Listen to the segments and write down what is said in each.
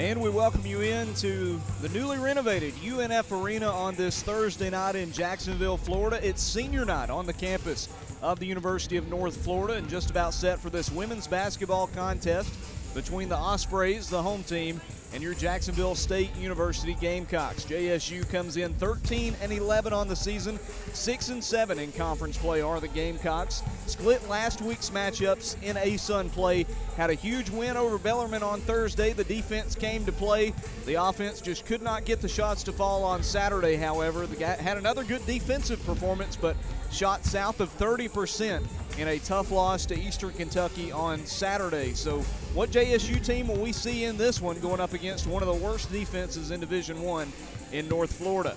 And we welcome you into the newly renovated UNF Arena on this Thursday night in Jacksonville, Florida. It's senior night on the campus of the University of North Florida and just about set for this women's basketball contest between the Ospreys, the home team, and your Jacksonville State University Gamecocks. JSU comes in 13 and 11 on the season, 6 and 7 in conference play are the Gamecocks. Split last week's matchups in ASUN play, had a huge win over Bellarmine on Thursday. The defense came to play. The offense just could not get the shots to fall on Saturday, however. The guy had another good defensive performance, but shot south of 30% in a tough loss to Eastern Kentucky on Saturday. So, what JSU team will we see in this one going up against one of the worst defenses in Division One in North Florida?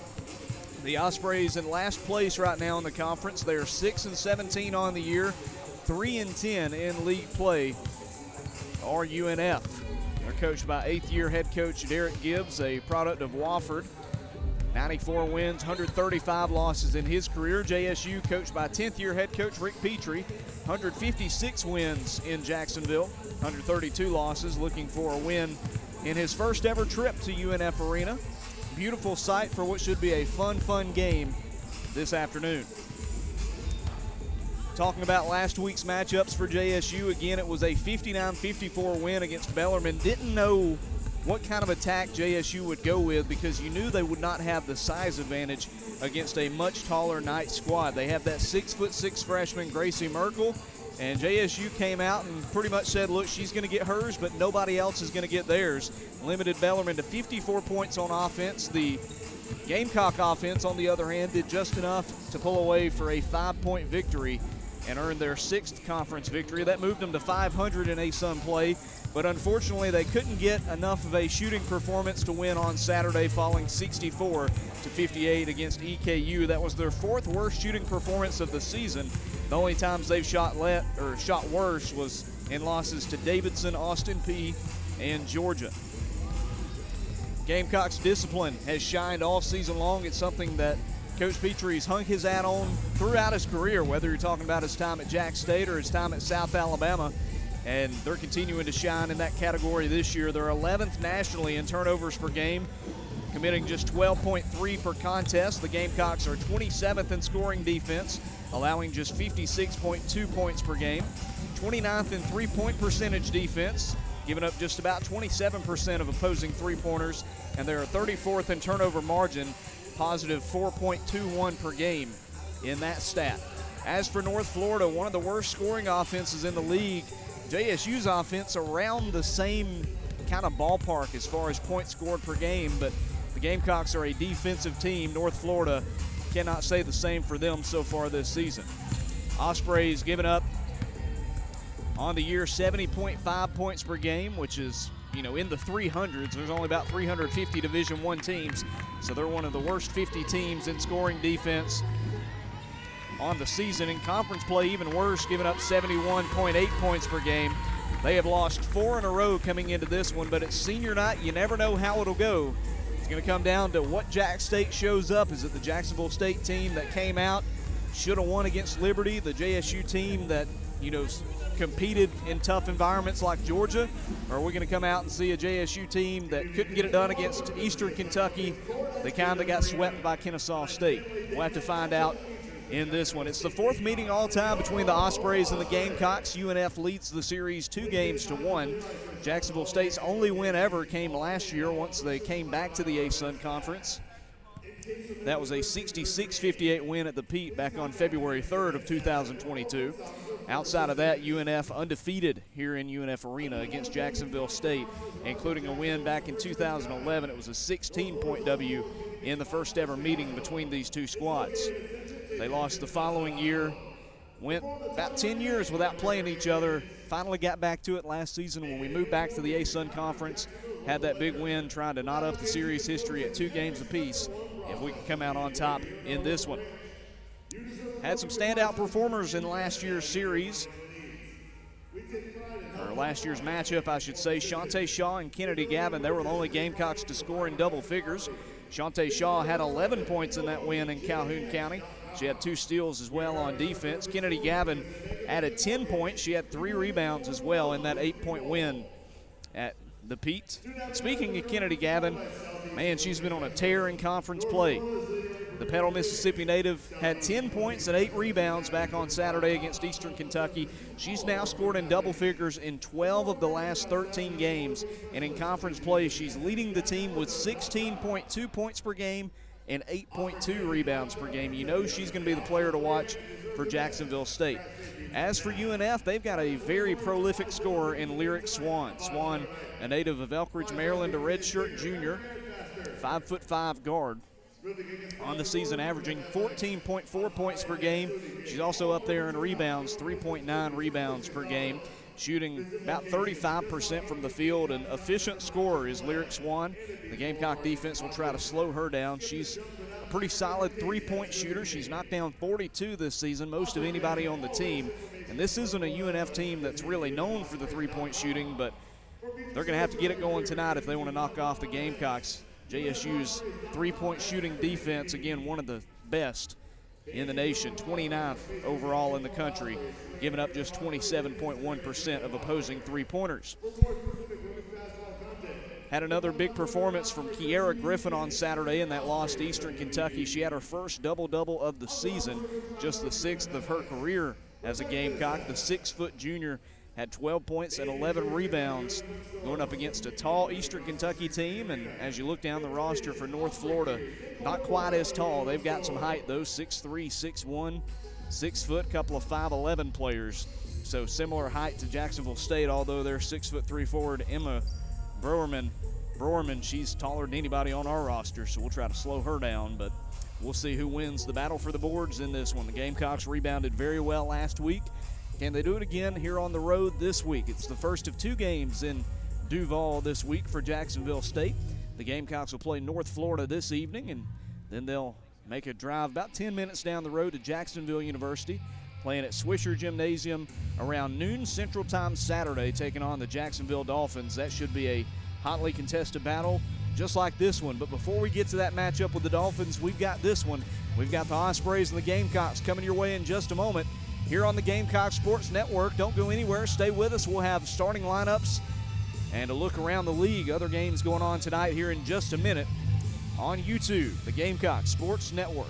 The Ospreys in last place right now in the conference. They are 6 and 17 on the year, 3 and 10 in league play. Are UNF. They're coached by eighth year head coach Darrick Gibbs, a product of Wofford. 94 wins, 135 losses in his career. JSU coached by 10th year head coach Rick Pietri, 156 wins in Jacksonville, 132 losses, looking for a win in his first ever trip to UNF Arena. Beautiful sight for what should be a fun, fun game this afternoon. Talking about last week's matchups for JSU, again, it was a 59 54 win against Bellarmine. Didn't know what kind of attack JSU would go with because you knew they would not have the size advantage against a much taller Knight squad. They have that six foot six freshman Gracie Merkel, and JSU came out and pretty much said, look, she's going to get hers, but nobody else is going to get theirs. Limited Bellarmine to 54 points on offense. The Gamecock offense, on the other hand, did just enough to pull away for a five point victory and earned their sixth conference victory. That moved them to 500 in ASUN play but unfortunately they couldn't get enough of a shooting performance to win on Saturday, falling 64 to 58 against EKU. That was their fourth worst shooting performance of the season. The only times they've shot let or shot worse was in losses to Davidson, Austin Peay, and Georgia. Gamecocks discipline has shined all season long. It's something that Coach Pietri's hung his hat on throughout his career, whether you're talking about his time at Jax State or his time at South Alabama and they're continuing to shine in that category this year. They're 11th nationally in turnovers per game, committing just 12.3 per contest. The Gamecocks are 27th in scoring defense, allowing just 56.2 points per game. 29th in three point percentage defense, giving up just about 27% of opposing three pointers, and they're 34th in turnover margin, positive 4.21 per game in that stat. As for North Florida, one of the worst scoring offenses in the league, JSU's offense around the same kind of ballpark as far as points scored per game, but the Gamecocks are a defensive team. North Florida cannot say the same for them so far this season. Ospreys giving up on the year 70.5 points per game, which is you know in the 300s. There's only about 350 Division One teams, so they're one of the worst 50 teams in scoring defense on the season. In conference play, even worse, giving up 71.8 points per game. They have lost four in a row coming into this one, but it's senior night. You never know how it'll go. It's going to come down to what Jax State shows up. Is it the Jacksonville State team that came out, should have won against Liberty, the JSU team that, you know, competed in tough environments like Georgia? Or are we going to come out and see a JSU team that couldn't get it done against Eastern Kentucky? They kind of got swept by Kennesaw State. We'll have to find out in this one. It's the fourth meeting all time between the Ospreys and the Gamecocks. UNF leads the series two games to one. Jacksonville State's only win ever came last year once they came back to the ASUN Conference. That was a 66-58 win at the Pete back on February 3rd of 2022. Outside of that, UNF undefeated here in UNF Arena against Jacksonville State, including a win back in 2011. It was a 16-point W in the first ever meeting between these two squads. They lost the following year, went about 10 years without playing each other. Finally got back to it last season when we moved back to the ASUN Conference. Had that big win, trying to knot up the series history at two games apiece. If we can come out on top in this one. Had some standout performers in last year's series. Or last year's matchup, I should say. Shante Shaw and Kennedy Gavin, they were the only Gamecocks to score in double figures. Shante Shaw had 11 points in that win in Calhoun County. She had two steals as well on defense. Kennedy Gavin added 10 points. She had three rebounds as well in that eight point win at the Pete. Speaking of Kennedy Gavin, man, she's been on a tear in conference play. The Petal, Mississippi native had 10 points and 8 rebounds back on Saturday against Eastern Kentucky. She's now scored in double figures in 12 of the last 13 games. And in conference play, she's leading the team with 16.2 points per game and 8.2 rebounds per game. You know she's going to be the player to watch for Jacksonville State. As for UNF, they've got a very prolific scorer in Lyric Swan. Swan, a native of Elkridge, Maryland, a redshirt junior, five foot five guard on the season, averaging 14.4 points per game. She's also up there in rebounds, 3.9 rebounds per game, shooting about 35% from the field. An efficient scorer is Lyric Swan. The Gamecock defense will try to slow her down. She's a pretty solid three point shooter. She's knocked down 42 this season, most of anybody on the team. And this isn't a UNF team that's really known for the three point shooting, but they're going to have to get it going tonight if they want to knock off the Gamecocks. JSU's three-point shooting defense, again, one of the best in the nation, 29th overall in the country, giving up just 27.1% of opposing three-pointers. Had another big performance from Kiera Griffin on Saturday in that loss to Eastern Kentucky. She had her first double-double of the season, just the sixth of her career as a Gamecock. The six-foot junior had 12 points and 11 rebounds going up against a tall Eastern Kentucky team. And as you look down the roster for North Florida, not quite as tall. They've got some height, though 6'3, 6'1, 6 foot, couple of 5'11 players. So similar height to Jacksonville State, although they're 6 foot 3 forward. Emma Browerman, Browerman, she's taller than anybody on our roster, so we'll try to slow her down. But we'll see who wins the battle for the boards in this one. The Gamecocks rebounded very well last week. Can they do it again here on the road this week? It's the first of two games in Duval this week for Jacksonville State. The Gamecocks will play North Florida this evening, and then they'll make a drive about 10 minutes down the road to Jacksonville University, playing at Swisher Gymnasium around noon Central Time Saturday, taking on the Jacksonville Dolphins. That should be a hotly contested battle, just like this one. But before we get to that matchup with the Dolphins, we've got this one. We've got the Ospreys and the Gamecocks coming your way in just a moment here on the Gamecock Sports Network. Don't go anywhere. Stay with us. We'll have starting lineups and a look around the league. Other games going on tonight here in just a minute on YouTube, the Gamecock Sports Network.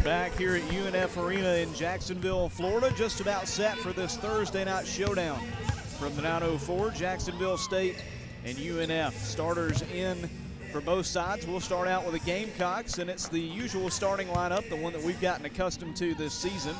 We're back here at UNF Arena in Jacksonville, Florida, just about set for this Thursday night showdown from the 904, Jacksonville State and UNF. Starters in for both sides. We'll start out with the Gamecocks, and it's the usual starting lineup, the one that we've gotten accustomed to this season.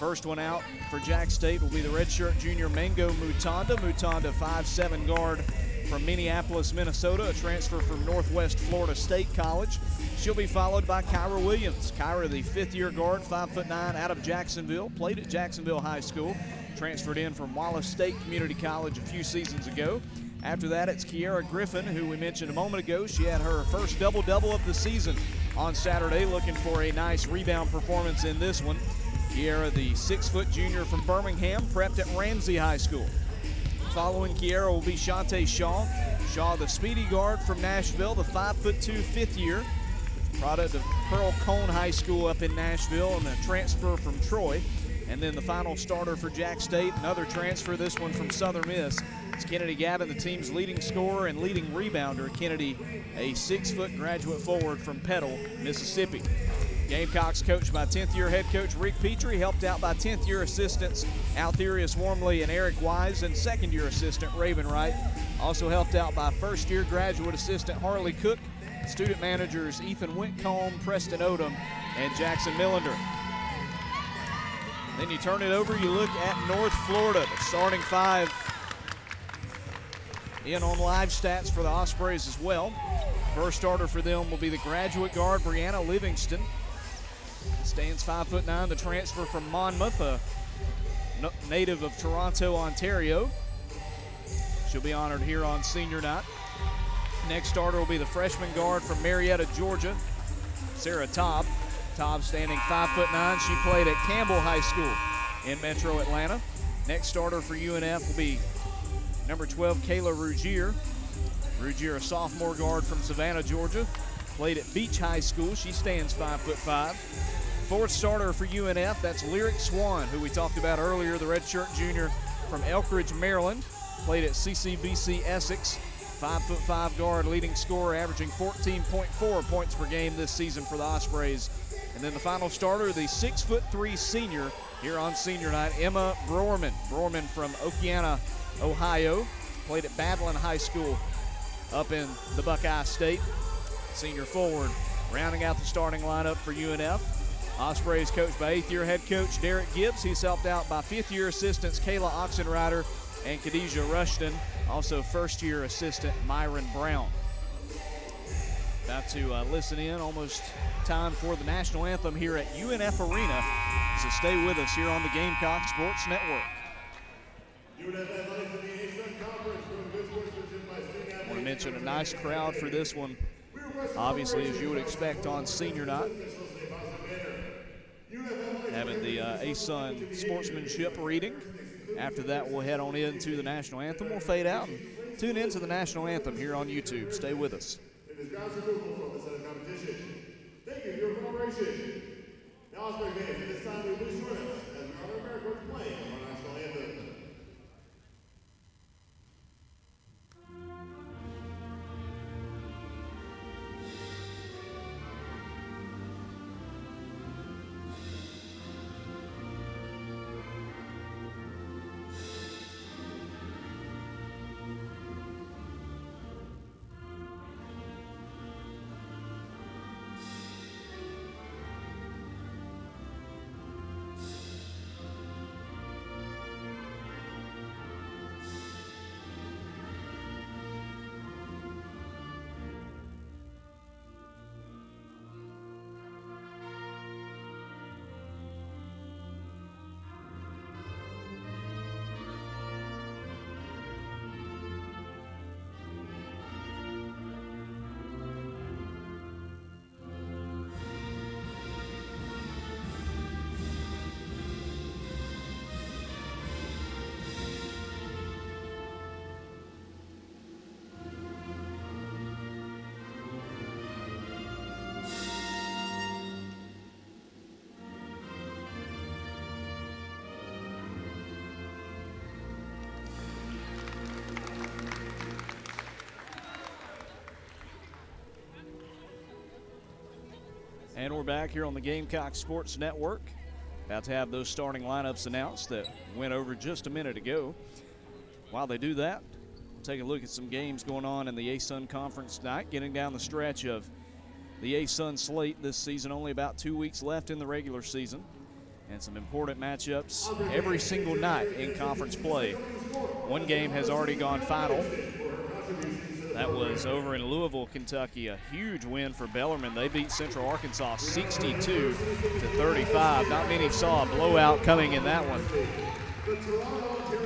First one out for Jax State will be the redshirt junior Mango Mutanda. Mutanda, 5'7 guard from Minneapolis, Minnesota, a transfer from Northwest Florida State College. She'll be followed by Kyra Williams. Kyra, the fifth year guard, 5'9 out of Jacksonville, played at Jacksonville High School, transferred in from Wallace State Community College a few seasons ago. After that, it's Kiera Griffin, who we mentioned a moment ago. She had her first double double of the season on Saturday, looking for a nice rebound performance in this one. Kiera, the six foot junior from Birmingham, prepped at Ramsay High School. Following Kiera will be Shante Shaw. Shaw, the speedy guard from Nashville, the five foot two fifth year, product of Pearl-Cohn High School up in Nashville and a transfer from Troy. And then the final starter for Jax State, another transfer, this one from Southern Miss. It's Kennedy Gavin, the team's leading scorer and leading rebounder. Kennedy, a six-foot graduate forward from Petal, Mississippi. Gamecocks coached by 10th year head coach Rick Pietri, helped out by 10th year assistants Altherius Wormley and Eric Wise, and second year assistant Raven Wright. Also helped out by first year graduate assistant Harley Cook, student managers Ethan Wincombe, Preston Odom, and Jackson Millender. Then you turn it over, you look at North Florida, the starting five in on live stats for the Ospreys as well. First starter for them will be the graduate guard, Brianna Livingston. Stands five foot nine, the transfer from Monmouth, a native of Toronto, Ontario. She'll be honored here on senior night. Next starter will be the freshman guard from Marietta, Georgia, Sarah Taub. Taub standing five foot nine. She played at Campbell High School in Metro Atlanta. Next starter for UNF will be number 12, Kayla Rugier. Rugier, a sophomore guard from Savannah, Georgia. Played at Beach High School. She stands five foot five. Fourth starter for UNF, that's Lyric Swan, who we talked about earlier, the redshirt junior from Elkridge, Maryland. Played at CCBC Essex. Five foot five guard, leading scorer, averaging 14.4 points per game this season for the Ospreys. And then the final starter, the six foot three senior here on senior night, Emma Broerman. Broerman from Okeana, Ohio. Played at Badland High School up in the Buckeye State. Senior forward, rounding out the starting lineup for UNF. Ospreys coached by eighth year head coach Darrick Gibbs. He's helped out by fifth year assistants Kayla Oxenrider and Khadijah Rushton. Also first year assistant Myron Brown. About to uh, listen in, almost time for the national anthem here at UNF Arena. So stay with us here on the Gamecock Sports Network. I want to mention a nice crowd for this one. Obviously, as you would expect on senior night. Having the uh, ASUN sportsmanship reading. After that, we'll head on into the national anthem. We'll fade out and tune in to the national anthem here on YouTube. Stay with us. Thank you for your cooperation. Now, time lose as we playing And we're back here on the Gamecock Sports Network. About to have those starting lineups announced that went over just a minute ago. While they do that, we'll take a look at some games going on in the ASUN Conference tonight, getting down the stretch of the ASUN slate this season. Only about two weeks left in the regular season, and some important matchups every single night in conference play. One game has already gone final that was over in Louisville, Kentucky. A huge win for Bellarmine. They beat Central Arkansas 62 to 35. Not many saw a blowout coming in that one.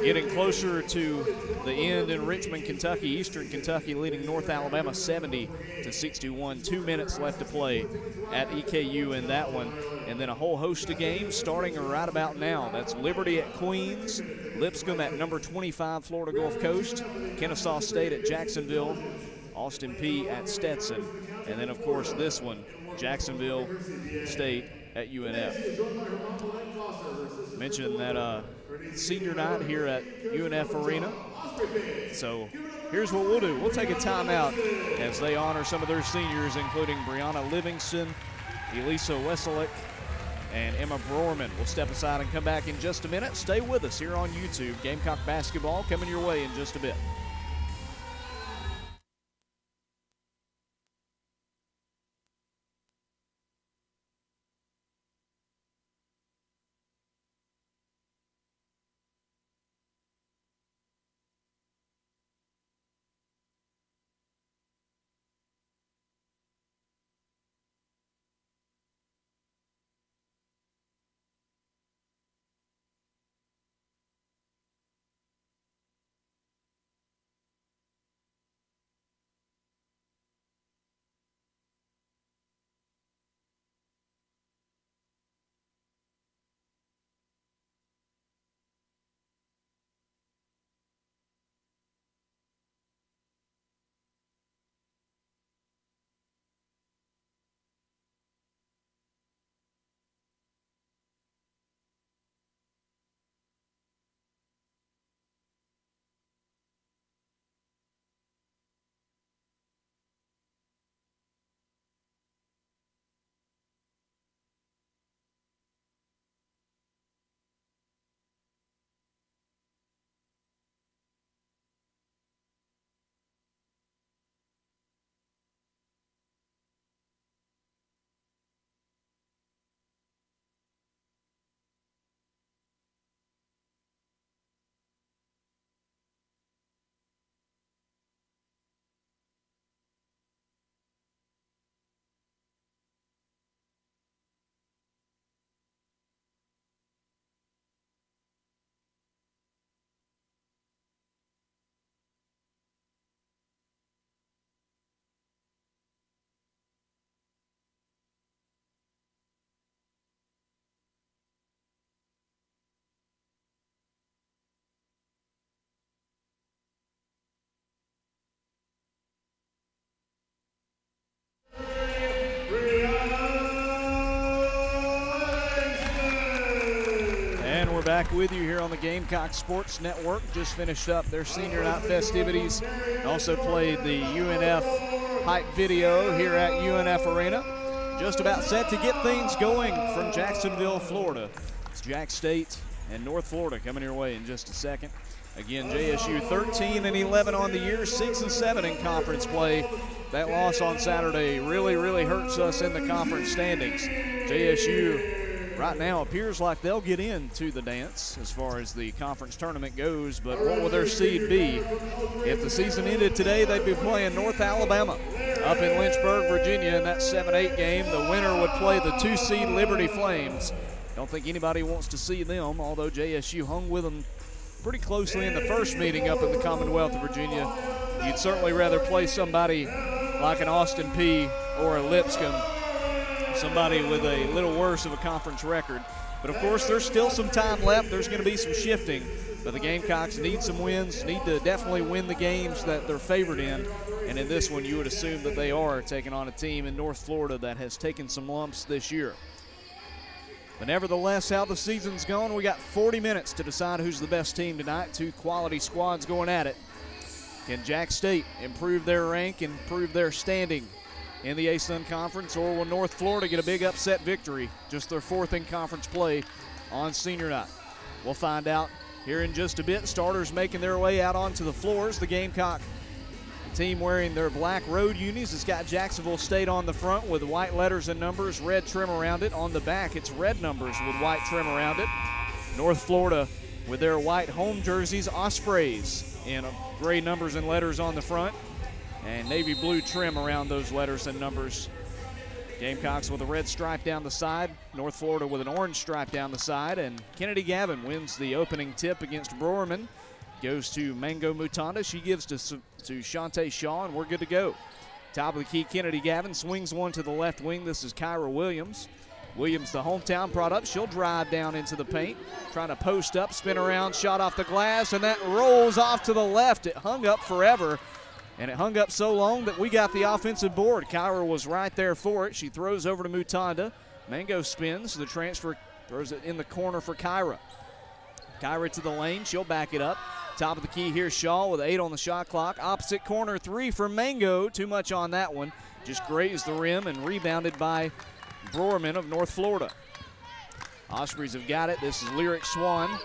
Getting closer to the end in Richmond, Kentucky. Eastern Kentucky leading North Alabama 70 to 61. Two minutes left to play at EKU in that one. And then a whole host of games starting right about now. That's Liberty at Queens, Lipscomb at number 25 Florida Gulf Coast, Kennesaw State at Jacksonville, Austin Peay at Stetson, and then of course this one, Jacksonville State at UNF. Mentioned that uh, senior night here at UNF Arena. So here's what we'll do. We'll take a timeout as they honor some of their seniors, including Brianna Livingston, Elisa Weselick, and Emma Brorman will step aside and come back in just a minute. Stay with us here on YouTube. Gamecock basketball coming your way in just a bit. Back with you here on the Gamecock Sports Network. Just finished up their senior night festivities. Also played the UNF hype video here at UNF Arena. Just about set to get things going from Jacksonville, Florida. It's Jax State and North Florida coming your way in just a second. Again, JSU 13 and 11 on the year, 6 and 7 in conference play. That loss on Saturday really, really hurts us in the conference standings. JSU right now appears like they'll get into the dance as far as the conference tournament goes, but what will their seed be? If the season ended today, they'd be playing North Alabama up in Lynchburg, Virginia in that 7-8 game. The winner would play the two-seed Liberty Flames. Don't think anybody wants to see them, although JSU hung with them pretty closely in the first meeting up in the Commonwealth of Virginia. You'd certainly rather play somebody like an Austin Peay or a Lipscomb somebody with a little worse of a conference record. But of course, there's still some time left. There's going to be some shifting. But the Gamecocks need some wins, need to definitely win the games that they're favored in. And in this one, you would assume that they are taking on a team in North Florida that has taken some lumps this year. But nevertheless, how the season's gone, we got 40 minutes to decide who's the best team tonight. Two quality squads going at it. Can Jax State improve their rank, and improve their standing in the ASUN Conference, or will North Florida get a big upset victory, just their fourth in conference play on senior night? We'll find out here in just a bit. Starters making their way out onto the floors. The Gamecock team wearing their black road unis. It's got Jacksonville State on the front with white letters and numbers, red trim around it. On the back, it's red numbers with white trim around it. North Florida with their white home jerseys, Ospreys in gray numbers and letters on the front, and navy blue trim around those letters and numbers. Gamecocks with a red stripe down the side, North Florida with an orange stripe down the side, and Kennedy Gavin wins the opening tip against Broerman. Goes to Mango Mutanda. She gives to, to Shantae Shaw, and we're good to go. Top of the key, Kennedy Gavin swings one to the left wing. This is Kyra Williams. Williams, the hometown product. She'll drive down into the paint, trying to post up, spin around, shot off the glass, and that rolls off to the left. It hung up forever, and it hung up so long that we got the offensive board. Kyra was right there for it. She throws over to Mutanda. Mango spins. The transfer throws it in the corner for Kyra. Kyra to the lane. She'll back it up. Top of the key here, Shaw with eight on the shot clock. Opposite corner three for Mango. Too much on that one. Just grazed the rim and rebounded by Broerman of North Florida. Ospreys have got it. This is Lyric Swan.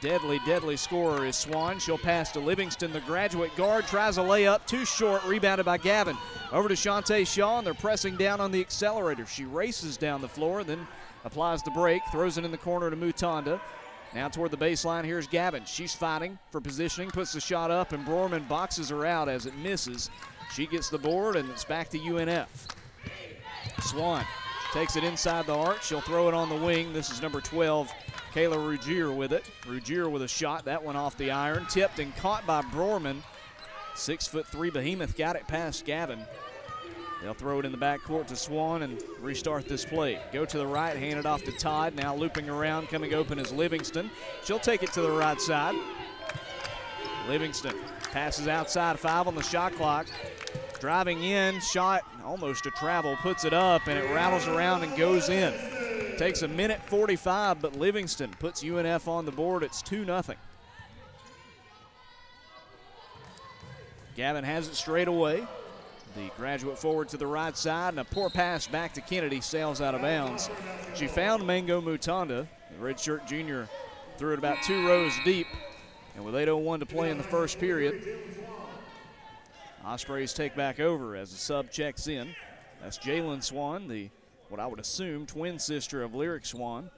Deadly, deadly scorer is Swan. She'll pass to Livingston, the graduate guard. Tries a layup, too short, rebounded by Gavin. Over to Shantae Shaw, and they're pressing down on the accelerator. She races down the floor, then applies the break, throws it in the corner to Mutanda. Now toward the baseline, here's Gavin. She's fighting for positioning, puts the shot up, and Broerman boxes her out as it misses. She gets the board, and it's back to UNF. Swan takes it inside the arc. She'll throw it on the wing. This is number 12, Kayla Ruggier with it. Ruggier with a shot. That one off the iron. Tipped and caught by Broerman. Six foot three behemoth got it past Gavin. They'll throw it in the backcourt to Swan and restart this play. Go to the right, hand it off to Todd. Now looping around, coming open is Livingston. She'll take it to the right side. Livingston passes outside five on the shot clock. Driving in, shot almost a travel, puts it up, and it rattles around and goes in. Takes a minute 45, but Livingston puts UNF on the board. It's 2 0. Gavin has it straight away. The graduate forward to the right side, and a poor pass back to Kennedy sails out of bounds. She found Mango Mutanda. The redshirt junior threw it about two rows deep, and with 8.01 to play in the first period, Ospreys take back over as the sub checks in. That's Jalen Swan, the what I would assume twin sister of Lyric Swan.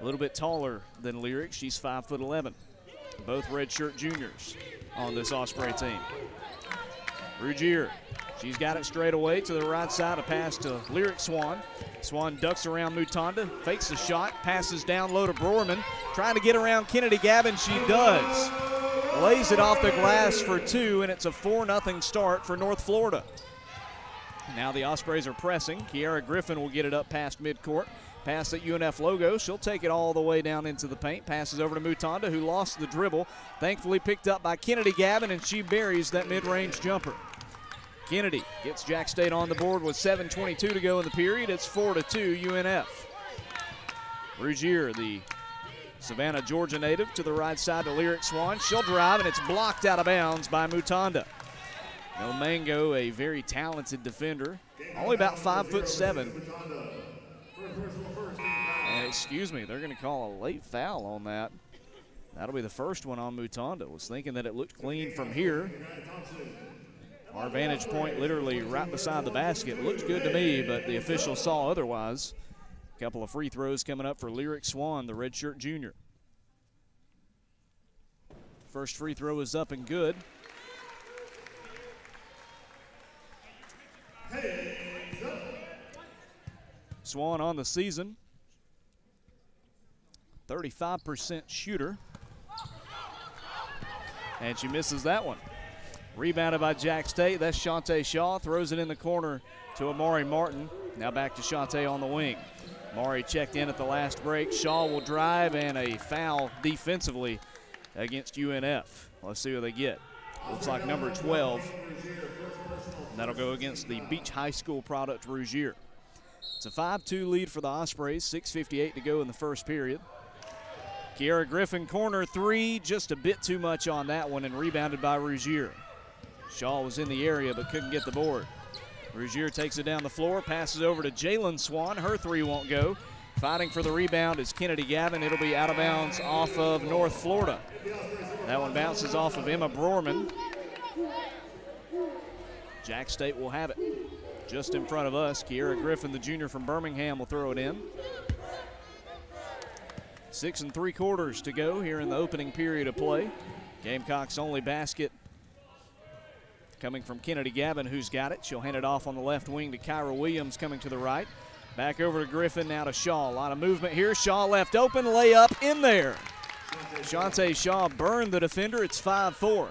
A little bit taller than Lyric. She's 5'11. Both redshirt juniors on this Osprey team. Ruggier She's got it straight away to the right side, a pass to Lyric Swan. Swan ducks around Mutanda, fakes the shot, passes down low to Broerman, trying to get around Kennedy Gavin. She does. Lays it off the glass for two, and it's a 4 0 start for North Florida. Now the Ospreys are pressing. Kiara Griffin will get it up past midcourt. Pass at UNF logo. She'll take it all the way down into the paint. Passes over to Mutanda, who lost the dribble. Thankfully picked up by Kennedy Gavin, and she buries that mid range jumper. Kennedy gets Jax State on the board with 7.22 to go in the period. It's 4 to 2 UNF. Ruggier, the Savannah, Georgia native, to the right side to Lyric Swan. She'll drive, and it's blocked out of bounds by Mutanda. No Mango, a very talented defender, only about five foot seven. And excuse me, they're going to call a late foul on that. That'll be the first one on Mutanda. Was thinking that it looked clean from here. Our vantage point literally right beside the basket. Looks good to me, but the official saw otherwise. Couple of free throws coming up for Lyric Swan, the redshirt junior. First free throw is up and good. Swan on the season. 35% shooter. And she misses that one. Rebounded by Jax State. That's Shantae Shaw. Throws it in the corner to Amari Martin. Now back to Shantae on the wing. Amari checked in at the last break. Shaw will drive and a foul defensively against UNF. Let's see what they get. Looks like number 12. that'll go against the Beach High School product Ruggier. It's a 5-2 lead for the Ospreys. 6.58 to go in the first period. Kiara Griffin corner three, just a bit too much on that one and rebounded by Ruggier. Shaw was in the area but couldn't get the board. Rougier takes it down the floor, passes over to Jalen Swan. Her three won't go. Fighting for the rebound is Kennedy Gavin. It'll be out of bounds off of North Florida. That one bounces off of Emma Brorman. Jax State will have it just in front of us. Kiera Griffin, the junior from Birmingham, will throw it in. Six and three quarters to go here in the opening period of play. Gamecocks only basket coming from Kennedy Gavin, who's got it. She'll hand it off on the left wing to Kyra Williams coming to the right. Back over to Griffin, now to Shaw. A lot of movement here. Shaw left open, layup in there. Shante Shaw burned the defender. It's 5 4.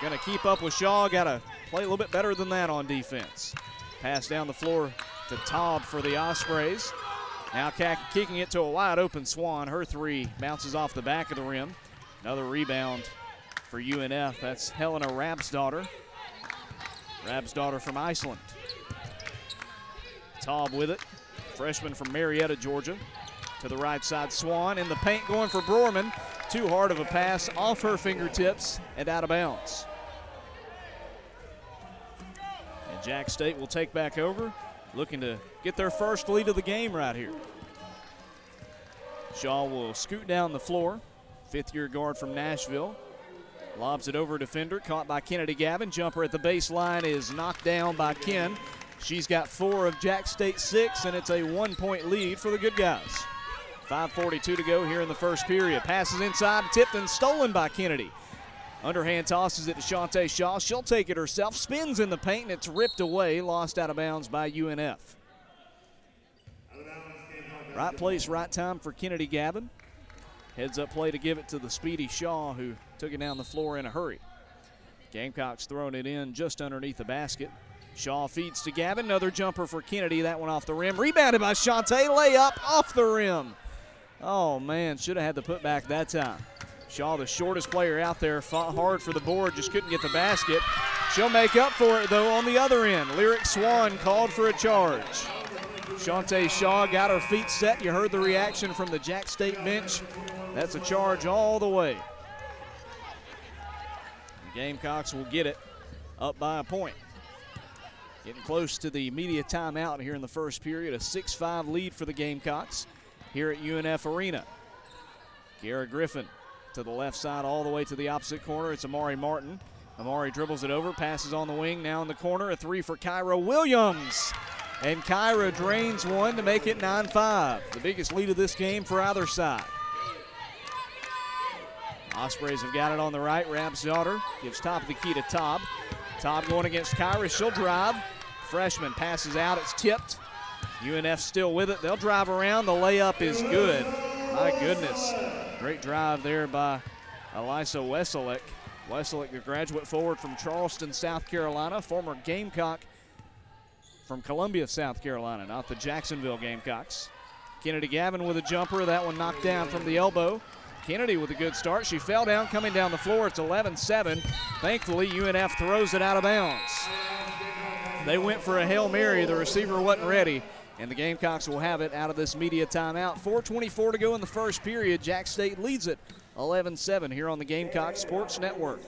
Going to keep up with Shaw. Got to play a little bit better than that on defense. Pass down the floor to Taub for the Ospreys. Now kicking it to a wide open Swan. Her three bounces off the back of the rim. Another rebound for UNF. That's Helena Rabsdottir. Rabsdottir from Iceland. Taub with it. Freshman from Marietta, Georgia. To the right side, Swan in the paint going for Brorman. Too hard of a pass off her fingertips and out of bounds. And Jax State will take back over, looking to get their first lead of the game right here. Shaw will scoot down the floor. Fifth year guard from Nashville. Lobs it over defender, caught by Kennedy Gavin. Jumper at the baseline is knocked down by Ken. She's got four of Jax State six, and it's a one point lead for the good guys. 5.42 to go here in the first period. Passes inside, tipped and stolen by Kennedy. Underhand tosses it to Shante Shaw. She'll take it herself, spins in the paint, and it's ripped away, lost out of bounds by UNF. Right place, right time for Kennedy Gavin. Heads up play to give it to the speedy Shaw, who took it down the floor in a hurry. Gamecocks throwing it in just underneath the basket. Shaw feeds to Gavin. Another jumper for Kennedy. That one off the rim. Rebounded by Shante. Layup off the rim. Oh, man. Should have had the putback that time. Shaw, the shortest player out there, fought hard for the board, just couldn't get the basket. She'll make up for it, though, on the other end. Lyric Swan called for a charge. Shante Shaw got her feet set. You heard the reaction from the Jax State bench. That's a charge all the way. Gamecocks will get it up by a point. Getting close to the media timeout here in the first period. A 6 5 lead for the Gamecocks here at UNF Arena. Kiera Griffin to the left side, all the way to the opposite corner. It's Amari Martin. Amari dribbles it over, passes on the wing, now in the corner. A three for Kyra Williams. And Kyra drains one to make it 9 5. The biggest lead of this game for either side. Ospreys have got it on the right. Rabsdottir gives top of the key to Taub. Taub going against Kyra. She'll drive. Freshman passes out. It's tipped. UNF still with it. They'll drive around. The layup is good. My goodness. Great drive there by Elisa Weselick. Weselick, a graduate forward from Charleston, South Carolina, former Gamecock from Columbia, South Carolina, not the Jacksonville Gamecocks. Kennedy Gavin with a jumper. That one knocked down from the elbow. Kennedy with a good start. She fell down coming down the floor. It's 11 7. Thankfully, UNF throws it out of bounds. They went for a Hail Mary. The receiver wasn't ready, and the Gamecocks will have it out of this media timeout. 4.24 to go in the first period. Jax State leads it 11 7 here on the Gamecock Sports Network.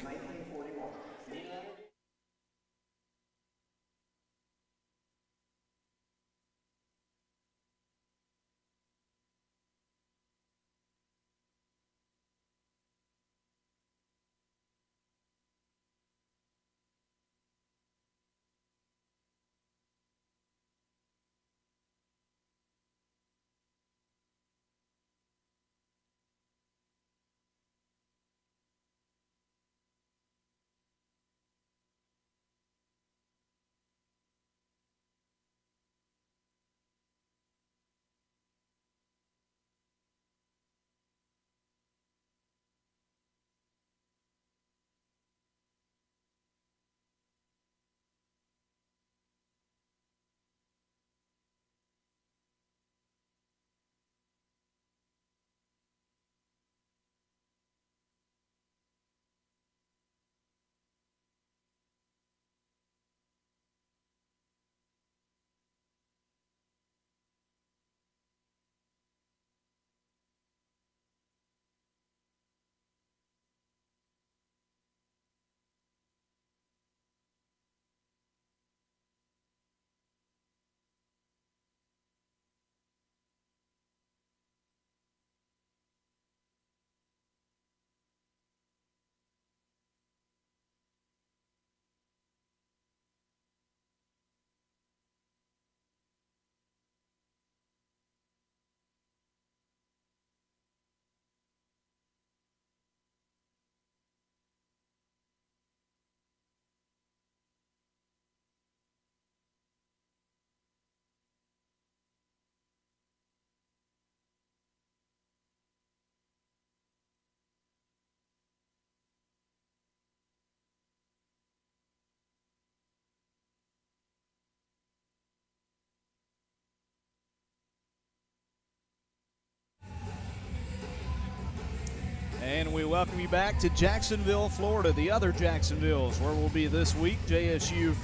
And we welcome you back to Jacksonville, Florida, the other Jacksonvilles, where we'll be this week. JSU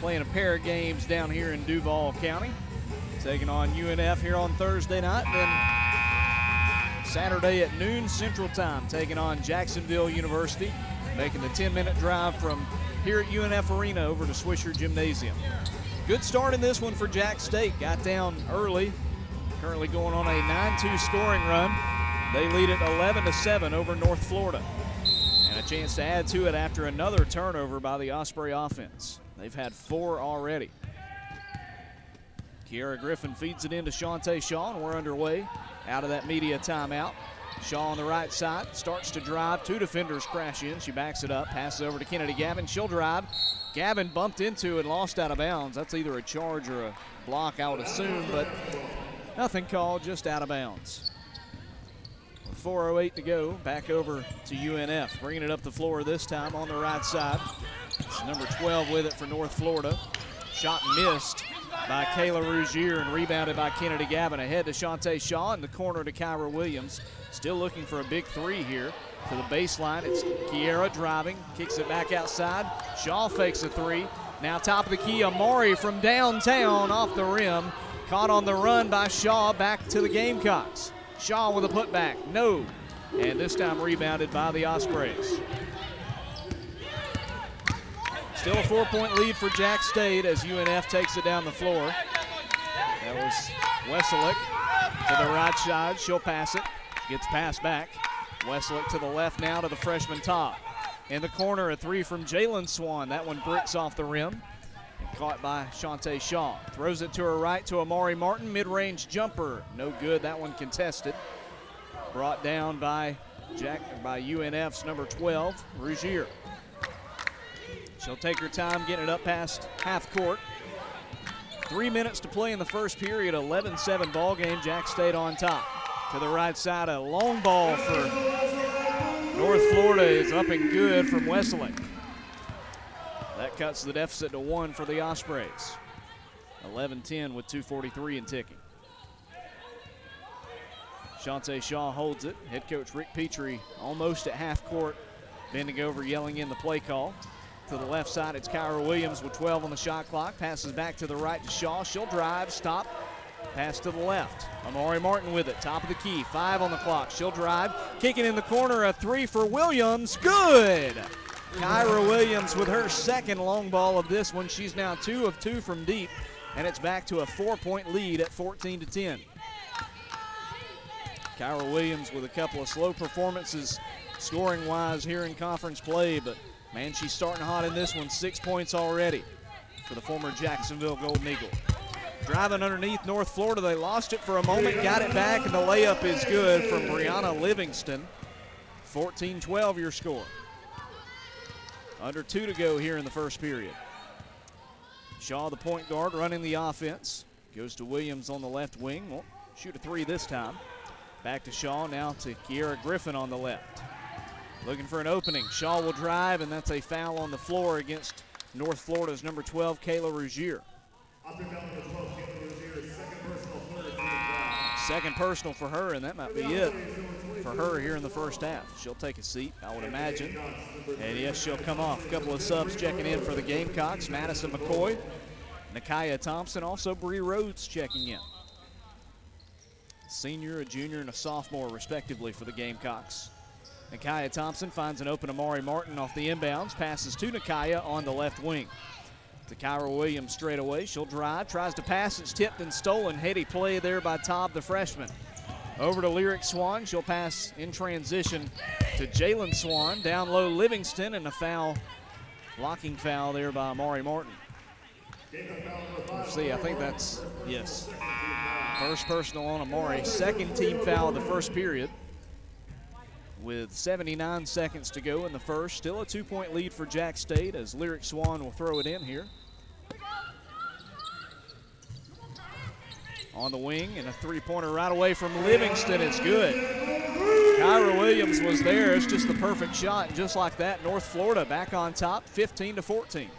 playing a pair of games down here in Duval County, taking on UNF here on Thursday night. Then Saturday at noon Central Time, taking on Jacksonville University, making the 10 minute drive from here at UNF Arena over to Swisher Gymnasium. Good start in this one for Jax State. Got down early, currently going on a 9 2 scoring run. They lead it 11 to 7 over North Florida. And a chance to add to it after another turnover by the Osprey offense. They've had four already. Kiera Griffin feeds it into Shantae Shaw, and we're underway out of that media timeout. Shaw on the right side starts to drive. Two defenders crash in. She backs it up, passes over to Kennedy Gavin. She'll drive. Gavin bumped into and lost out of bounds. That's either a charge or a block, I would assume, but nothing called, just out of bounds. 4.08 to go. Back over to UNF. Bringing it up the floor this time on the right side. It's number 12 with it for North Florida. Shot missed by Kayla Rougier and rebounded by Kennedy Gavin. Ahead to Shantae Shaw in the corner to Kyra Williams. Still looking for a big three here. To the baseline, it's Kiera driving, kicks it back outside. Shaw fakes a three. Now top of the key, Amari from downtown off the rim. Caught on the run by Shaw back to the Gamecocks. Shaw with a putback, no. And this time rebounded by the Ospreys. Still a four-point lead for Jax State as UNF takes it down the floor. That was Weselick to the right side. She'll pass it. Gets passed back. Weselick to the left now to the freshman top. In the corner, a three from Jalen Swan. That one bricks off the rim. Caught by Shantae Shaw. Throws it to her right to Amari Martin. Mid-range jumper. No good. That one contested. Brought down by Jack by UNF's number 12, Rougier. She'll take her time getting it up past half court. Three minutes to play in the first period. 11-7 ball game. Jack stayed on top. To the right side, a long ball for North Florida is up and good from Westlake. That cuts the deficit to one for the Ospreys. 11-10 with 2.43 and ticking. Shante Shaw holds it. Head coach Rick Pietri almost at half court, bending over, yelling in the play call. To the left side, it's Kyra Williams with 12 on the shot clock. Passes back to the right to Shaw. She'll drive, stop, pass to the left. Amari Martin with it, top of the key, five on the clock. She'll drive, kicking in the corner, a three for Williams. Good! Kyra Williams with her second long ball of this one. She's now two of two from deep, and it's back to a four-point lead at 14 to 10. Kyra Williams with a couple of slow performances scoring-wise here in conference play, but man, she's starting hot in this one. Six points already for the former Jacksonville Golden Eagle. Driving underneath North Florida, they lost it for a moment, got it back, and the layup is good from Brianna Livingston. 14-12 your score. Under two to go here in the first period. Shaw, the point guard, running the offense. Goes to Williams on the left wing. Won't shoot a three this time. Back to Shaw, now to Kiera Griffin on the left. Looking for an opening. Shaw will drive, and that's a foul on the floor against North Florida's number 12, Kayla Rougier. Second personal for her, and that might be it for her here in the first half. She'll take a seat, I would imagine. And yes, she'll come off. A couple of subs checking in for the Gamecocks. Madison McCoy, Nakaya Thompson, also Bree Rhodes checking in. Senior, a junior, and a sophomore, respectively, for the Gamecocks. Nakaya Thompson finds an open Amari Martin off the inbounds, passes to Nakaya on the left wing. To Kyra Williams straight away. She'll drive, tries to pass. It's tipped and stolen. Heady play there by Todd, the freshman. Over to Lyric Swan. She'll pass in transition to Jalen Swan. Down low, Livingston, and a foul, blocking foul there by Amari Martin. Let's see, I think that's, yes. First personal on Amari. Second team foul of the first period. With 79 seconds to go in the first. Still a two-point lead for Jax State as Lyric Swan will throw it in here. On the wing and a three-pointer right away from Livingston It's good. Kyra Williams was there. It's just the perfect shot. And just like that, North Florida back on top, 15 to 14.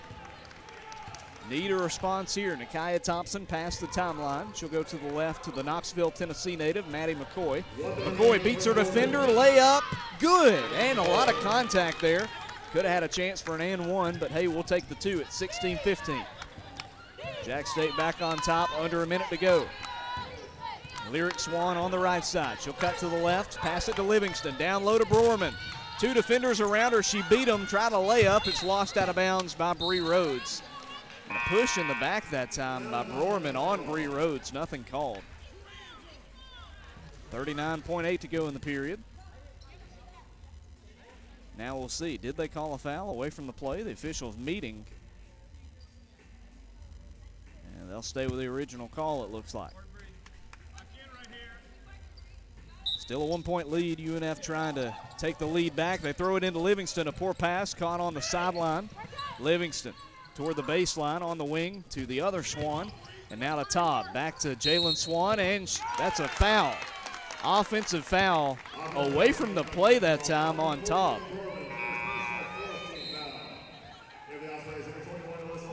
Need a response here. Nakia Thompson past the timeline. She'll go to the left to the Knoxville, Tennessee native, Maddie McCoy. McCoy beats her defender, layup, good. And a lot of contact there. Could have had a chance for an and one, but hey, we'll take the two at 16 15. Jax State back on top, under a minute to go. Lyric Swan on the right side. She'll cut to the left, pass it to Livingston. Down low to Broerman. Two defenders around her. She beat them, tried to lay up. It's lost out of bounds by Bree Rhodes. And a push in the back that time by Broerman on Bree Rhodes. Nothing called. 39.8 to go in the period. Now we'll see. Did they call a foul away from the play? The officials meeting. And they'll stay with the original call, it looks like. Still a one point lead. UNF trying to take the lead back. They throw it into Livingston. A poor pass caught on the sideline. Livingston toward the baseline on the wing to the other Swan. And now to Todd. Back to Jalen Swan, and that's a foul. Offensive foul away from the play that time on top.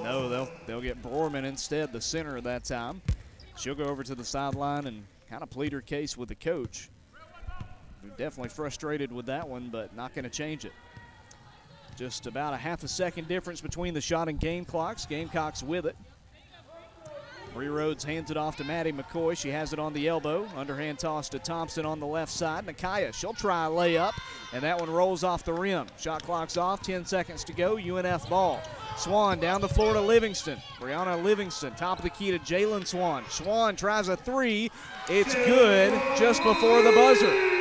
No, they'll they'll get Broerman instead, the center that time. She'll go over to the sideline and kind of plead her case with the coach. Definitely frustrated with that one, but not going to change it. Just about a half a second difference between the shot and game clocks. Gamecocks with it. Bree Rhodes hands it off to Maddie McCoy. She has it on the elbow. Underhand toss to Thompson on the left side. Nakia, she'll try a layup, and that one rolls off the rim. Shot clock's off, 10 seconds to go. UNF ball. Swan down the floor to Livingston. Brianna Livingston, top of the key to Jalen Swan. Swan tries a three. It's good just before the buzzer.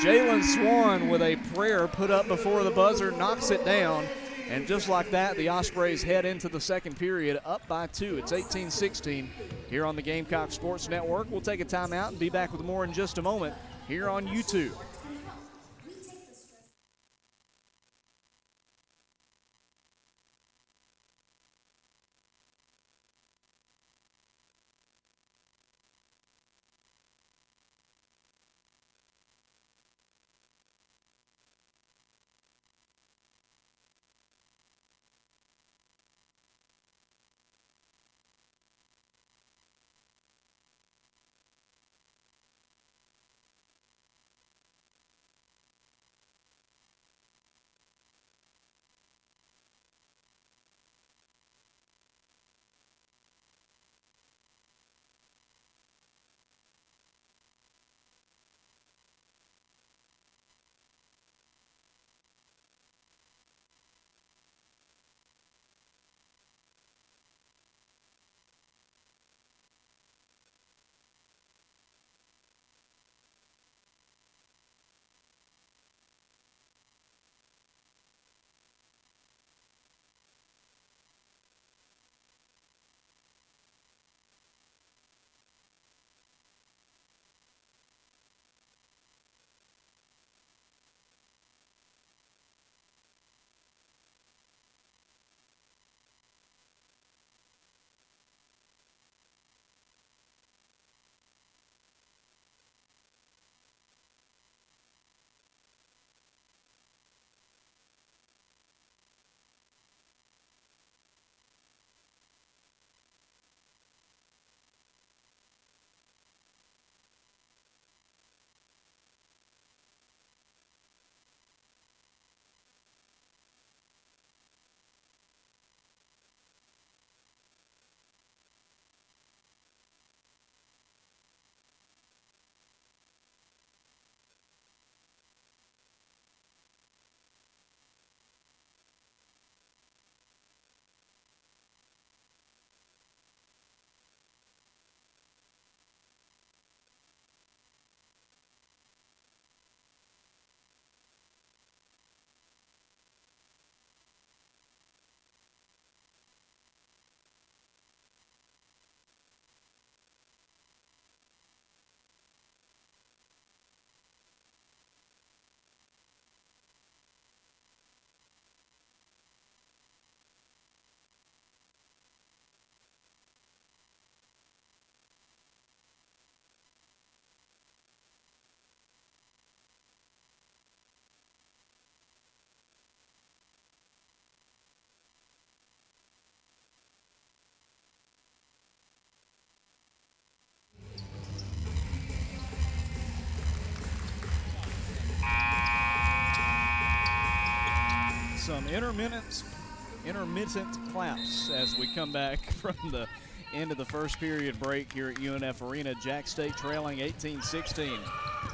Jalen Swan with a prayer put up before the buzzer, knocks it down. And just like that, the Ospreys head into the second period up by two. It's 18 16 here on the Gamecock Sports Network. We'll take a timeout and be back with more in just a moment here on YouTube. Some intermittent, intermittent claps as we come back from the end of the first period break here at UNF Arena. Jax State trailing 18-16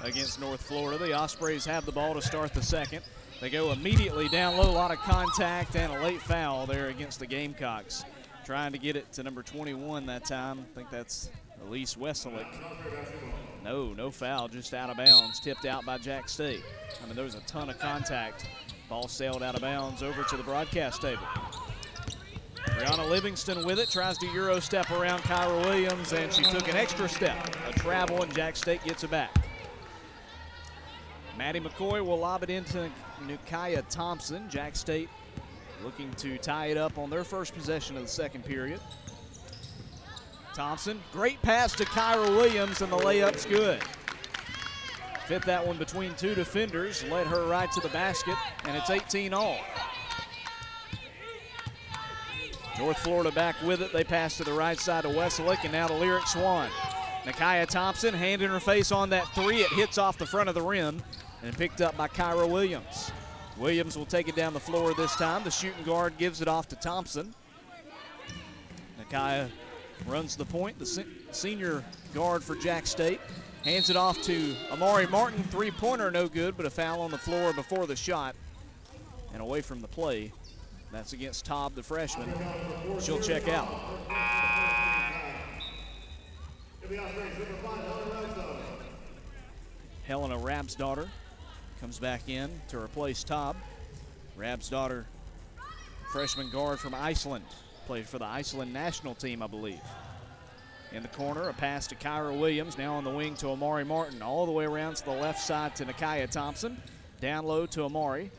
against North Florida. The Ospreys have the ball to start the second. They go immediately down low, a lot of contact and a late foul there against the Gamecocks. Trying to get it to number 21 that time. I think that's Elise Weselick. No, no foul, just out of bounds. Tipped out by Jax State. I mean, there was a ton of contact. Ball sailed out of bounds over to the broadcast table. Brianna Livingston with it, tries to Euro step around Kyra Williams, and she took an extra step. A travel, and Jax State gets it back. Maddie McCoy will lob it into Nikaya Thompson. Jax State looking to tie it up on their first possession of the second period. Thompson, great pass to Kyra Williams, and the layup's good. Fit that one between two defenders, led her right to the basket, and it's 18 all. North Florida back with it. They pass to the right side of Weselick, and now to Lyric Swan. Nakaya Thompson, hand in her face on that three. It hits off the front of the rim and picked up by Kyra Williams. Williams will take it down the floor this time. The shooting guard gives it off to Thompson. Nakaya runs the point. The se senior guard for Jax State hands it off to Amari Martin. Three-pointer, no good, but a foul on the floor before the shot and away from the play. That's against Tobb, the freshman. She'll check out. Helena Rafnsdottir comes back in to replace Tob. Rafnsdottir, freshman guard from Iceland, played for the Iceland national team, I believe. In the corner, a pass to Kyra Williams, now on the wing to Amari Martin, all the way around to the left side to Nakaya Thompson. Down low to Amari.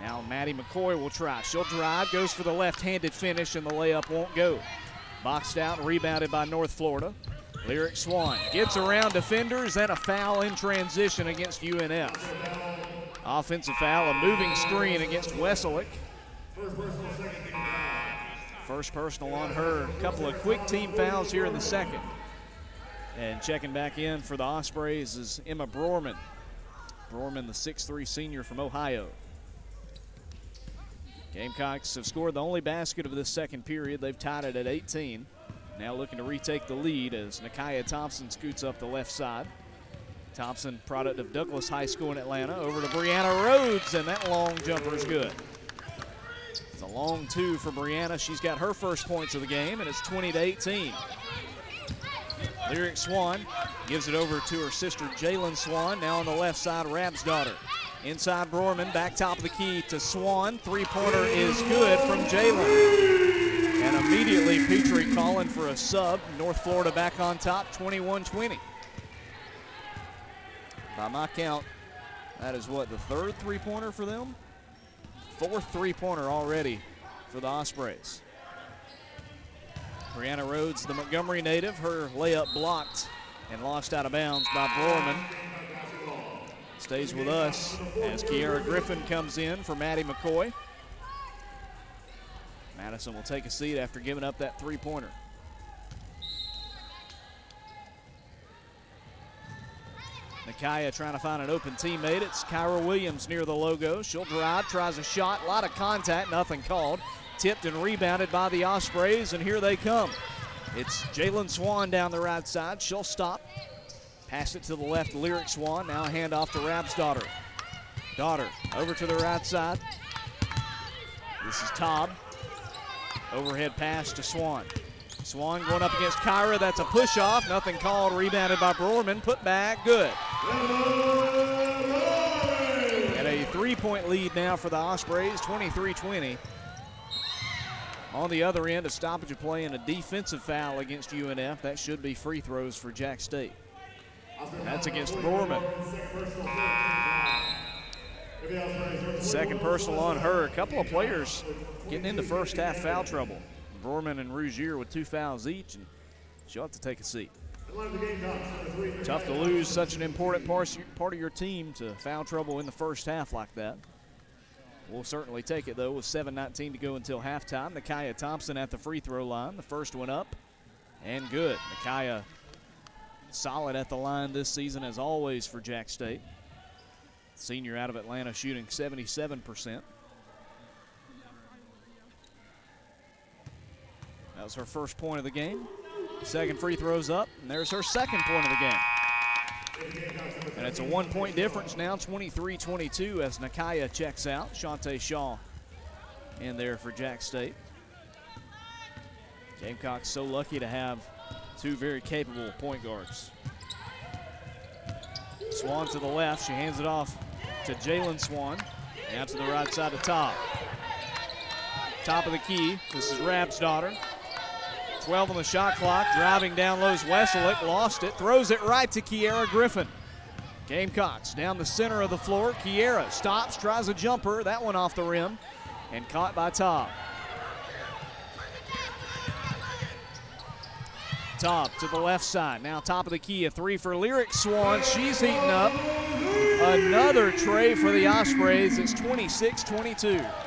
Now Maddie McCoy will try. She'll drive, goes for the left-handed finish, and the layup won't go. Boxed out rebounded by North Florida. Lyric Swan gets around defenders and a foul in transition against UNF. Offensive foul, a moving screen against Weselick. First personal on her. A couple of quick team fouls here in the second. And checking back in for the Ospreys is Emma Brorman. Brorman, the 6'3 senior from Ohio. Gamecocks have scored the only basket of this second period. They've tied it at 18. Now looking to retake the lead as Nakaya Thompson scoots up the left side. Thompson, product of Douglas High School in Atlanta, over to Brianna Rhodes, and that long jumper is good. It's a long two for Brianna. She's got her first points of the game, and it's 20 to 18. Lyric Swan gives it over to her sister Jalen Swan, now on the left side, Rafnsdottir. Inside Brorman, back top of the key to Swan. Three-pointer is good from Jalen. And immediately Pietri calling for a sub. North Florida back on top, 21-20. By my count, that is what, the third three-pointer for them? Fourth three-pointer already for the Ospreys. Brianna Rhodes, the Montgomery native, her layup blocked and lost out of bounds by Brorman. Stays with us as Kiera Griffin comes in for Maddie McCoy. Madison will take a seat after giving up that three-pointer. Nakaya trying to find an open teammate. It's Kyra Williams near the logo. She'll drive, tries a shot, a lot of contact, nothing called. Tipped and rebounded by the Ospreys, and here they come. It's Jalen Swan down the right side. She'll stop. Pass it to the left, Lyric Swan. Now hand off to Rafnsdottir. Daughter Daughter over to the right side. This is Tobb. Overhead pass to Swan. Swan going up against Kyra. That's a push off. Nothing called. Rebounded by Brorman. Put back. Good. And a three point lead now for the Ospreys, 23 20. On the other end, a stoppage of play and a defensive foul against UNF. That should be free throws for Jax State. That's against Brorman. Second personal on her. A couple of players getting into first half foul trouble. Brorman and Rougier with two fouls each, and she'll have to take a seat. Tough to lose such an important part of your team to foul trouble in the first half like that. We'll certainly take it, though, with 7.19 to go until halftime. Nakaya Thompson at the free throw line. The first one up and good. Nakaya solid at the line this season, as always, for Jax State. Senior out of Atlanta shooting 77%. Was her first point of the game. Second free throws up, and there's her second point of the game. And it's a one point difference now, 23 22, as Nakaya checks out. Shantae Shaw in there for Jax State. Gamecocks so lucky to have two very capable point guards. Swan to the left. She hands it off to Jalen Swan. Out to the right side of top. Top of the key. This is Rafnsdottir. 12 on the shot clock. Driving down low is Weselick. Lost it. Throws it right to Kiera Griffin. Gamecocks down the center of the floor. Kiera stops, tries a jumper. That one off the rim and caught by Top. Top to the left side. Now top of the key. A three for Lyric Swan. She's heating up. Another tray for the Ospreys. It's 26-22.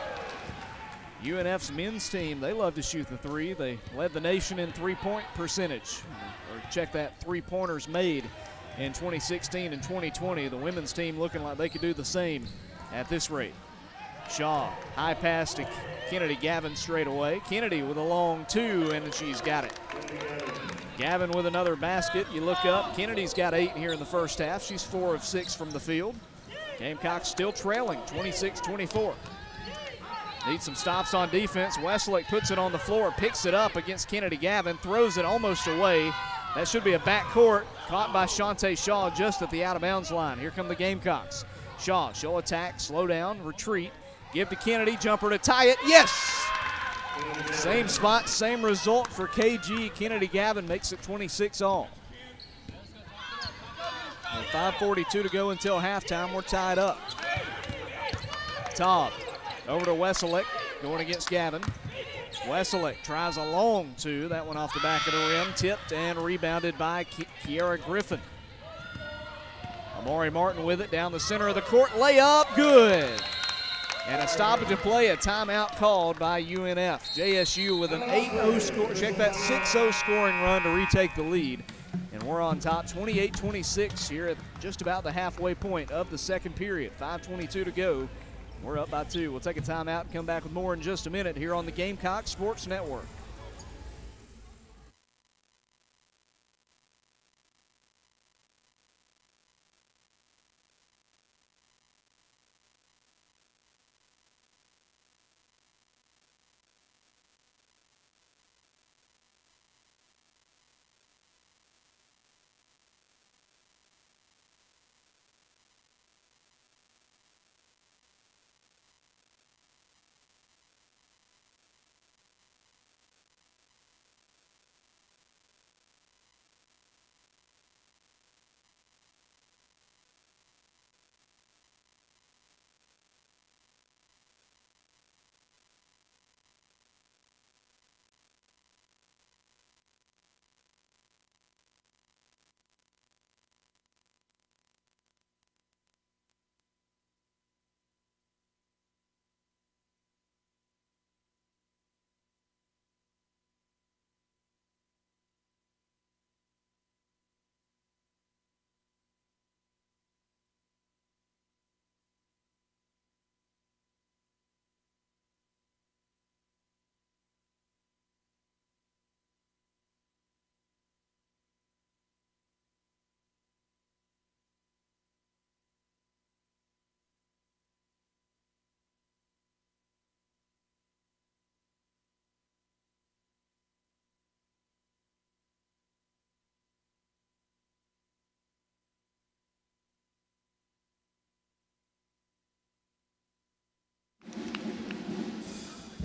UNF's men's team, they love to shoot the three. They led the nation in three-point percentage. Or check that three-pointers made in 2016 and 2020. The women's team looking like they could do the same at this rate. Shaw, high pass to Kennedy Gavin straight away. Kennedy with a long two, and she's got it. Gavin with another basket. You look up, Kennedy's got eight here in the first half. She's four of six from the field. Gamecocks still trailing 26-24. Need some stops on defense. Westlake puts it on the floor, picks it up against Kennedy Gavin, throws it almost away. That should be a back court. Caught by Shantae Shaw just at the out of bounds line. Here come the Gamecocks. Shaw, she'll attack, slow down, retreat. Give to Kennedy, jumper to tie it. Yes! Same spot, same result for KG. Kennedy Gavin makes it 26 all. 5.42 to go until halftime. We're tied up. Todd over to Weselick, going against Gavin. Weselick tries a long two. That one off the back of the rim, tipped and rebounded by Ki Kiera Griffin. Amari Martin with it down the center of the court. Layup, good. And a stoppage of play, a timeout called by UNF. JSU with an 8-0 score. Check that 6-0 scoring run to retake the lead. And we're on top 28-26 here at just about the halfway point of the second period. 5.22 to go. We're up by two. We'll take a timeout and come back with more in just a minute here on the Gamecock Sports Network.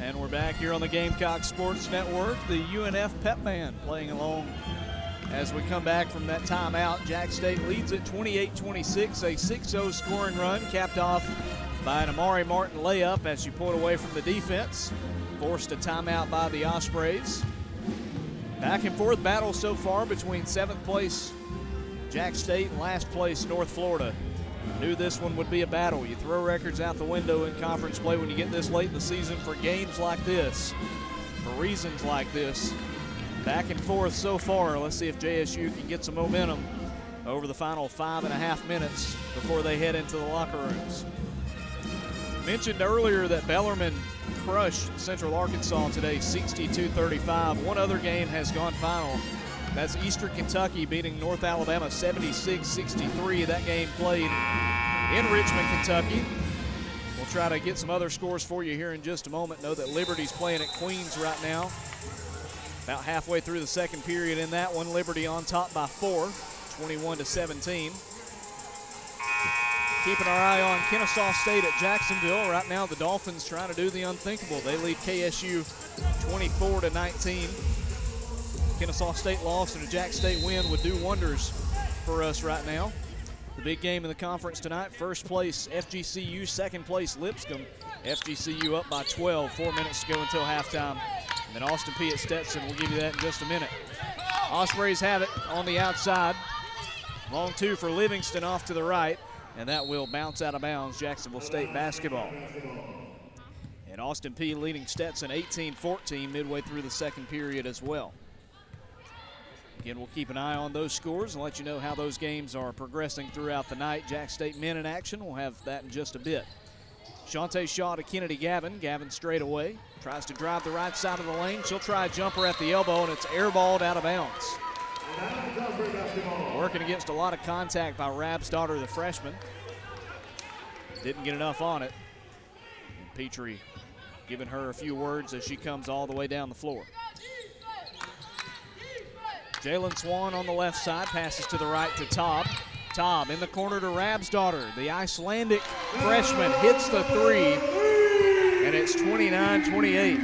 And we're back here on the Gamecock Sports Network. The UNF Pep Man playing along as we come back from that timeout. Jax State leads at 28-26, a 6-0 scoring run capped off by an Amari Martin layup as she pulled away from the defense. Forced a timeout by the Ospreys. Back and forth battle so far between seventh place Jax State and last place North Florida. Knew this one would be a battle. You throw records out the window in conference play when you get this late in the season for games like this, for reasons like this. Back and forth so far. Let's see if JSU can get some momentum over the final five and a half minutes before they head into the locker rooms. Mentioned earlier that Bellarmine crushed Central Arkansas today, 62-35. One other game has gone final. That's Eastern Kentucky beating North Alabama 76-63. That game played in Richmond, Kentucky. We'll try to get some other scores for you here in just a moment. Know that Liberty's playing at Queens right now. About halfway through the second period in that one, Liberty on top by four, 21 to 17. Keeping our eye on Kennesaw State at Jacksonville. Right now, the Dolphins trying to do the unthinkable. They lead KSU 24 to 19. Kennesaw State loss and a Jax State win would do wonders for us right now. The big game in the conference tonight. First place FGCU, second place Lipscomb. FGCU up by 12, four minutes to go until halftime. And then Austin Peay at Stetson. We'll give you that in just a minute. Ospreys have it on the outside. Long two for Livingston off to the right and that will bounce out of bounds Jacksonville State basketball. And Austin Peay leading Stetson 18-14 midway through the second period as well. Again, we'll keep an eye on those scores and let you know how those games are progressing throughout the night. Jax State men in action. We'll have that in just a bit. Shante Shaw to Kennedy Gavin. Gavin straight away. Tries to drive the right side of the lane. She'll try a jumper at the elbow, and it's airballed out of bounds. Working against a lot of contact by Rafnsdottir, the freshman. Didn't get enough on it. And Pietri giving her a few words as she comes all the way down the floor. Jalen Swan on the left side, passes to the right to Taub. Taub in the corner to Rafnsdottir. The Icelandic freshman hits the three, and it's 29-28.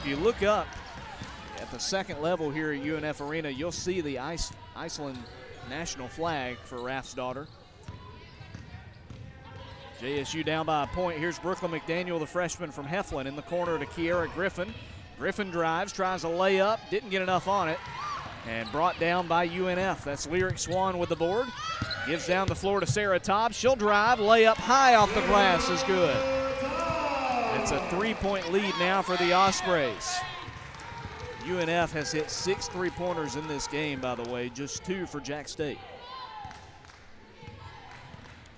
If you look up, at the second level here at UNF Arena, you'll see the Ice, Iceland national flag for Rafnsdottir. JSU down by a point. Here's Brooklyn McDaniel, the freshman from Heflin, in the corner to Kiera Griffin. Griffin drives, tries a layup, didn't get enough on it, and brought down by UNF. That's Lyric Swan with the board. Gives down the floor to Sarah Taub. She'll drive, layup high off the glass is good. It's a three-point lead now for the Ospreys. UNF has hit six three-pointers in this game, by the way, just two for Jax State.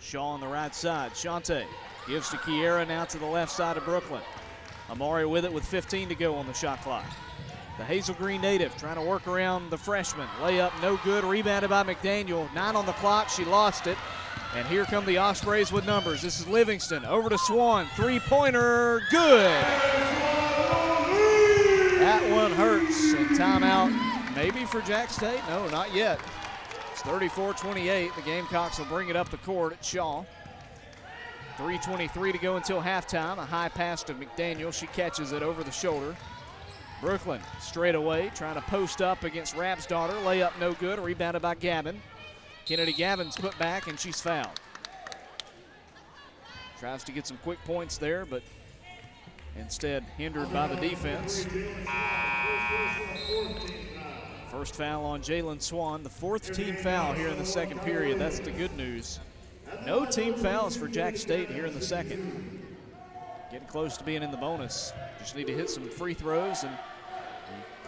Shaw on the right side. Shante gives to Kiera now to the left side of Brooklyn. Amari with it with 15 to go on the shot clock. The Hazel Green native trying to work around the freshman. Layup no good, rebounded by McDaniel. Nine on the clock, she lost it. And here come the Ospreys with numbers. This is Livingston over to Swan. Three-pointer, good. That one hurts. And timeout maybe for Jack State. No, not yet. It's 34-28. The Gamecocks will bring it up the court at Shaw. 3.23 to go until halftime. A high pass to McDaniel. She catches it over the shoulder. Brooklyn straight away, trying to post up against Rafnsdottir. Layup no good, rebounded by Gavin. Kennedy Gavin's put back, and she's fouled. Tries to get some quick points there, but instead hindered by the defense. First foul on Jalen Swan, the fourth team foul here in the second period. That's the good news. No team fouls for Jax State here in the second. Getting close to being in the bonus. Just need to hit some free throws and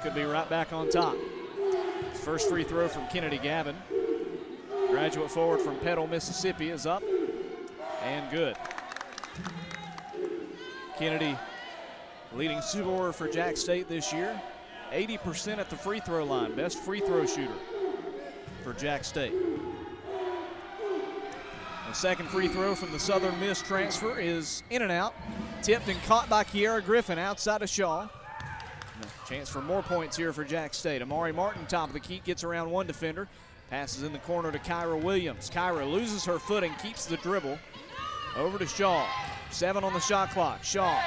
could be right back on top. First free throw from Kennedy Gavin. Graduate forward from Petal, Mississippi is up and good. Kennedy leading scorer for Jax State this year. 80% at the free throw line, best free throw shooter for Jax State. The second free throw from the Southern Miss transfer is in and out. Tipped and caught by Kiera Griffin outside of Shaw. Chance for more points here for Jax State. Amari Martin, top of the key, gets around one defender. Passes in the corner to Kyra Williams. Kyra loses her footing, keeps the dribble. Over to Shaw. Seven on the shot clock. Shaw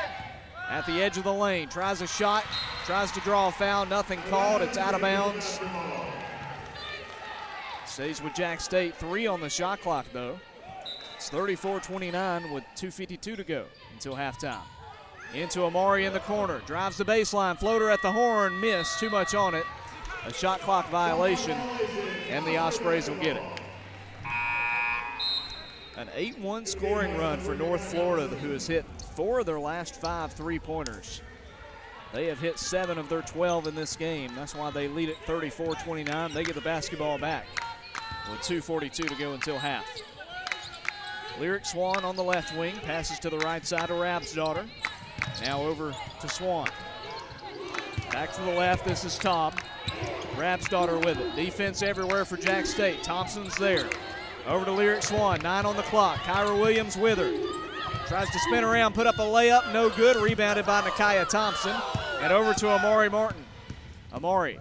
at the edge of the lane. Tries a shot. Tries to draw a foul. Nothing called. It's out of bounds. Stays with Jax State. Three on the shot clock, though. It's 34-29 with 2.52 to go until halftime. Into Amari in the corner. Drives the baseline. Floater at the horn. Missed. Too much on it. A shot clock violation. And the Ospreys will get it. An 8-1 scoring run for North Florida, who has hit four of their last five three-pointers. They have hit seven of their 12 in this game. That's why they lead at 34-29. They get the basketball back with 2.42 to go until half. Lyric Swan on the left wing, passes to the right side to Rafnsdottir. Now over to Swan. Back to the left, this is Tom. Rafnsdottir with it. Defense everywhere for Jax State. Thompson's there. Over to Lyric Swan, nine on the clock. Kyra Williams with her. Tries to spin around, put up a layup, no good. Rebounded by Nakia Thompson. And over to Amari Martin. Amari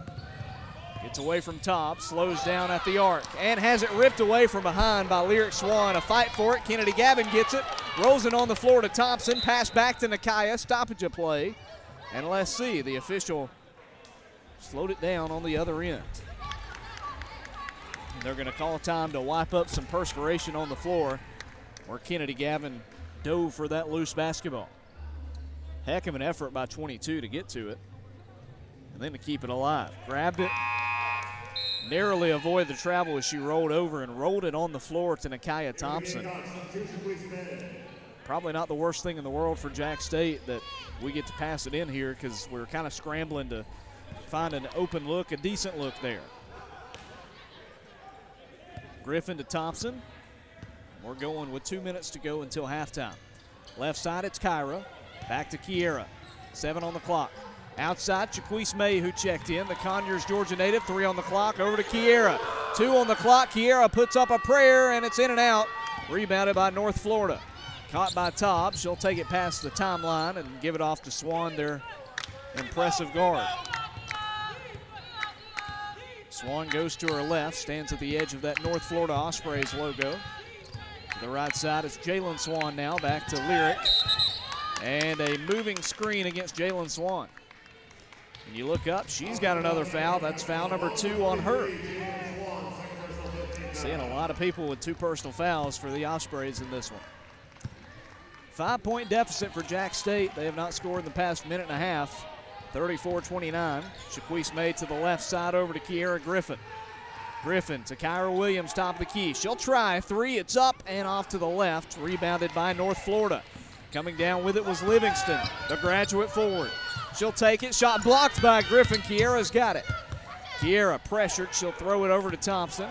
gets away from top, slows down at the arc, and has it ripped away from behind by Lyric Swan. A fight for it. Kennedy Gavin gets it, rolls it on the floor to Thompson, pass back to Nakia, stoppage of play. And let's see, the official slowed it down on the other end. And they're going to call time to wipe up some perspiration on the floor where Kennedy Gavin dove for that loose basketball. Heck of an effort by 22 to get to it. And then to keep it alive. Grabbed it, narrowly avoided the travel as she rolled over and rolled it on the floor to Nakia Thompson. Probably not the worst thing in the world for Jax State that we get to pass it in here because we're kind of scrambling to find an open look, a decent look there. Griffin to Thompson. We're going with two minutes to go until halftime. Left side, it's Kyra. Back to Kiera. Seven on the clock. Outside, Jaquise May, who checked in. The Conyers, Georgia native. Three on the clock. Over to Kiera. Two on the clock. Kiera puts up a prayer, and it's in and out. Rebounded by North Florida. Caught by Tobb. She'll take it past the timeline and give it off to Swan, their impressive guard. Swan goes to her left, stands at the edge of that North Florida Ospreys logo. To the right side is Jalen Swan now, back to Lyric. And a moving screen against Jalen Swan. And you look up, she's got another foul. That's foul number two on her. Seeing a lot of people with two personal fouls for the Ospreys in this one. Five point deficit for Jax State. They have not scored in the past minute and a half. 34-29. Shaquise May to the left side over to Kiera Griffin. Griffin to Kyra Williams, top of the key. She'll try. Three, it's up and off to the left. Rebounded by North Florida. Coming down with it was Livingston, the graduate forward. She'll take it. Shot blocked by Griffin. Kiera's got it. Kiera pressured. She'll throw it over to Thompson.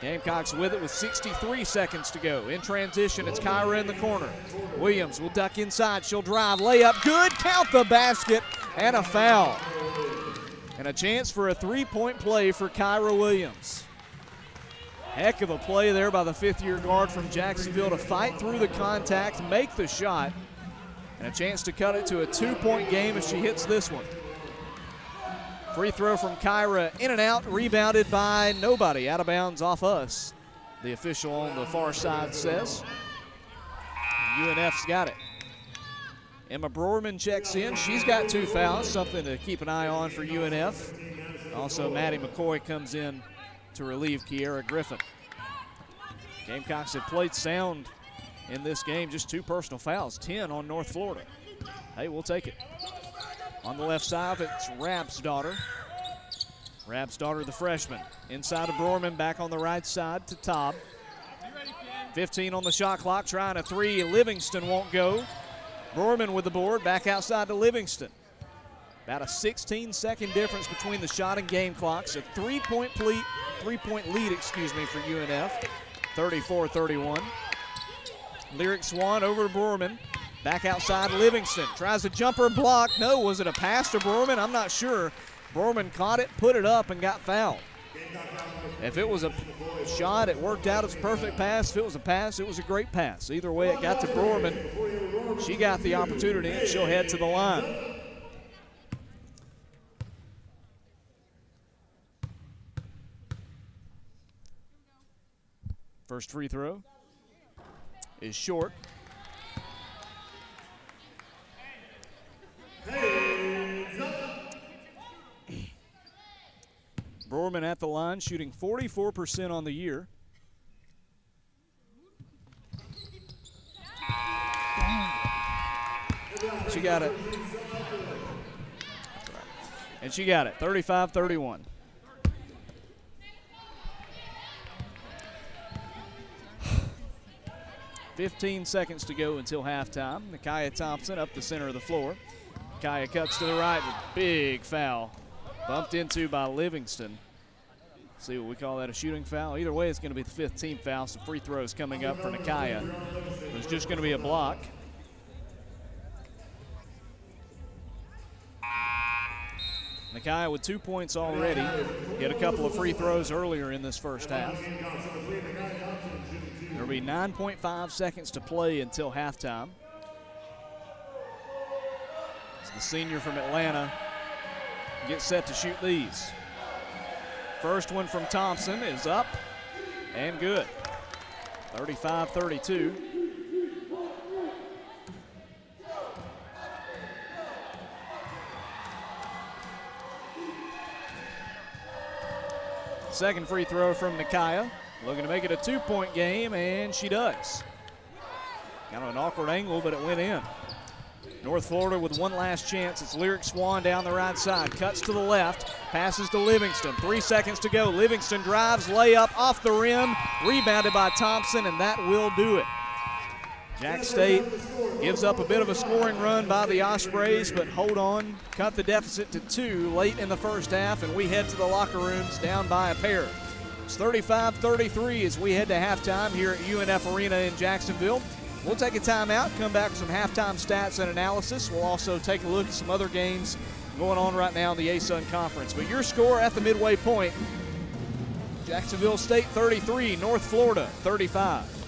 Gamecocks with it with 63 seconds to go. In transition, it's Kyra in the corner. Williams will duck inside. She'll drive. Layup. Good. Count the basket. And a foul. And a chance for a three point play for Kyra Williams. Heck of a play there by the fifth year guard from Jacksonville to fight through the contact, make the shot, and a chance to cut it to a two point game if she hits this one. Free throw from Kyra in and out, rebounded by nobody. Out of bounds off us, the official on the far side says. UNF's got it. Emma Broerman checks in. She's got two fouls, something to keep an eye on for UNF. Also, Maddie McCoy comes in to relieve Kiera Griffin. Gamecocks have played sound in this game, just two personal fouls, 10 on North Florida. Hey, we'll take it. On the left side, it's Rafnsdottir. Rab's daughter, the freshman. Inside of Broerman, back on the right side to Taub. 15 on the shot clock, trying a three. Livingston won't go. Broerman with the board, back outside to Livingston. About a 16 second difference between the shot and game clocks. A three point lead, three point lead, excuse me, for UNF. 34-31. Lyric Swan over to Broerman. Back outside Livingston. Tries a jumper block. No, was it a pass to Broerman? I'm not sure. Broerman caught it, put it up, and got fouled. If it was a shot, it worked out as a perfect pass. If it was a pass, it was a great pass. Either way, it got to Broerman. She got the opportunity, and she'll head to the line. First free throw is short. Broerman at the line, shooting 44% on the year. She got it. And she got it, 35 31. Fifteen seconds to go until halftime. Nakia Thompson up the center of the floor. Kaya cuts to the right with big foul. Bumped into by Livingston. See what we call that a shooting foul. Either way, it's going to be the fifth team foul. So free throws coming up for Nakia. It's just going to be a block. Nakia with two points already. Hit a couple of free throws earlier in this first half. There'll be 9.5 seconds to play until halftime. As the senior from Atlanta gets set to shoot these. First one from Thompson is up and good. 35 32. Second free throw from Nakia. Looking to make it a two point game, and she does. Kind of an awkward angle, but it went in. North Florida with one last chance. It's Lyric Swan down the right side. Cuts to the left. Passes to Livingston. Three seconds to go. Livingston drives, layup off the rim. Rebounded by Thompson, and that will do it. Jax State gives up a bit of a scoring run by the Ospreys, but hold on. Cut the deficit to two late in the first half, and we head to the locker rooms down by a pair. It's 35 33 as we head to halftime here at UNF Arena in Jacksonville. We'll take a timeout, come back with some halftime stats and analysis. We'll also take a look at some other games going on right now in the ASUN Conference. But your score at the midway point Jacksonville State 33, North Florida 35.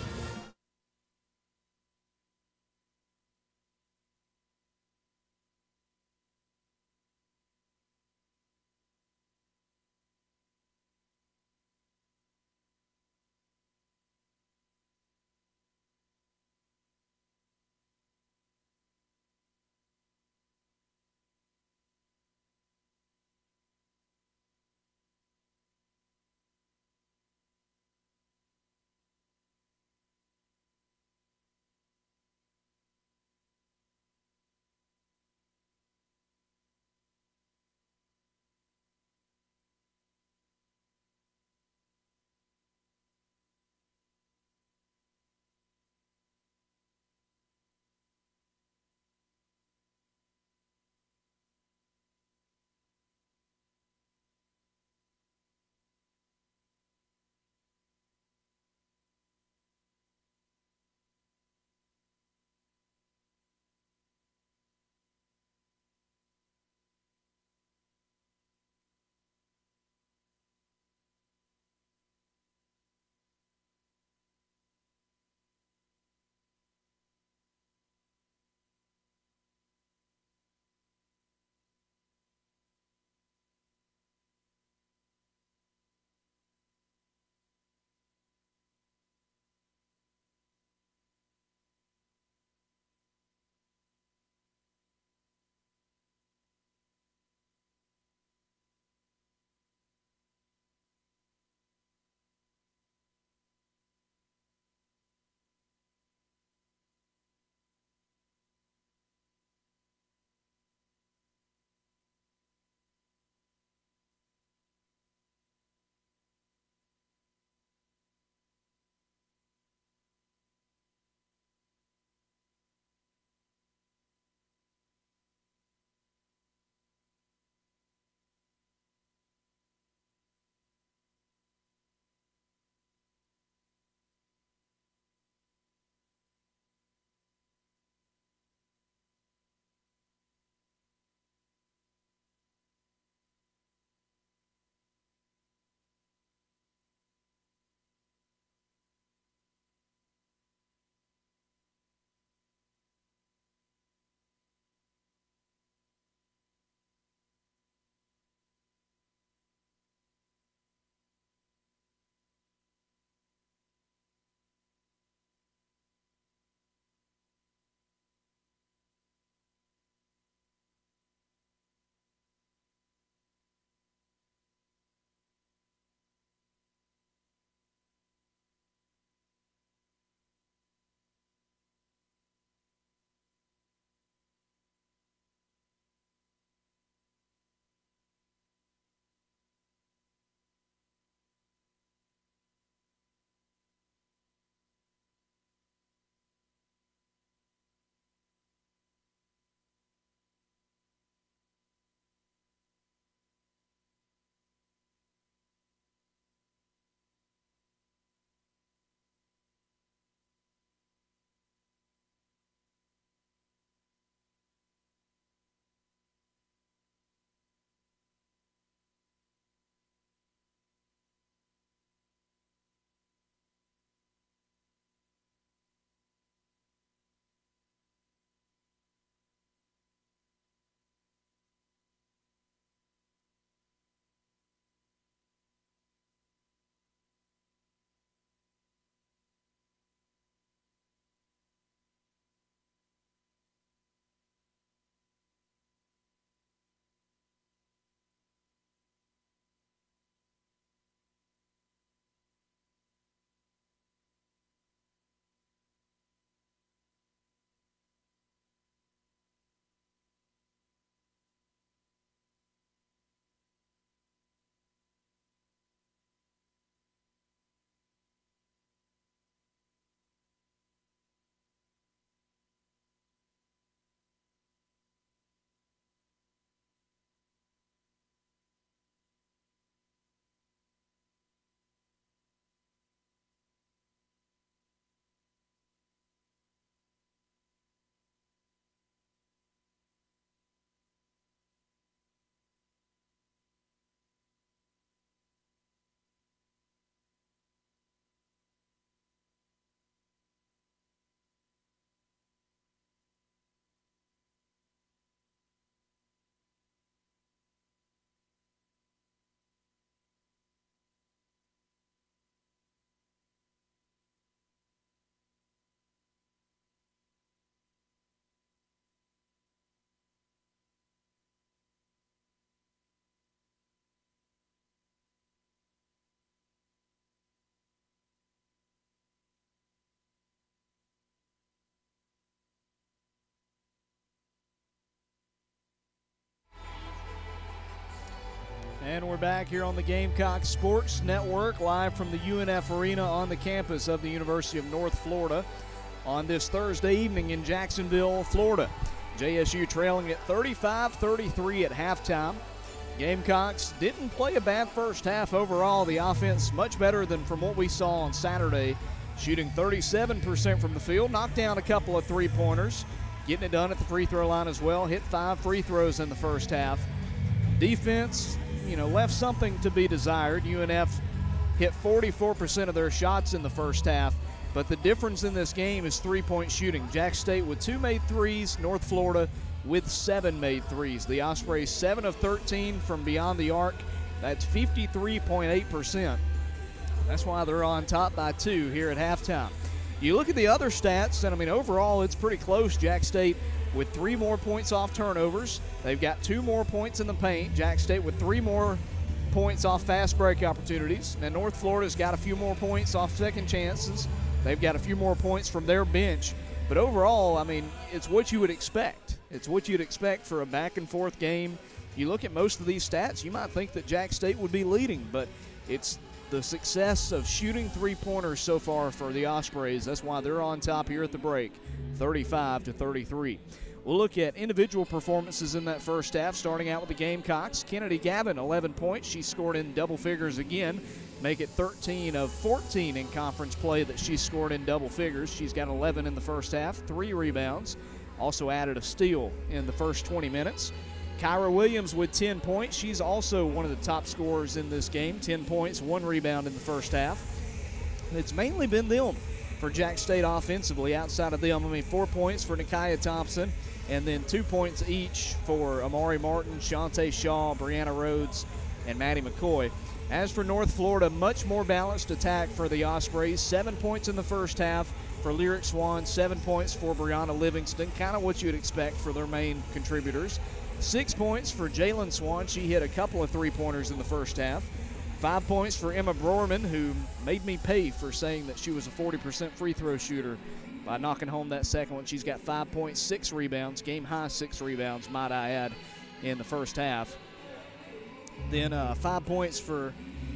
And we're back here on the Gamecock Sports Network, live from the UNF Arena on the campus of the University of North Florida on this Thursday evening in Jacksonville, Florida. JSU trailing at 35 33 at halftime. Gamecocks didn't play a bad first half overall. The offense much better than from what we saw on Saturday, shooting 37% from the field, knocked down a couple of three pointers, getting it done at the free throw line as well, hit five free throws in the first half. Defense, you know, left something to be desired. UNF hit 44% of their shots in the first half, but the difference in this game is three point shooting. Jax State with two made threes, North Florida with seven made threes. The Ospreys, 7 of 13 from beyond the arc. That's 53.8%. That's why they're on top by two here at halftime. You look at the other stats, and I mean, overall, it's pretty close. Jax State with three more points off turnovers. They've got two more points in the paint. Jax State with three more points off fast break opportunities. And North Florida's got a few more points off second chances. They've got a few more points from their bench. But overall, I mean, it's what you would expect. It's what you'd expect for a back and forth game. You look at most of these stats, you might think that Jax State would be leading, but it's the success of shooting three pointers so far for the Ospreys. That's why they're on top here at the break, 35 to 33. We'll look at individual performances in that first half, starting out with the Gamecocks. Kennedy Gavin, 11 points. She scored in double figures again, make it 13 of 14 in conference play that she scored in double figures. She's got 11 in the first half, three rebounds. Also added a steal in the first 20 minutes. Kyra Williams with 10 points. She's also one of the top scorers in this game. 10 points, one rebound in the first half. It's mainly been them for Jax State offensively. Outside of them, I mean, four points for Nikia Thompson, and then two points each for Amari Martin, Shantae Shaw, Brianna Rhodes, and Maddie McCoy. As for North Florida, much more balanced attack for the Ospreys. Seven points in the first half for Lyric Swan, seven points for Brianna Livingston, kind of what you'd expect for their main contributors. Six points for Jalen Swan. She hit a couple of three pointers in the first half. Five points for Emma Broerman, who made me pay for saying that she was a 40% free throw shooter by knocking home that second one. She's got 5.6 rebounds, game high six rebounds, might I add, in the first half. Then uh, five points for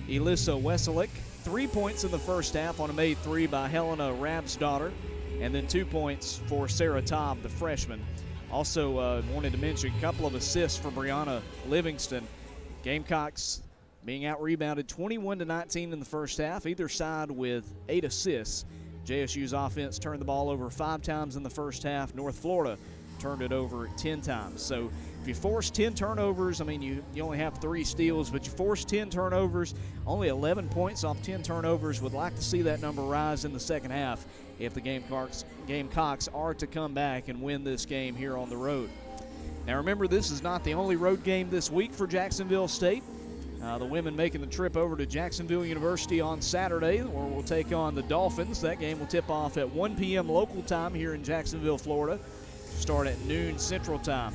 Elissa Weselick. Three points in the first half on a made three by Helena Rafnsdottir, And then two points for Sarah Taub, the freshman. Also, uh, wanted to mention a couple of assists for Brianna Livingston. Gamecocks being out rebounded 21 to 19 in the first half, either side with eight assists. JSU's offense turned the ball over five times in the first half. North Florida turned it over 10 times. So if you force 10 turnovers, I mean, you, you only have three steals, but you force 10 turnovers, only 11 points off 10 turnovers. Would like to see that number rise in the second half if the Gamecocks, Gamecocks are to come back and win this game here on the road. Now, remember, this is not the only road game this week for Jacksonville State. Uh, the women making the trip over to Jacksonville University on Saturday, where we'll take on the Dolphins. That game will tip off at 1 p.m. local time here in Jacksonville, Florida. Start at noon Central Time.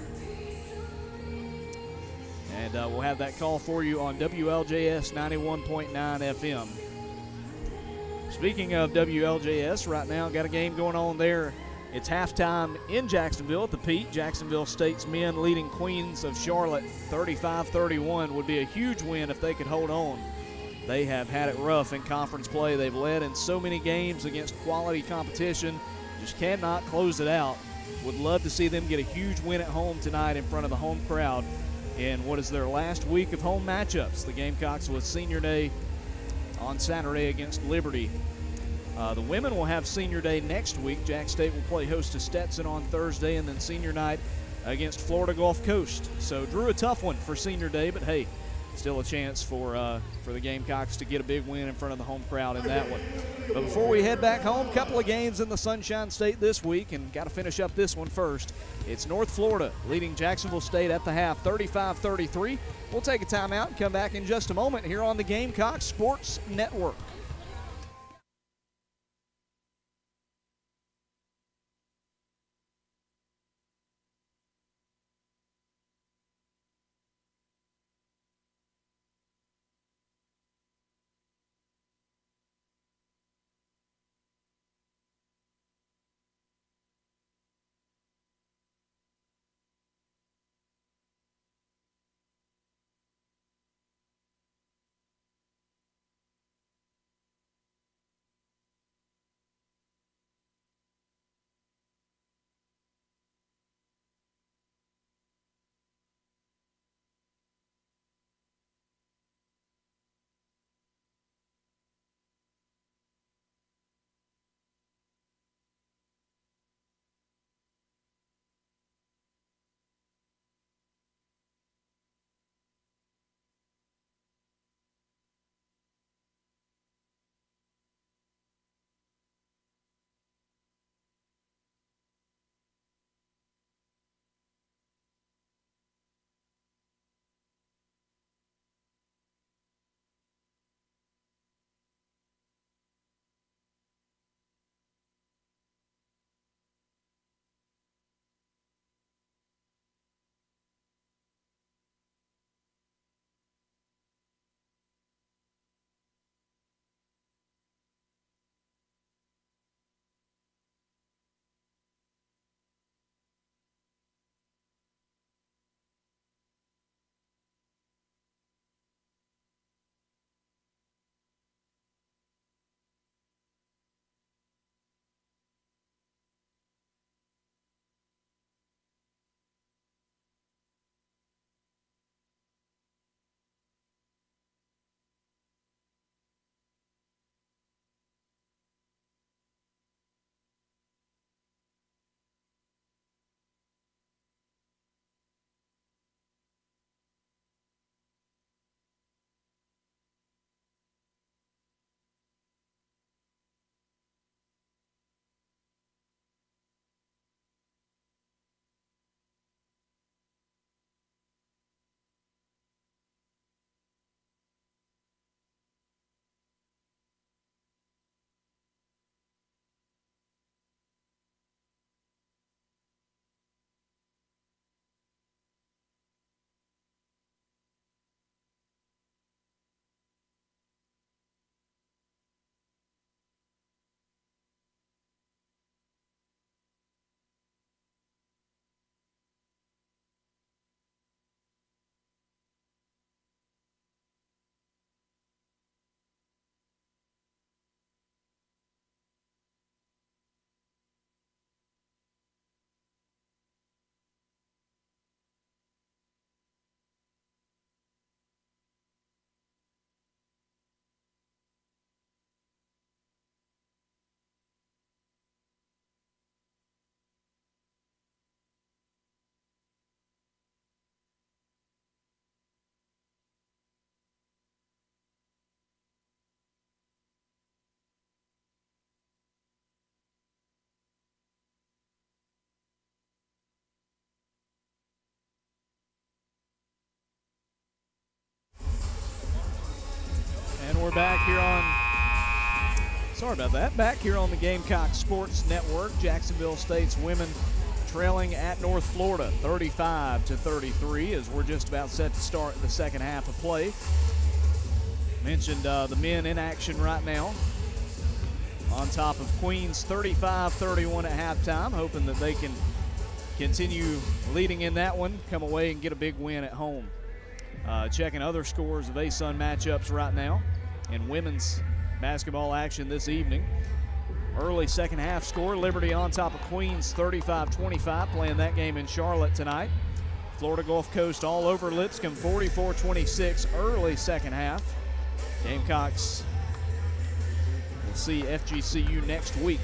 And uh, we'll have that call for you on WLJS 91.9 FM. Speaking of WLJS, right now, got a game going on there. It's halftime in Jacksonville at the Pete. Jacksonville State's men leading Queens of Charlotte 35 31 would be a huge win if they could hold on. They have had it rough in conference play. They've led in so many games against quality competition, just cannot close it out. Would love to see them get a huge win at home tonight in front of the home crowd in what is their last week of home matchups. The Gamecocks with Senior Day on Saturday against Liberty. Uh, the women will have Senior Day next week. Jax State will play host to Stetson on Thursday, and then Senior Night against Florida Gulf Coast. So drew a tough one for Senior Day, but hey, still a chance for uh, for the Gamecocks to get a big win in front of the home crowd in that one. But before we head back home, a couple of games in the Sunshine State this week, and got to finish up this one first. It's North Florida leading Jacksonville State at the half, 35-33. We'll take a timeout and come back in just a moment here on the Gamecock Sports Network. We're back here on. Sorry about that. Back here on the Gamecock Sports Network. Jacksonville State's women trailing at North Florida 35 to 33 as we're just about set to start the second half of play. Mentioned uh, the men in action right now on top of Queens 35 31 at halftime, hoping that they can continue leading in that one, come away and get a big win at home. Uh, checking other scores of ASUN matchups right now in women's basketball action this evening. Early second half score Liberty on top of Queens 35 25, playing that game in Charlotte tonight. Florida Gulf Coast all over Lipscomb 44 26, early second half. Gamecocks will see FGCU next week.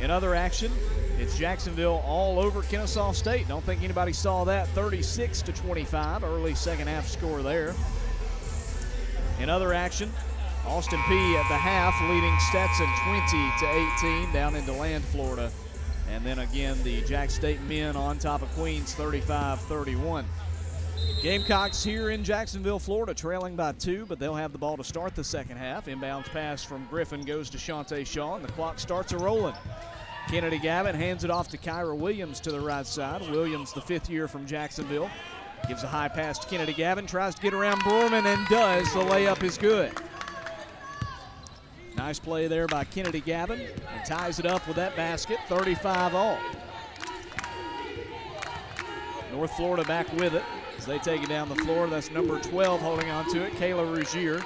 In other action, it's Jacksonville all over Kennesaw State. Don't think anybody saw that. 36 to 25, early second half score there. In other action, Austin Peay at the half leading Stetson 20 to 18 down in DeLand, Florida. And then again, the Jax State men on top of Queens 35 31. Gamecocks here in Jacksonville, Florida, trailing by two, but they'll have the ball to start the second half. Inbounds pass from Griffin goes to Shante Shaw, and the clock starts a rolling. Kennedy Gavin hands it off to Kyra Williams to the right side. Williams, the fifth year from Jacksonville, gives a high pass to Kennedy Gavin, tries to get around Broerman and does. The layup is good. Nice play there by Kennedy Gavin and ties it up with that basket, 35 all. North Florida back with it as they take it down the floor. That's number 12 holding on to it, Kayla Rougier.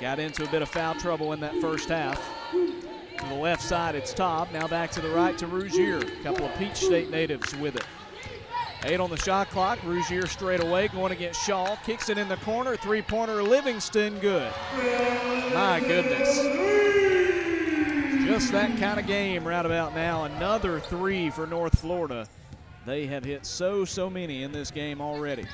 Got into a bit of foul trouble in that first half. To the left side, it's Taub. Now back to the right to Rougier. A couple of Peach State natives with it. Eight on the shot clock. Rougier straight away going against Shaw. Kicks it in the corner. Three pointer Livingston good. My goodness. Just that kind of game right about now. Another three for North Florida. They have hit so, so many in this game already.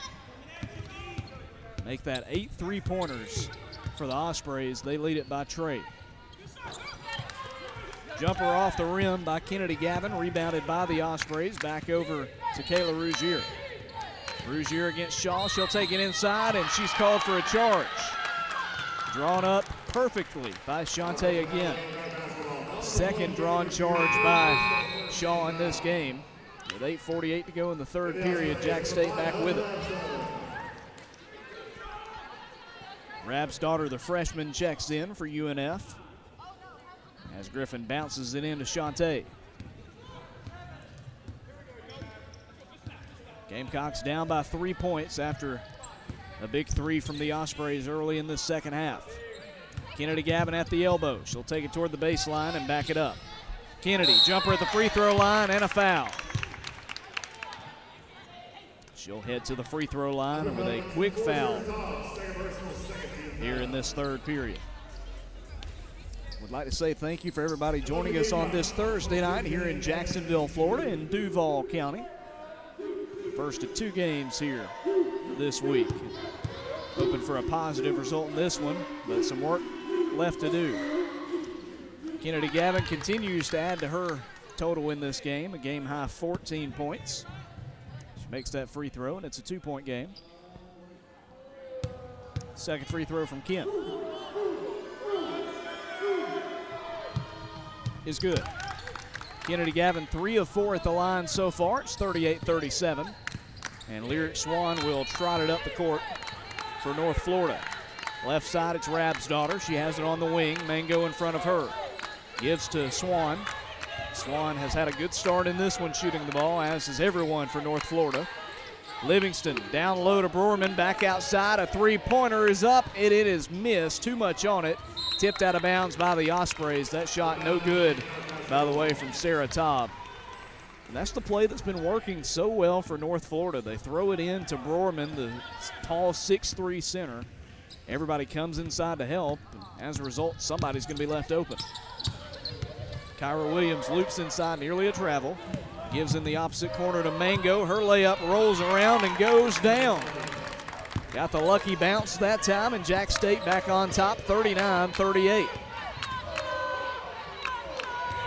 Make that eight three pointers for the Ospreys. They lead it by Trey. Jumper off the rim by Kennedy Gavin, rebounded by the Ospreys. Back over to Kayla Rougier. Rougier against Shaw. She'll take it inside, and she's called for a charge. Drawn up perfectly by Shante again. Second drawn charge by Shaw in this game. With 8.48 to go in the third period, Jax State back with it. Rafnsdottir, the freshman, checks in for UNF as Griffin bounces it into Shante. Gamecocks down by three points after a big three from the Ospreys early in the second half. Kennedy Gavin at the elbow. She'll take it toward the baseline and back it up. Kennedy, jumper at the free throw line and a foul. She'll head to the free throw line with a quick foul here in this third period. Would like to say thank you for everybody joining us on this Thursday night here in Jacksonville, Florida, in Duval County. First of two games here this week. Hoping for a positive result in this one, but some work left to do. Kennedy Gavin continues to add to her total in this game, a game high 14 points. She makes that free throw, and it's a two point game. Second free throw from Kent. is good. Kennedy Gavin, three of four at the line so far. It's 38 37. And Lyric Swan will trot it up the court for North Florida. Left side, it's Rafnsdottir. She has it on the wing. Mango in front of her. Gives to Swan. Swan has had a good start in this one shooting the ball, as is everyone for North Florida. Livingston down low to Broerman, back outside. A three pointer is up, and it is missed. Too much on it. Tipped out of bounds by the Ospreys. That shot no good, by the way, from Sarah Taub. And that's the play that's been working so well for North Florida. They throw it in to Broerman, the tall 6'3 center. Everybody comes inside to help. as a result, somebody's going to be left open. Kyra Williams loops inside, nearly a travel. Gives in the opposite corner to Mango. Her layup rolls around and goes down. Got the lucky bounce that time, and Jax State back on top, 39 38.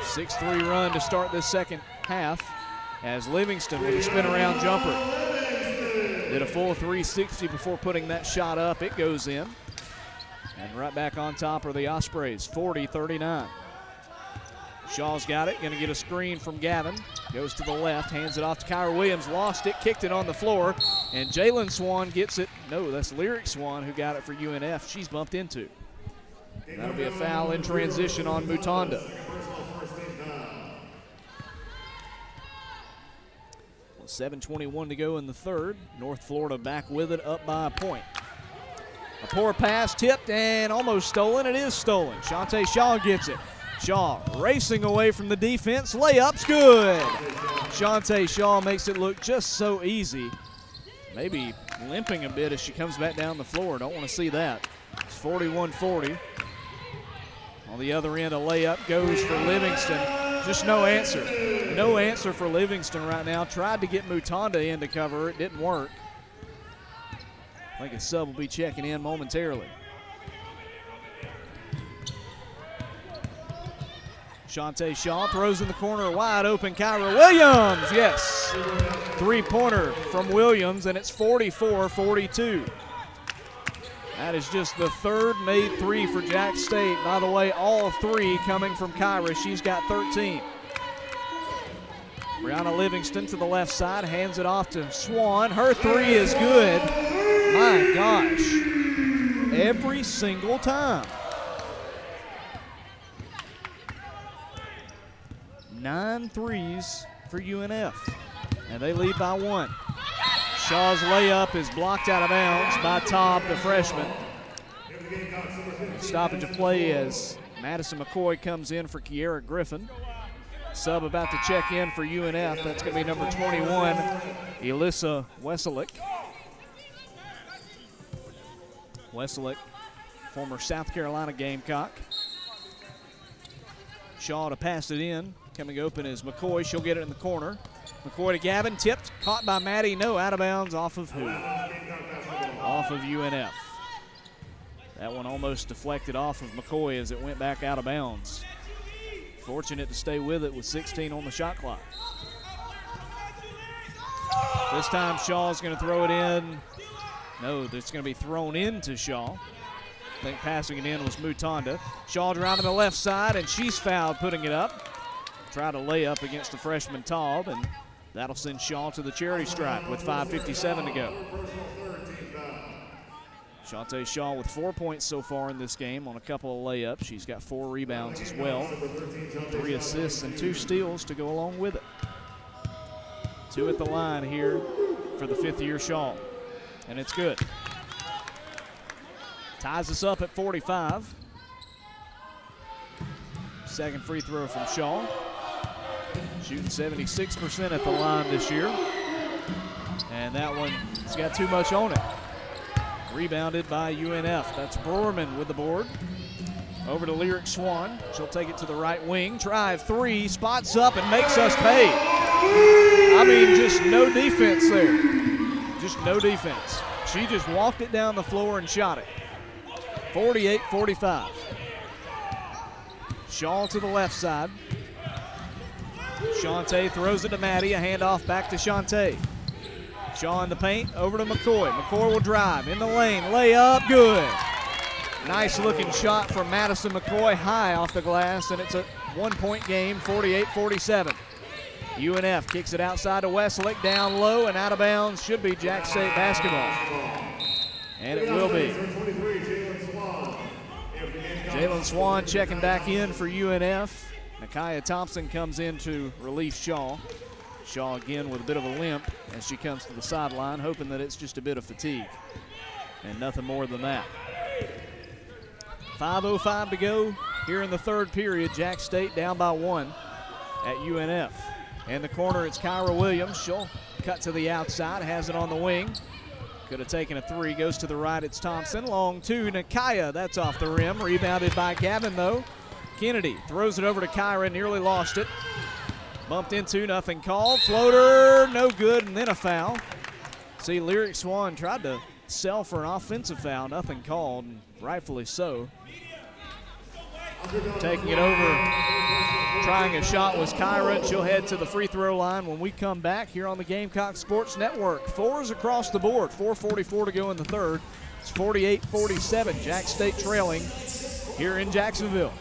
6 3 run to start this second half as Livingston with a spin around jumper. Did a full 360 before putting that shot up. It goes in. And right back on top are the Ospreys, 40 39. Shaw's got it, going to get a screen from Gavin. Goes to the left, hands it off to Kyra Williams, lost it, kicked it on the floor, and Jalen Swan gets it. No, that's Lyric Swan who got it for UNF. She's bumped into. And that'll be a foul in transition on Mutanda. 7.21 to go in the third. North Florida back with it, up by a point. A poor pass, tipped and almost stolen. It is stolen. Shantae Shaw gets it. Shaw racing away from the defense. Layup's good. Shantae Shaw makes it look just so easy. Maybe limping a bit as she comes back down the floor. Don't want to see that. It's 41 40. On the other end, a layup goes for Livingston. Just no answer. No answer for Livingston right now. Tried to get Mutanda in to cover it, didn't work. I think a sub will be checking in momentarily. Shante Shaw throws in the corner, wide open. Kyra Williams, yes. Three pointer from Williams, and it's 44 42. That is just the third made three for Jax State. By the way, all three coming from Kyra. She's got 13. Brianna Livingston to the left side, hands it off to Swan. Her three is good. My gosh. Every single time. Nine threes for UNF. And they lead by one. Shaw's layup is blocked out of bounds by Taub, the freshman. Stoppage of play as Madison McCoy comes in for Kiera Griffin. Sub about to check in for UNF. That's going to be number 21, Elissa Weselick. Weselick, former South Carolina Gamecock. Shaw to pass it in. Coming open is McCoy. She'll get it in the corner. McCoy to Gavin, tipped, caught by Maddie. No, out of bounds off of who? Off of UNF. That one almost deflected off of McCoy as it went back out of bounds. Fortunate to stay with it with 16 on the shot clock. This time Shaw's going to throw it in. No, it's going to be thrown into Shaw. I think passing it in was Mutanda. Shaw driving the left side, and she's fouled putting it up. Try to lay up against the freshman Taub, and that'll send Shaw to the charity stripe with 5.57 to go. Shantae Shaw with four points so far in this game on a couple of layups. She's got four rebounds as well, three assists and two steals to go along with it. Two at the line here for the fifth year Shaw, and it's good. Ties us up at 45. Second free throw from Shaw. Shooting 76% at the line this year. And that one's got too much on it. Rebounded by UNF. That's Broerman with the board. Over to Lyric Swan. She'll take it to the right wing. Drive three, spots up and makes us pay. I mean, just no defense there. Just no defense. She just walked it down the floor and shot it. 48 45. Shaw to the left side. Shantae throws it to Maddie. A handoff back to Shantae. Shaw in the paint, over to McCoy. McCoy will drive in the lane, layup, good. Nice looking shot from Madison McCoy, high off the glass, and it's a one point game, 48 47. UNF kicks it outside to Weselick, down low and out of bounds. Should be Jax State basketball. And it will be. Jalen Swan checking back in for UNF. Nakaya Thompson comes in to relieve Shaw. Shaw again with a bit of a limp as she comes to the sideline, hoping that it's just a bit of fatigue and nothing more than that. 5.05 to go here in the third period. Jax State down by one at UNF. In the corner, it's Kyra Williams. She'll cut to the outside, has it on the wing. Could have taken a three, goes to the right, it's Thompson. Long two, Nakaya, that's off the rim. Rebounded by Gavin, though. Kennedy throws it over to Kyra, nearly lost it. Bumped into, nothing called. Floater, no good, and then a foul. See, Lyric Swan tried to sell for an offensive foul, nothing called, and rightfully so. Taking it over, trying a shot was Kyra. She'll head to the free throw line when we come back here on the Gamecock Sports Network. Fours across the board, 4.44 to go in the third. It's 48 47. Jax State trailing here in Jacksonville.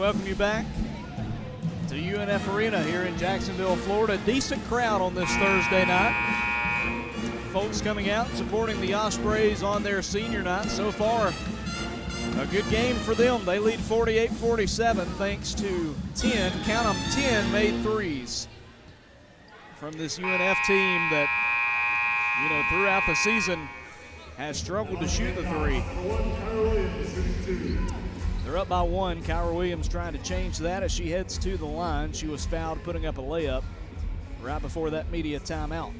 Welcome you back to UNF Arena here in Jacksonville, Florida. Decent crowd on this Thursday night. Folks coming out supporting the Ospreys on their senior night. So far, a good game for them. They lead 48-47 thanks to 10, count them, 10 made threes from this UNF team that, you know, throughout the season has struggled to shoot the three. They're up by one. Kyra Williams trying to change that as she heads to the line. She was fouled putting up a layup right before that media timeout.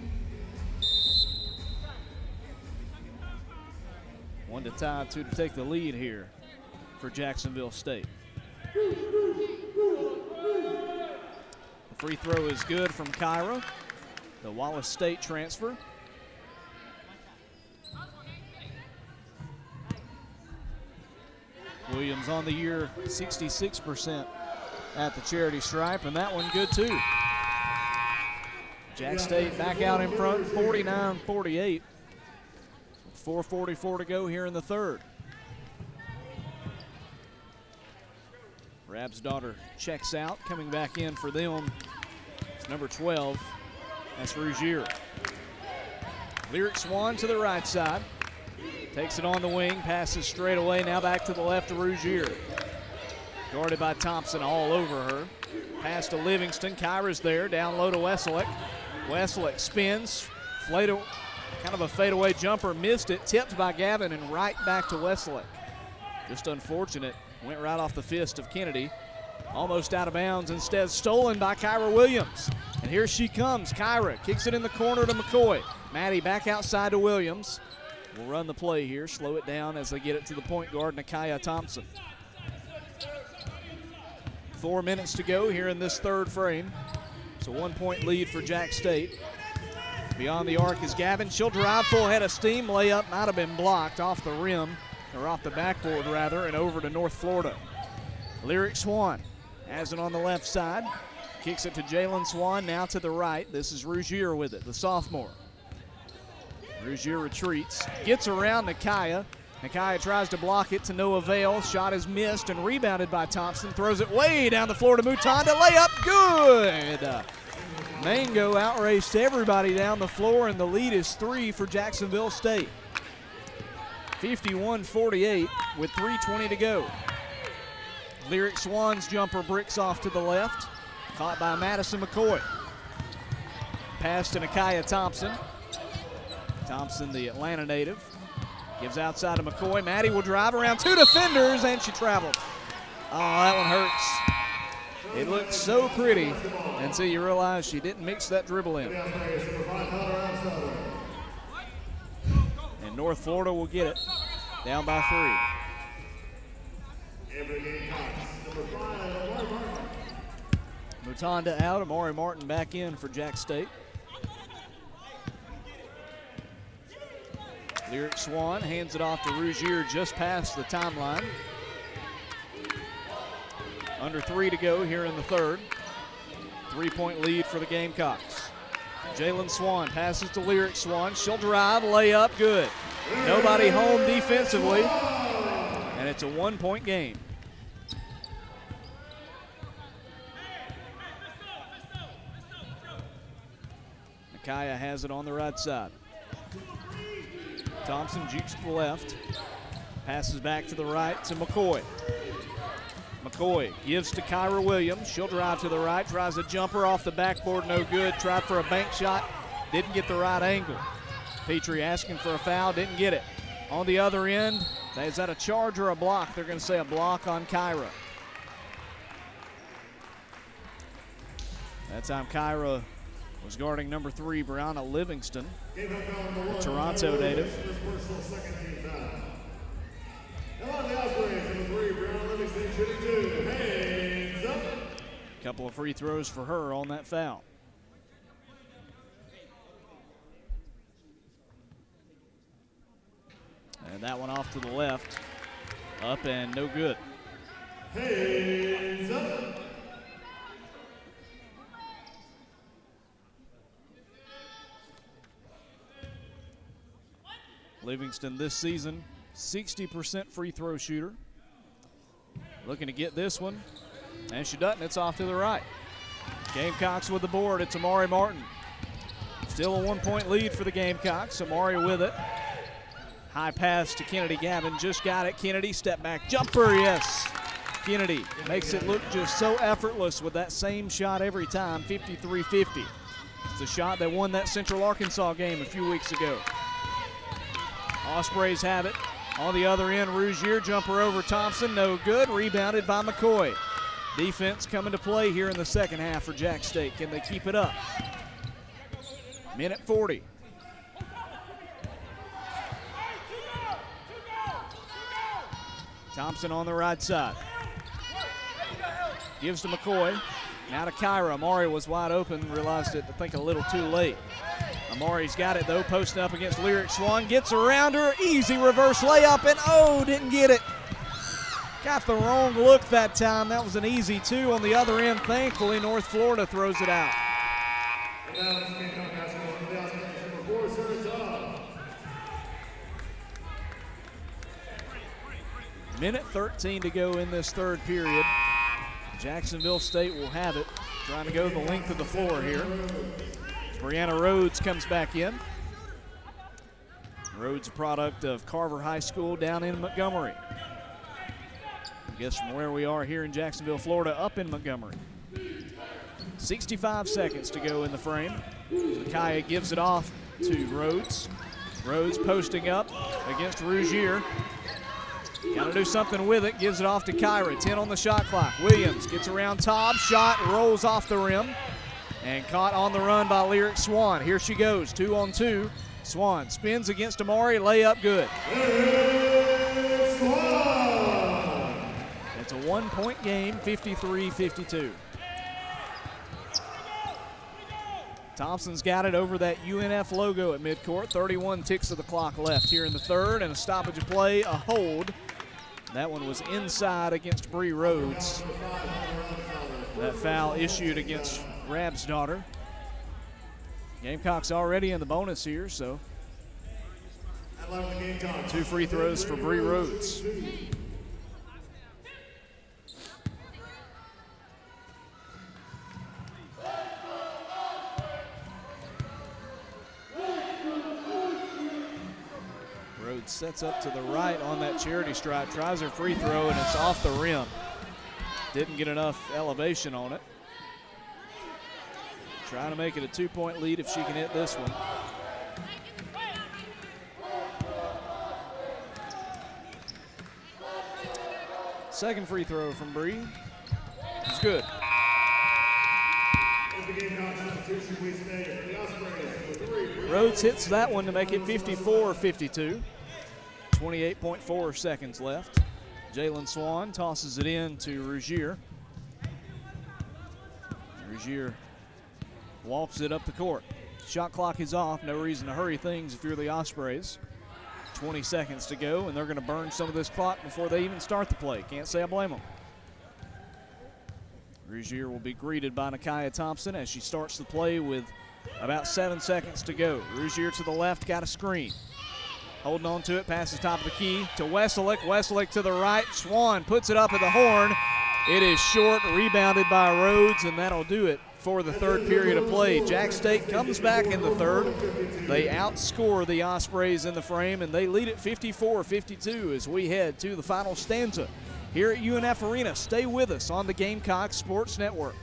One to tie, two to take the lead here for Jacksonville State. The free throw is good from Kyra, the Wallace State transfer. Williams on the year 66% at the charity stripe, and that one good too. Jax State back out in front, 49-48. 4.44 to go here in the third. Rafnsdottir checks out, coming back in for them. It's number 12. That's Rougier. Lyric Swan to the right side. Takes it on the wing, passes straight away. Now back to the left to Rougier. Guarded by Thompson all over her. Pass to Livingston. Kyra's there. Down low to Weselick. Weselick spins. Flato, kind of a fadeaway jumper. Missed it. Tipped by Gavin and right back to Weselick. Just unfortunate. Went right off the fist of Kennedy. Almost out of bounds. Instead, stolen by Kyra Williams. And here she comes. Kyra kicks it in the corner to McCoy. Maddie back outside to Williams. We'll run the play here, slow it down as they get it to the point guard, Nakaya Thompson. Four minutes to go here in this third frame. It's a one point lead for Jax State. Beyond the arc is Gavin. She'll drive full head of steam. Layup might have been blocked off the rim, or off the backboard rather, and over to North Florida. Lyric Swan has it on the left side. Kicks it to Jalen Swan, now to the right. This is Rougier with it, the sophomore. Rougier retreats, gets around Nakaya, Nakaya tries to block it to no avail. Shot is missed and rebounded by Thompson. Throws it way down the floor to Mutanda. Layup good. Mango outraced everybody down the floor, and the lead is three for Jacksonville State. 51 48 with 3.20 to go. Lyric Swan's jumper bricks off to the left, caught by Madison McCoy. Pass to Nakaya Thompson. Thompson, the Atlanta native, gives outside to McCoy. Maddie will drive around two defenders, and she traveled. Oh, that one hurts. It looked so pretty until you realize she didn't mix that dribble in. And North Florida will get it, down by three. Mutanda out, Amari Martin back in for Jax State. Lyric Swan hands it off to Rougier just past the timeline. Under three to go here in the third. Three-point lead for the Gamecocks. Jalen Swan passes to Lyric Swan. She'll drive, lay up, good. Nobody home defensively, and it's a one-point game. Nakaya has it on the right side. Thompson jukes to the left. Passes back to the right to McCoy. McCoy gives to Kyra Williams. She'll drive to the right, tries a jumper off the backboard, no good. Tried for a bank shot, didn't get the right angle. Pietri asking for a foul, didn't get it. On the other end, is that a charge or a block? They're going to say a block on Kyra. That time Kyra was guarding number three, Brianna Livingston, Toronto native. Couple of free throws for her on that foul. And that one off to the left. Up and no good. Hands up. Livingston this season, 60% free throw shooter. Looking to get this one. And she doesn't. It's off to the right. Gamecocks with the board. It's Amari Martin. Still a one point lead for the Gamecocks. Amari with it. High pass to Kennedy Gavin. Just got it. Kennedy, step back. Jumper, yes. Kennedy makes it look just so effortless with that same shot every time 53 50. It's the shot that won that Central Arkansas game a few weeks ago. Ospreys have it. On the other end, Rougier jumper over Thompson, no good. Rebounded by McCoy. Defense coming to play here in the second half for Jax State. Can they keep it up? Minute 40. Thompson on the right side. Gives to McCoy. Now to Kyra. Amari was wide open, realized it, I think, a little too late. Amari's got it though, posting up against Lyric Swan, gets around her, easy reverse layup, and oh, didn't get it. Got the wrong look that time. That was an easy two on the other end. Thankfully, North Florida throws it out. Minute 13 to go in this third period. Jacksonville State will have it, trying to go the length of the floor here. Brianna Rhodes comes back in. Rhodes, a product of Carver High School down in Montgomery. I guess from where we are here in Jacksonville, Florida, up in Montgomery. 65 seconds to go in the frame. Zakaya gives it off to Rhodes. Rhodes posting up against Rougier. Got to do something with it. Gives it off to Kyra. 10 on the shot clock. Williams gets around top. Shot rolls off the rim. And caught on the run by Lyric Swan. Here she goes. Two on two. Swan spins against Amari. Layup good. It's a one point game, 53 52. Thompson's got it over that UNF logo at midcourt. 31 ticks of the clock left here in the third, and a stoppage of play, a hold. That one was inside against Bree Rhodes. That foul issued against Rafnsdottir. Gamecocks already in the bonus here, so Two free throws for Bree Rhodes. Rhodes sets up to the right on that charity stripe, tries her free throw, and it's off the rim. Didn't get enough elevation on it. Trying to make it a two-point lead if she can hit this one. Second free throw from Bree. It's good. Rhodes hits that one to make it 54-52. 28.4 seconds left. Jalen Swan tosses it in to Rougier. Rougier walks it up the court. Shot clock is off. No reason to hurry things if you're the Ospreys. 20 seconds to go, and they're going to burn some of this clock before they even start the play. Can't say I blame them. Rougier will be greeted by Nakia Thompson as she starts the play with about seven seconds to go. Rougier to the left, got a screen. Holding on to it, passes top of the key to Weselick. Weselick to the right. Swan puts it up at the horn. It is short, rebounded by Rhodes, and that'll do it for the third period of play. Jax State comes back in the third. They outscore the Ospreys in the frame, and they lead it 54-52 as we head to the final stanza here at UNF Arena. Stay with us on the Gamecock Sports Network.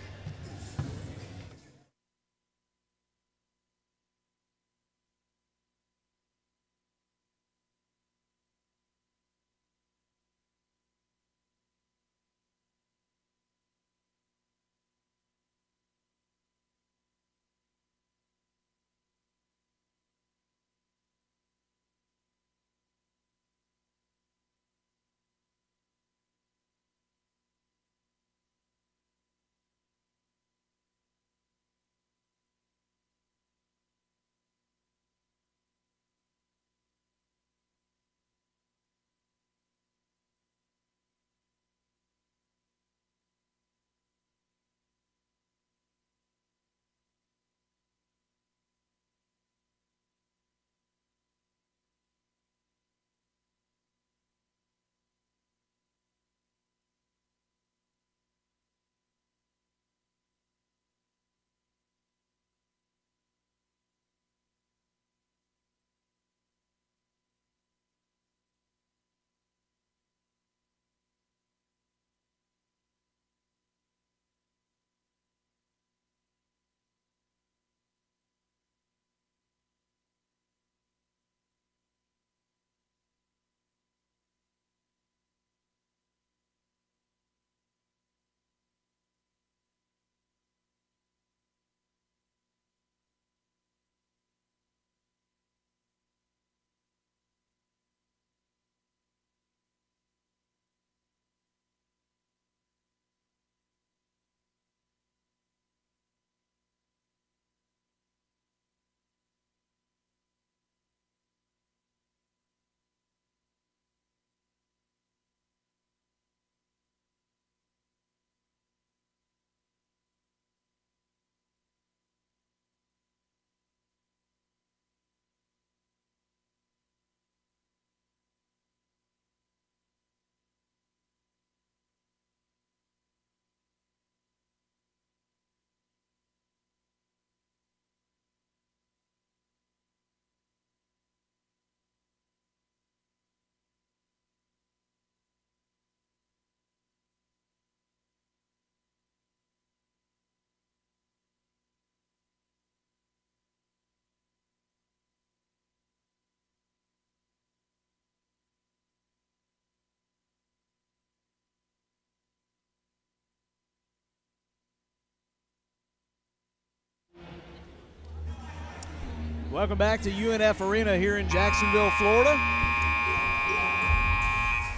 Welcome back to UNF Arena here in Jacksonville, Florida.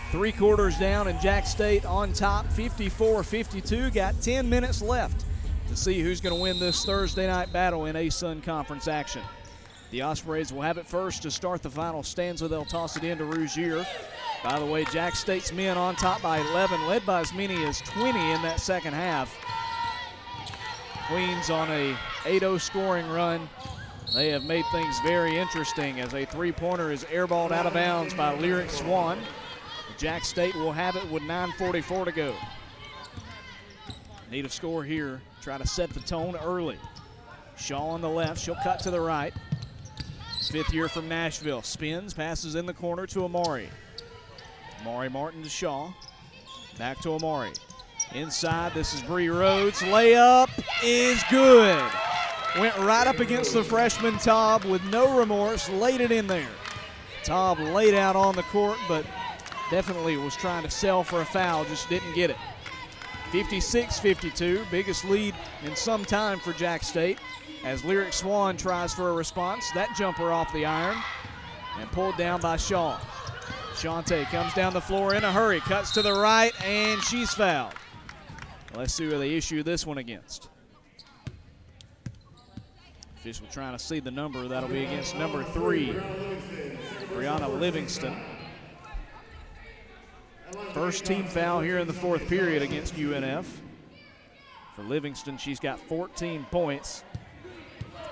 Three quarters down and Jax State on top 54-52. Got 10 minutes left to see who's going to win this Thursday night battle in ASUN Conference action. The Ospreys will have it first to start the final stanza. They'll toss it into Rougier. By the way, Jax State's men on top by 11, led by as many as 20 in that second half. Queens on a 8-0 scoring run They have made things very interesting as a three-pointer is airballed out of bounds by Lyric Swan. Jax State will have it with 9.44 to go. Need a score here. Try to set the tone early. Shaw on the left. She'll cut to the right. Fifth year from Nashville. Spins, passes in the corner to Amari. Amari Martin to Shaw. Back to Amari. Inside, this is Bree Rhodes. Layup is good. Went right up against the freshman Taub with no remorse, laid it in there. Taub laid out on the court, but definitely was trying to sell for a foul, just didn't get it. 56 52, biggest lead in some time for Jax State. As Lyric Swan tries for a response, that jumper off the iron and pulled down by Shaw. Shante comes down the floor in a hurry, cuts to the right, and she's fouled. Let's see who they issue this one against. Official trying to see the number. That'll be against number three, Brianna Livingston. First team foul here in the fourth period against UNF. For Livingston, she's got 14 points.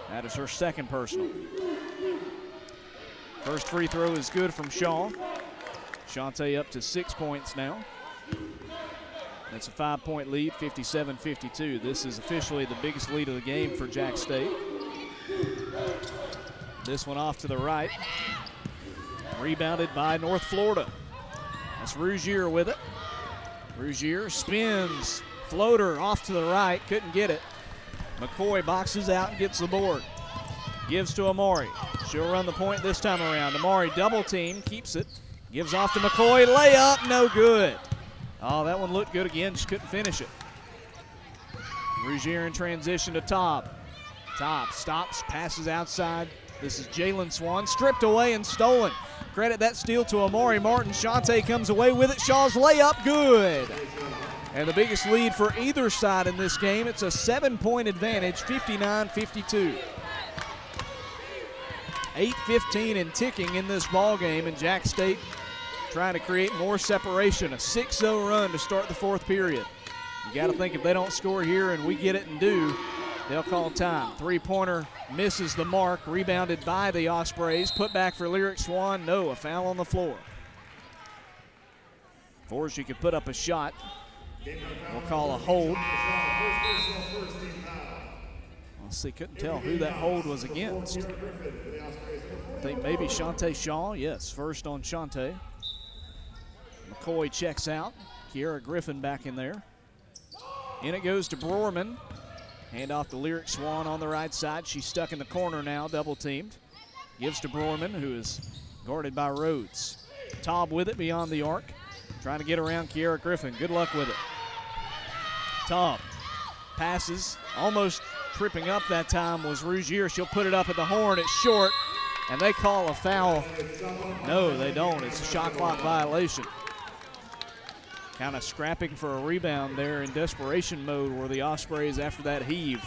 That is her second personal. First free throw is good from Shaw. Shante up to six points now. That's a five point lead, 57 52. This is officially the biggest lead of the game for Jax State. This one off to the right. Rebounded by North Florida. That's Rougier with it. Rougier spins, floater off to the right, couldn't get it. McCoy boxes out and gets the board. Gives to Amari. She'll run the point this time around. Amari double team, keeps it. Gives off to McCoy. Layup, no good. Oh, that one looked good again, just couldn't finish it. Rougier in transition to Taub. Taub stops, passes outside. This is Jalen Swan, stripped away and stolen. Credit that steal to Amari Martin. Shante comes away with it. Shaw's layup, good. And the biggest lead for either side in this game, it's a seven point advantage, 59 52. 8-15 and ticking in this ball game, and Jax State trying to create more separation. A 6-0 run to start the fourth period. You got to think if they don't score here and we get it and do, they'll call time. Three-pointer misses the mark, rebounded by the Ospreys. Put back for Lyric Swan. No, a foul on the floor. Before she could put up a shot, we'll call a hold. See, couldn't tell who that hold was against. I think maybe Shante Shaw. Yes, first on Shante. McCoy checks out. Kiera Griffin back in there. In it goes to Broerman. Hand off to Lyric Swan on the right side. She's stuck in the corner now, double teamed. Gives to Broerman, who is guarded by Rhodes. Taub with it beyond the arc. Trying to get around Kiera Griffin. Good luck with it. Taub passes. Almost tripping up that time was Rougier. She'll put it up at the horn. It's short, and they call a foul. No, they don't. It's a shot clock violation. Kind of scrapping for a rebound there in desperation mode were the Ospreys after that heave.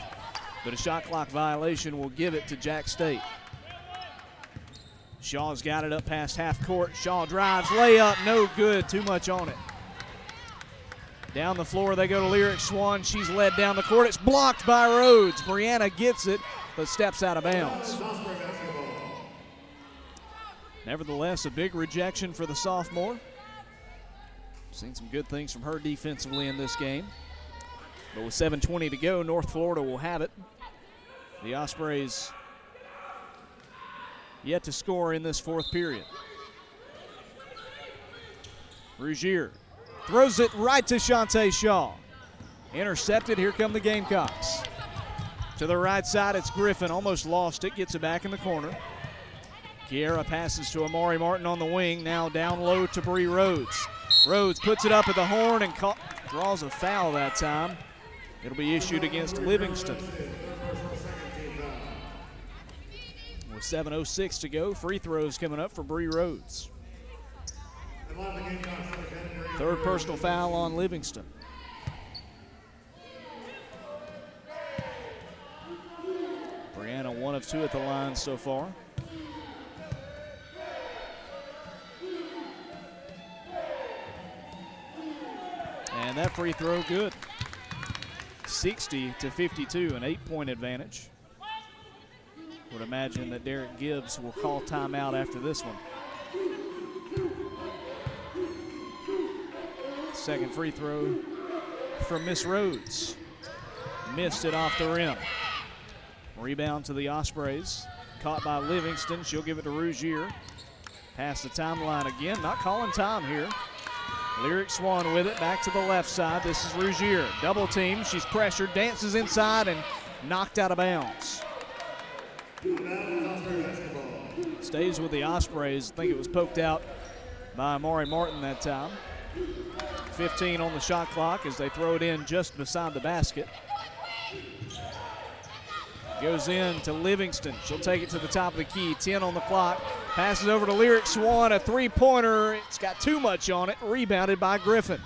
But a shot clock violation will give it to Jax State. Shaw's got it up past half court. Shaw drives, layup, no good, too much on it. Down the floor, they go to Lyric Swan. She's led down the court. It's blocked by Rhodes. Brianna gets it, but steps out of bounds. Nevertheless, a big rejection for the sophomore. Seen some good things from her defensively in this game. But with 7.20 to go, North Florida will have it. The Ospreys yet to score in this fourth period. Rougier throws it right to Shante Shaw. Intercepted. Here come the Gamecocks. To the right side, it's Griffin. Almost lost it. Gets it back in the corner. Kiera passes to Amari Martin on the wing. Now down low to Bree Rhodes. Rhodes puts it up at the horn and draws a foul that time. It'll be issued against Livingston. With 7.06 to go, free throws coming up for Bree Rhodes. Third personal foul on Livingston. Brianna one of two at the line so far. And that free throw good. 60 to 52, an eight point advantage. Would imagine that Darrick Gibbs will call timeout after this one. Second free throw from Miss Rhodes. Missed it off the rim. Rebound to the Ospreys. Caught by Livingston. She'll give it to Rougier. Past the timeline again. Not calling time here. Lyric Swan with it. Back to the left side. This is Rougier. Double team. She's pressured. Dances inside and knocked out of bounds. Stays with the Ospreys. I think it was poked out by Amari Martin that time. 15 on the shot clock as they throw it in just beside the basket. Goes in to Livingston. She'll take it to the top of the key. 10 on the clock. Passes over to Lyric Swan. A three pointer. It's got too much on it. Rebounded by Griffin.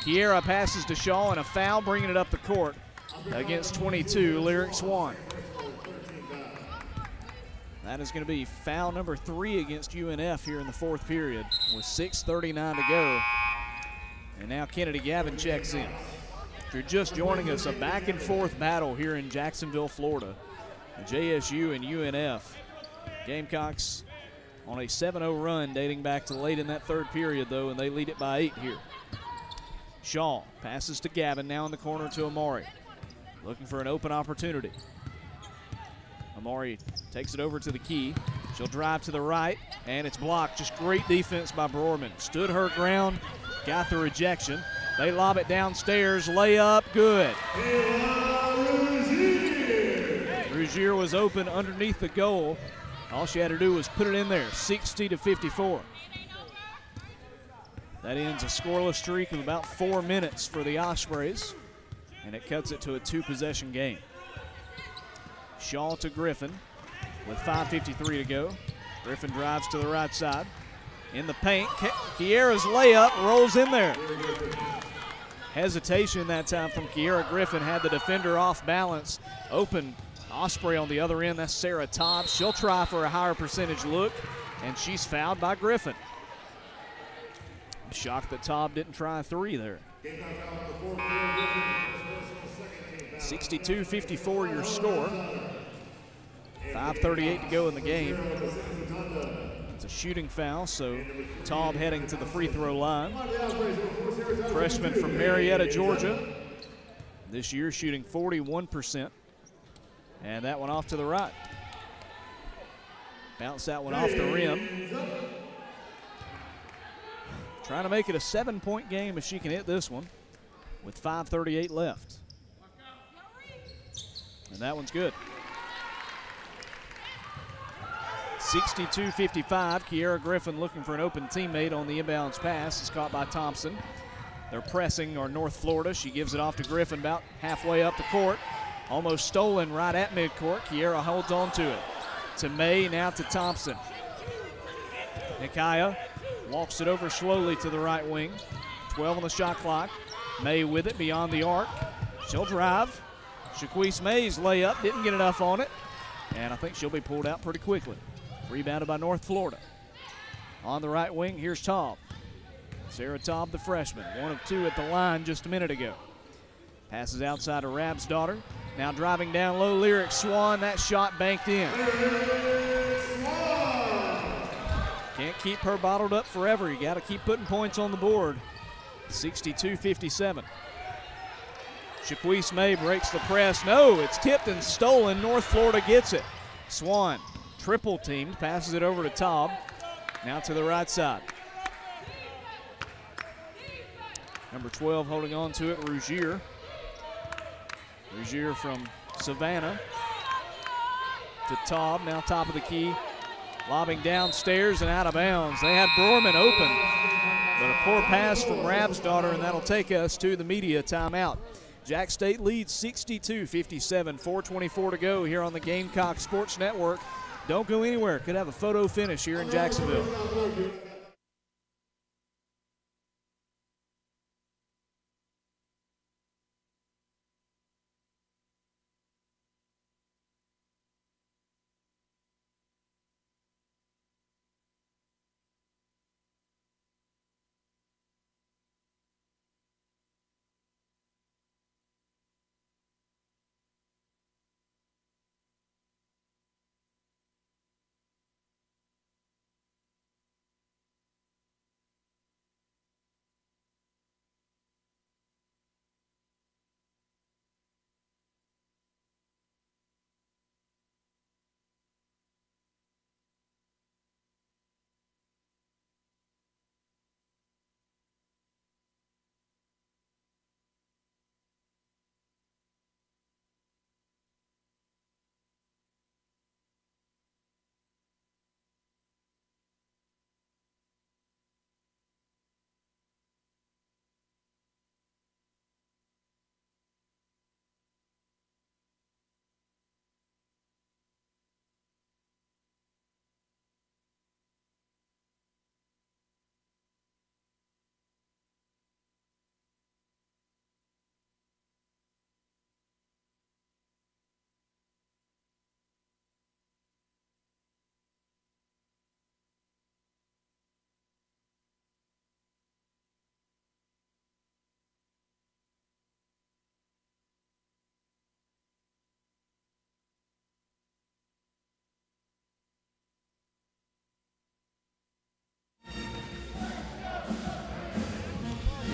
Kiera passes to Shaw and a foul bringing it up the court against 22, Lyric Swan. That is going to be foul number three against UNF here in the fourth period with 6.39 to go. And now Kennedy Gavin checks in. If you're just joining us, a back and forth battle here in Jacksonville, Florida. JSU and UNF. Gamecocks on a 7-0 run dating back to late in that third period, though, and they lead it by eight here. Shaw passes to Gavin, now in the corner to Amari. Looking for an open opportunity. Amari takes it over to the key. She'll drive to the right, and it's blocked. Just great defense by Broerman. Stood her ground, got the rejection. They lob it downstairs, layup, good. Rougier was open underneath the goal. All she had to do was put it in there, 60 to 54. That ends a scoreless streak of about four minutes for the Ospreys, and it cuts it to a two possession game. Shaw to Griffin with 5.53 to go. Griffin drives to the right side. In the paint, Kiera's layup rolls in there. Hesitation that time from Kiera Griffin had the defender off balance. Open Osprey on the other end. That's Sarah Todd. She'll try for a higher percentage look, and she's fouled by Griffin. I'm shocked that Todd didn't try three there. 62-54 your score. 5.38 to go in the game. It's a shooting foul, so Taub heading to the free throw line. Freshman from Marietta, Georgia. This year shooting 41%. And that one off to the right. Bounce that one off the rim. Trying to make it a seven point game if she can hit this one with 5.38 left. And that one's good. 62-55. Kiera Griffin looking for an open teammate on the inbounds pass. Is caught by Thompson. They're pressing our North Florida. She gives it off to Griffin about halfway up the court. Almost stolen right at midcourt. Kiera holds on to it. To May, now to Thompson. Nikaya walks it over slowly to the right wing. 12 on the shot clock. May with it beyond the arc. She'll drive. Shaquise Mays layup didn't get enough on it. And I think she'll be pulled out pretty quickly. Rebounded by North Florida. On the right wing, here's Taub. Sarah Taub, the freshman, one of two at the line just a minute ago. Passes outside to daughter. Now driving down low, Lyric Swan. That shot banked in. Can't keep her bottled up forever. You got to keep putting points on the board. 62 57. Shaquise May breaks the press. No, it's tipped and stolen. North Florida gets it. Swan, triple teamed, passes it over to Taub. Now to the right side. Number 12 holding on to it, Rougier. Rougier from Savannah to Taub, now top of the key. Lobbing downstairs and out of bounds. They had Broerman open, but a poor pass from Rafnsdottir, and that'll take us to the media timeout. Jax State leads 62 57, 424 to go here on the Gamecock Sports Network. Don't go anywhere. Could have a photo finish here in Jacksonville.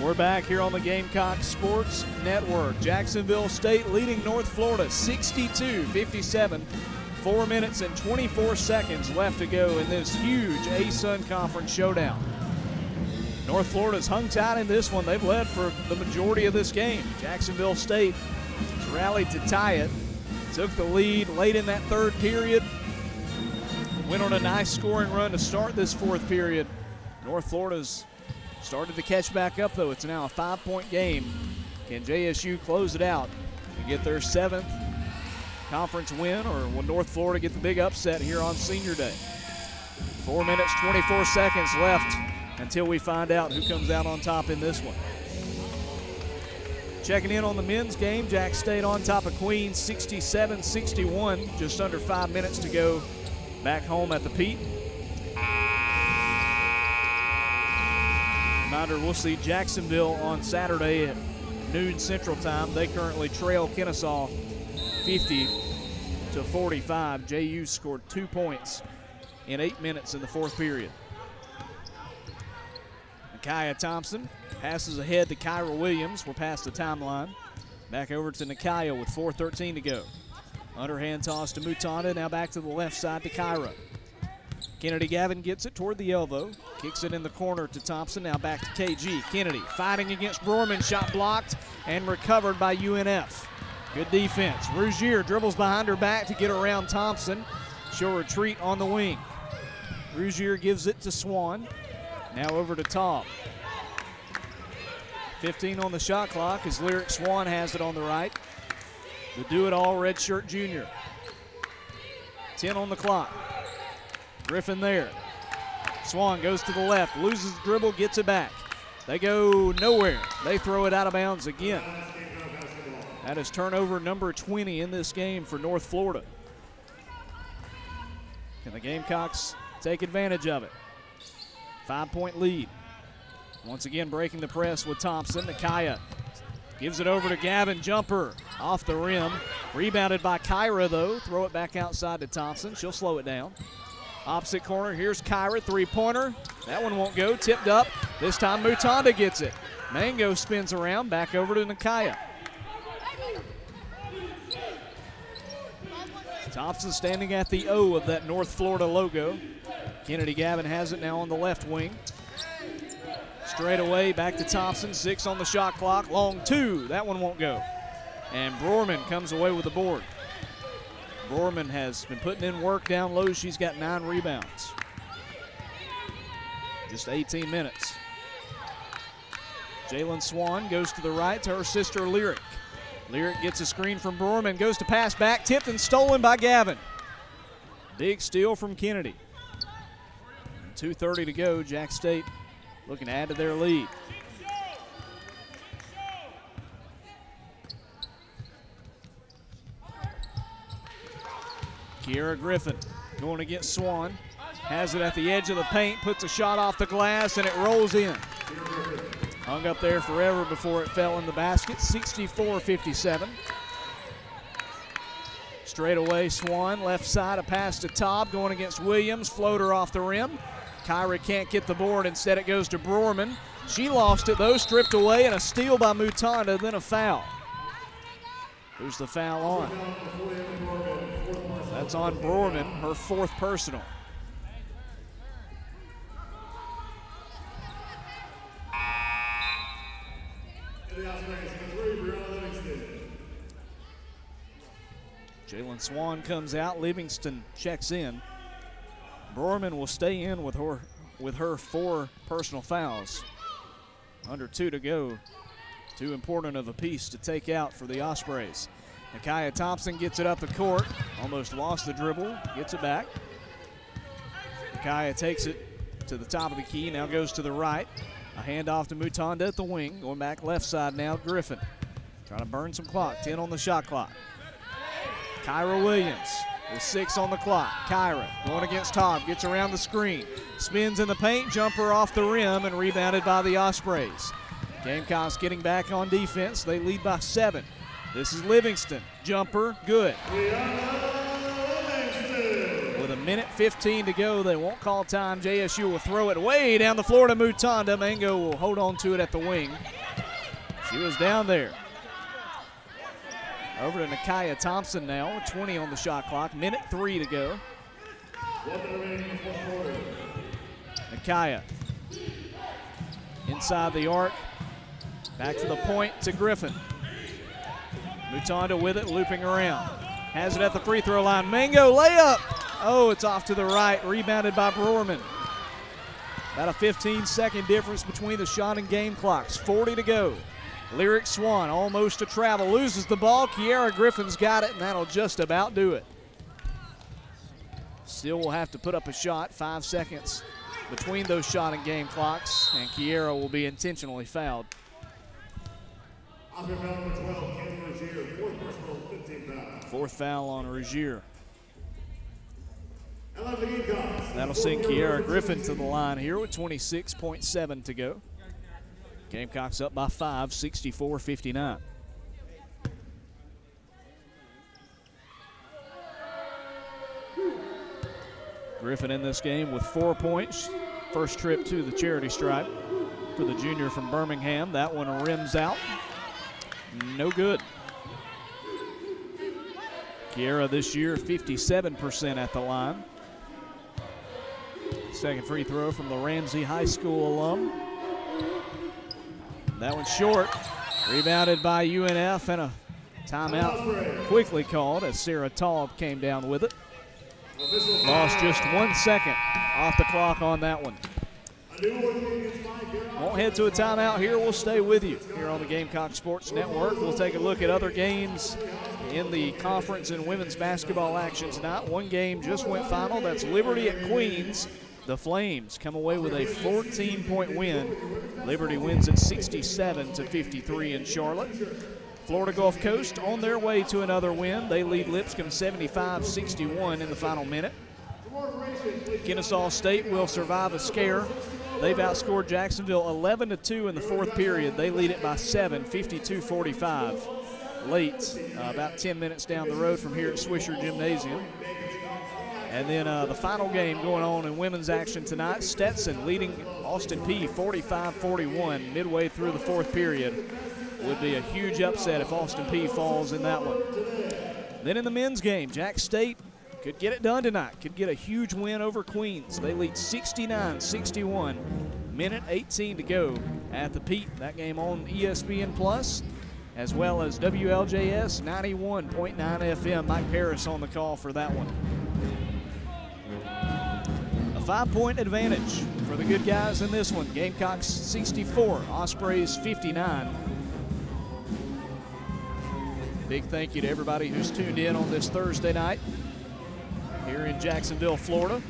We're back here on the Gamecock Sports Network. Jacksonville State leading North Florida 62 57. Four minutes and 24 seconds left to go in this huge ASUN Conference showdown. North Florida's hung tight in this one. They've led for the majority of this game. Jacksonville State has rallied to tie it. Took the lead late in that third period. Went on a nice scoring run to start this fourth period. North Florida's started to catch back up, though. It's now a five point game. Can JSU close it out and get their seventh conference win, or will North Florida get the big upset here on Senior Day? Four minutes, 24 seconds left until we find out who comes out on top in this one. Checking in on the men's game, Jack stayed on top of Queens 67 61, just under five minutes to go back home at the Pete. Reminder we'll see Jacksonville on Saturday at noon Central Time. They currently trail Kennesaw 50 to 45. JU scored two points in eight minutes in the fourth period. Nakia Thompson passes ahead to Kyra Williams. We're past the timeline. Back over to Nakia with 4.13 to go. Underhand toss to Mutanda. Now back to the left side to Kyra. Kennedy Gavin gets it toward the elbow. Kicks it in the corner to Thompson. Now back to KG. Kennedy fighting against Broerman. Shot blocked and recovered by UNF. Good defense. Rougier dribbles behind her back to get around Thompson. She'll retreat on the wing. Rougier gives it to Swan. Now over to Taub. 15 on the shot clock as Lyric Swan has it on the right. The do it all redshirt junior. 10 on the clock. Griffin there. Swan goes to the left, loses the dribble, gets it back. They go nowhere. They throw it out of bounds again. That is turnover number 20 in this game for North Florida. Can the Gamecocks take advantage of it? Five point lead. Once again, breaking the press with Thompson. Nakia gives it over to Gavin. Jumper off the rim. Rebounded by Kyra, though. Throw it back outside to Thompson. She'll slow it down. Opposite corner, here's Kyra, three pointer. That one won't go. Tipped up. This time Mutanda gets it. Mango spins around, back over to Nakia. Thompson standing at the O of that North Florida logo. Kennedy Gavin has it now on the left wing. Straight away, back to Thompson. Six on the shot clock. Long two. That one won't go. And Broerman comes away with the board. Broerman has been putting in work down low. She's got nine rebounds. Just 18 minutes. Jalen Swan goes to the right to her sister Lyric. Lyric gets a screen from Broerman, goes to pass back, tipped and stolen by Gavin. Big steal from Kennedy. 2.30 to go. Jax State looking to add to their lead. Kiera Griffin going against Swan. Has it at the edge of the paint, puts a shot off the glass, and it rolls in. Hung up there forever before it fell in the basket. 64 57. Straight away, Swan, left side, a pass to Taub, going against Williams. Floater off the rim. Kyra can't get the board. Instead, it goes to Broerman. She lost it, though, stripped away, and a steal by Mutanda, then a foul. Who's the foul on? That's on Broerman, her fourth personal. Jalen Swan comes out. Livingston checks in. Broerman will stay in with her with her four personal fouls. Under two to go. Too important of a piece to take out for the Ospreys. Nakia Thompson gets it up the court. Almost lost the dribble. Gets it back. Nakia takes it to the top of the key. Now goes to the right. A handoff to Mutanda at the wing. Going back left side now. Griffin trying to burn some clock. 10 on the shot clock. Kyra Williams with six on the clock. Kyra going against Tom, gets around the screen, spins in the paint, jumper off the rim, and rebounded by the Ospreys. Gamecocks getting back on defense. They lead by seven. This is Livingston. Jumper, good. With a minute 15 to go. They won't call time. JSU will throw it way down the floor to Mutanda. Mango will hold on to it at the wing. She was down there. Over to Nakaya Thompson now, 20 on the shot clock. Minute three to go. Nakaya inside the arc. Back to the point to Griffin. Mutanda with it, looping around. Has it at the free throw line. Mango layup. Oh, it's off to the right. Rebounded by Broerman. About a 15 second difference between the shot and game clocks. 40 to go. Lyric Swan almost to travel. Loses the ball. Kiera Griffin's got it, and that'll just about do it. Still will have to put up a shot. Five seconds between those shot and game clocks, and Kiera will be intentionally fouled. Fourth foul on Rougier. That'll send Kiera Griffin to the line here with 26.7 to go. Gamecocks up by five, 64 59. Griffin in this game with four points. First trip to the charity stripe for the junior from Birmingham. That one rims out. No good. Kiera this year 57% at the line. Second free throw from the Ramsay High School alum. That one's short. Rebounded by UNF and a timeout quickly called as Sarah Taub came down with it. Lost just one second off the clock on that one. Won't head to a timeout here. We'll stay with you here on the Gamecock Sports Network. We'll take a look at other games in the conference and women's basketball action tonight. One game just went final. That's Liberty at Queens. The Flames come away with a 14-point win. Liberty wins at 67 to 53 in Charlotte. Florida Gulf Coast on their way to another win. They lead Lipscomb 75-61 in the final minute. Kennesaw State will survive a scare. They've outscored Jacksonville 11 to 2 in the fourth period. They lead it by 7, 52-45. Late, uh, about 10 minutes down the road from here at Swisher Gymnasium. And then uh, the final game going on in women's action tonight. Stetson leading Austin Peay 45-41 midway through the fourth period. Would be a huge upset if Austin Peay falls in that one. Then in the men's game, Jax State could get it done tonight. Could get a huge win over Queens. They lead 69-61. Minute 18 to go at the Pete. That game on ESPN Plus, as well as WLJS 91.9 FM. Mike Paris on the call for that one. A five-point advantage for the good guys in this one. Gamecocks 64, Ospreys 59. Big thank you to everybody who's tuned in on this Thursday night here in Jacksonville, Florida.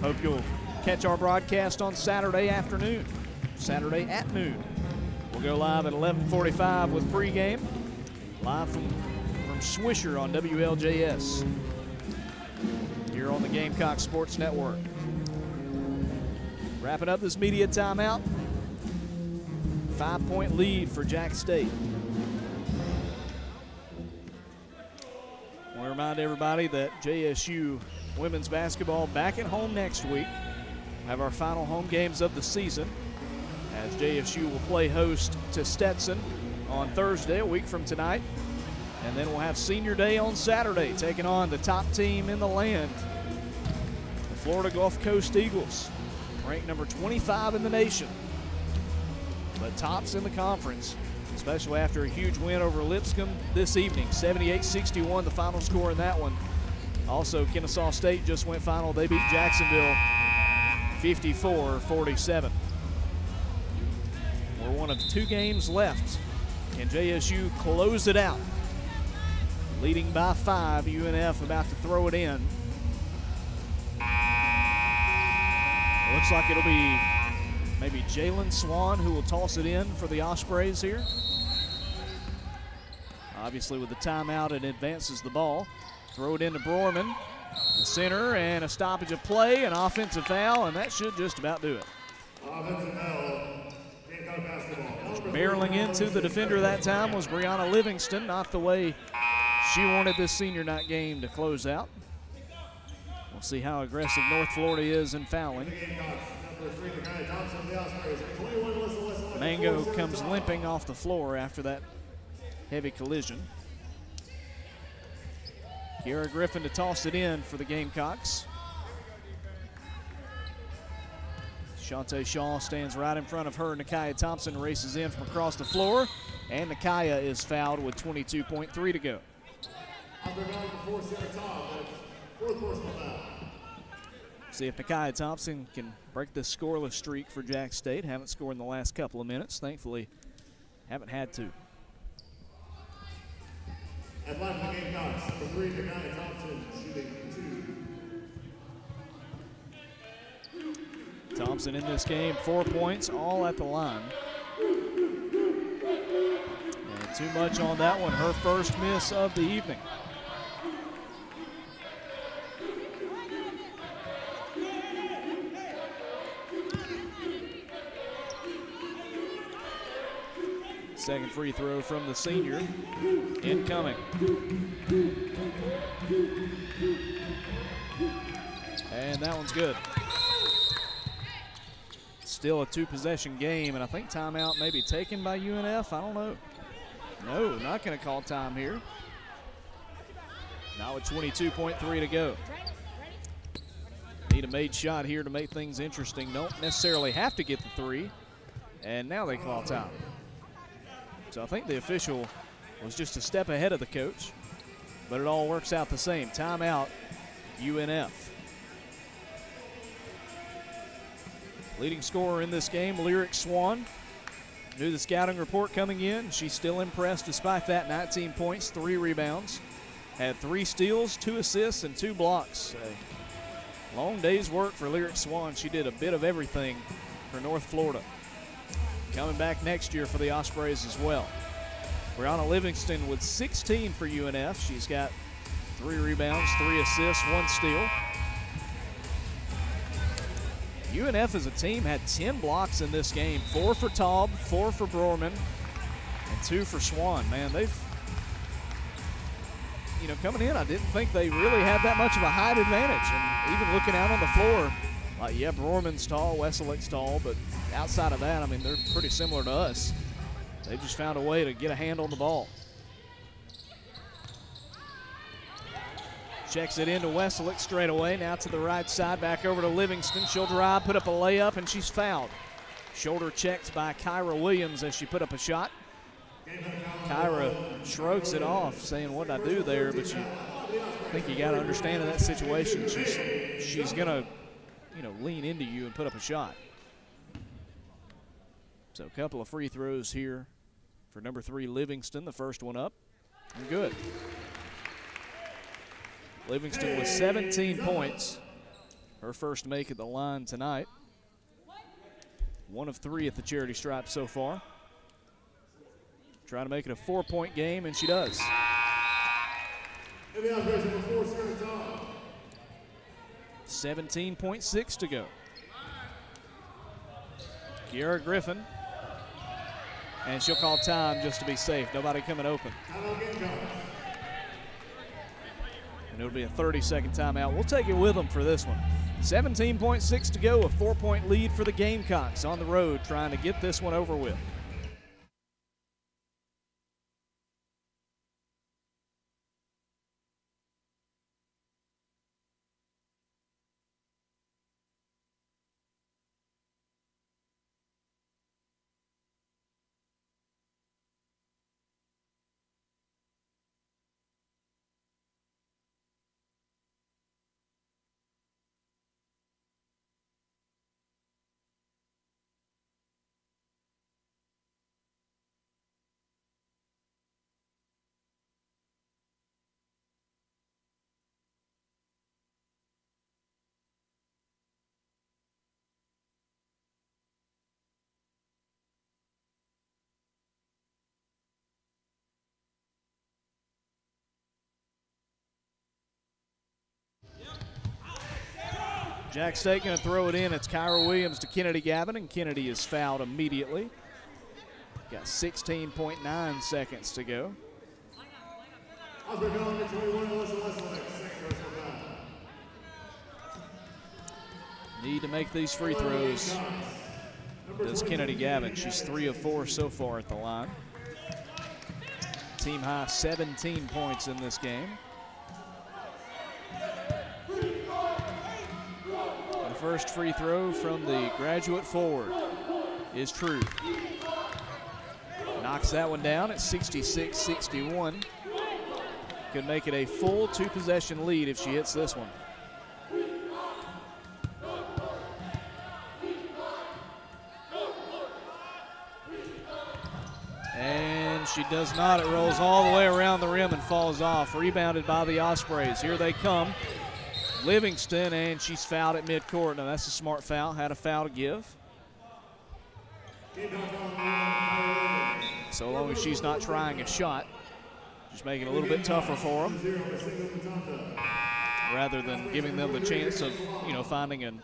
Hope you'll catch our broadcast on Saturday afternoon, Saturday at noon. We'll go live at 11:45 with pregame, live from from Swisher on WLJS here on the Gamecock Sports Network. Wrapping up this media timeout, five-point lead for Jax State. To remind everybody that JSU women's basketball back at home next week. Have our final home games of the season as JSU will play host to Stetson on Thursday, a week from tonight. And then we'll have senior day on Saturday, taking on the top team in the land, the Florida Gulf Coast Eagles, ranked number 25 in the nation, but tops in the conference especially after a huge win over Lipscomb this evening. 78-61, the final score in that one. Also, Kennesaw State just went final. They beat Jacksonville 54-47. We're one of two games left. Can JSU close it out? Leading by five, UNF about to throw it in. Looks like it'll be maybe Jalen Swan who will toss it in for the Ospreys here. Obviously, with the timeout, it advances the ball. Throw it into Broerman, the center, and a stoppage of play, an offensive foul, and that should just about do it. Barreling into the defender that time was Brianna Livingston, not the way she wanted this senior night game to close out. We'll see how aggressive North Florida is in fouling. Mango comes limping off the floor after that heavy collision. Kiera Griffin to toss it in for the Gamecocks. Shantae Shaw stands right in front of her. Nakia Thompson races in from across the floor, and Nakia is fouled with 22.3 to go. See if Nakia Thompson can break the scoreless streak for Jax State. Haven't scored in the last couple of minutes. Thankfully, haven't had to. Line for three, Thompson, shooting two. Thompson in this game, four points, all at the line. And too much on that one, her first miss of the evening. Second free throw from the senior. Incoming. And that one's good. Still a two possession game, and I think timeout may be taken by UNF. I don't know. No, not going to call time here. Now with 22.3 to go. Need a made shot here to make things interesting. Don't necessarily have to get the three. And now they call time. So I think the official was just a step ahead of the coach, but it all works out the same. Timeout, UNF. Leading scorer in this game, Lyric Swan. Knew the scouting report coming in. She's still impressed despite that 19 points, three rebounds. Had three steals, two assists, and two blocks. A long day's work for Lyric Swan. She did a bit of everything for North Florida coming back next year for the Ospreys as well. Brianna Livingston with 16 for UNF. She's got three rebounds, three assists, one steal. UNF as a team had 10 blocks in this game, four for Taub, four for Broerman, and two for Swan. Man, they've, you know, coming in, I didn't think they really had that much of a height advantage. And even looking out on the floor, like, yeah, Broerman's tall, Weselick's tall, but outside of that, I mean, they're pretty similar to us. They just found a way to get a hand on the ball. Checks it into Weselick straight away. Now to the right side, back over to Livingston. She'll drive, put up a layup, and she's fouled. Shoulder checked by Kyra Williams as she put up a shot. Kyra shrugs it off, saying, what did I do there? But you I think you got to understand in that situation, she's, she's going to, you know, lean into you and put up a shot. So a couple of free throws here for number three, Livingston. The first one up and good. Livingston with 17 points. Her first make at the line tonight. One of three at the charity stripe so far. Trying to make it a four-point game, and she does. 17.6 to go. Kiera Griffin and she'll call time just to be safe. Nobody coming open. And it'll be a 30 second timeout. We'll take it with them for this one. 17.6 to go, a four point lead for the Gamecocks on the road, trying to get this one over with. Jax State going to throw it in. It's Kyra Williams to Kennedy Gavin, and Kennedy is fouled immediately. Got 16.9 seconds to go. Need to make these free throws. Does Kennedy Gavin. She's three of four so far at the line. Team high 17 points in this game. First free throw from the graduate forward is true. Knocks that one down at 66 61. Could make it a full two possession lead if she hits this one. And she does not. It rolls all the way around the rim and falls off. Rebounded by the Ospreys. Here they come. Livingston, and she's fouled at midcourt. Now that's a smart foul. Had a foul to give. So long as she's not trying a shot, just making it a little bit tougher for them, rather than giving them the chance of, you know, finding an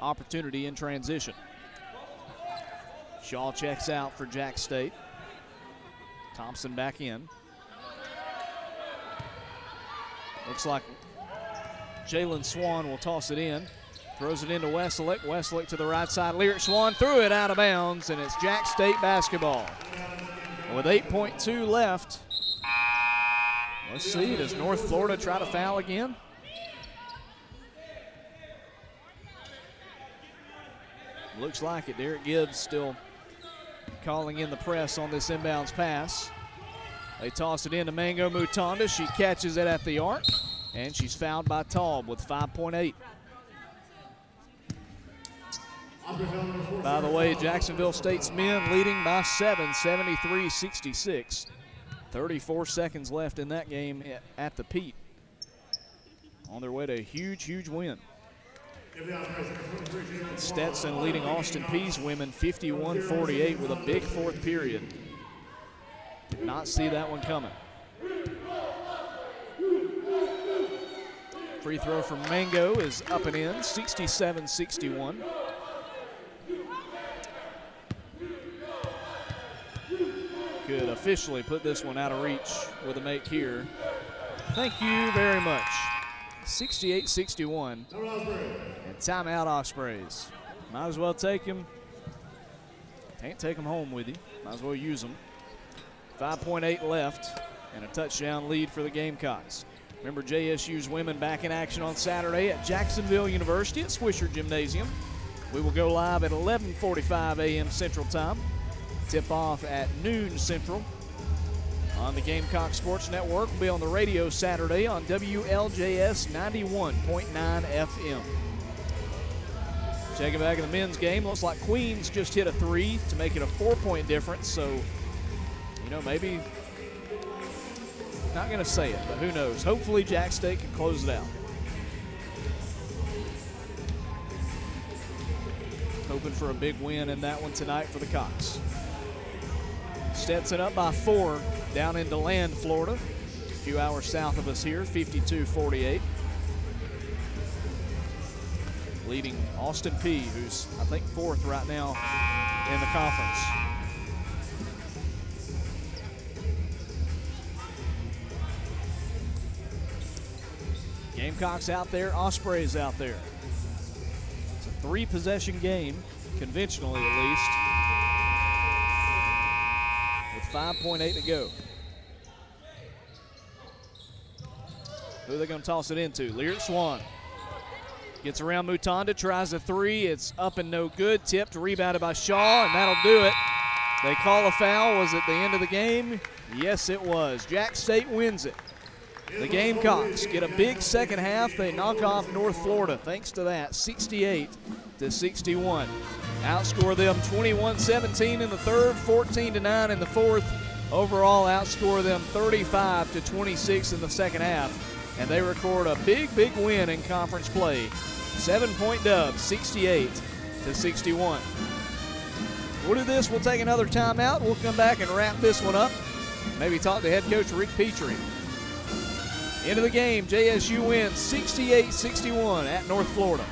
opportunity in transition. Shaw checks out for Jax State. Thompson back in. Looks like Jalen Swan will toss it in. Throws it into Weselick. Weselick to the right side. Lyric Swan threw it out of bounds, and it's Jax State basketball. With 8.2 left, let's see, does North Florida try to foul again? Looks like it. Darrick Gibbs still calling in the press on this inbounds pass. They toss it into Mango Mutanda. She catches it at the arc, and she's fouled by Taub with 5.8. By the way, Jacksonville State's men leading by seven, 73-66. 34 seconds left in that game at the Pete. On their way to a huge, huge win. Stetson leading Austin Peay's women 51-48 with a big fourth period. Did not see that one coming. Free throw from Mango is up and in, 67-61. Could officially put this one out of reach with a make here. Thank you very much. 68-61. And timeout Ospreys. Might as well take him. Can't take them home with you. Might as well use them. 5.8 left and a touchdown lead for the Gamecocks. Remember JSU's women back in action on Saturday at Jacksonville University at Swisher Gymnasium. We will go live at 11:45 a.m. Central Time. Tip off at noon Central on the Gamecock Sports Network. We'll be on the radio Saturday on WLJS 91.9 FM. Checking back in the men's game, looks like Queens just hit a three to make it a four-point difference. So, you know, maybe not going to say it, but who knows? Hopefully, Jax State can close it out. Hoping for a big win in that one tonight for the Cox. Stetson up by four down in DeLand, Florida. A few hours south of us here, 52-48. Leading Austin Peay, who's, I think, fourth right now in the conference. Gamecocks out there, Ospreys out there. It's a three possession game, conventionally at least, with 5.8 to go. Who are they going to toss it into? Lyric Swan. Gets around Mutanda, tries a three. It's up and no good. Tipped, rebounded by Shaw, and that'll do it. They call a foul. Was it the end of the game? Yes, it was. Jax State wins it. The Gamecocks get a big second half. They knock off North Florida thanks to that, 68 to 61. Outscore them 21-17 in the third, 14 to 9 in the fourth. Overall, outscore them 35 to 26 in the second half, and they record a big, big win in conference play. Seven-point dub, 68 to 61. We'll do this. We'll take another timeout. We'll come back and wrap this one up. Maybe talk to head coach Rick Pietri. Into the game, JSU wins 68-61 at North Florida.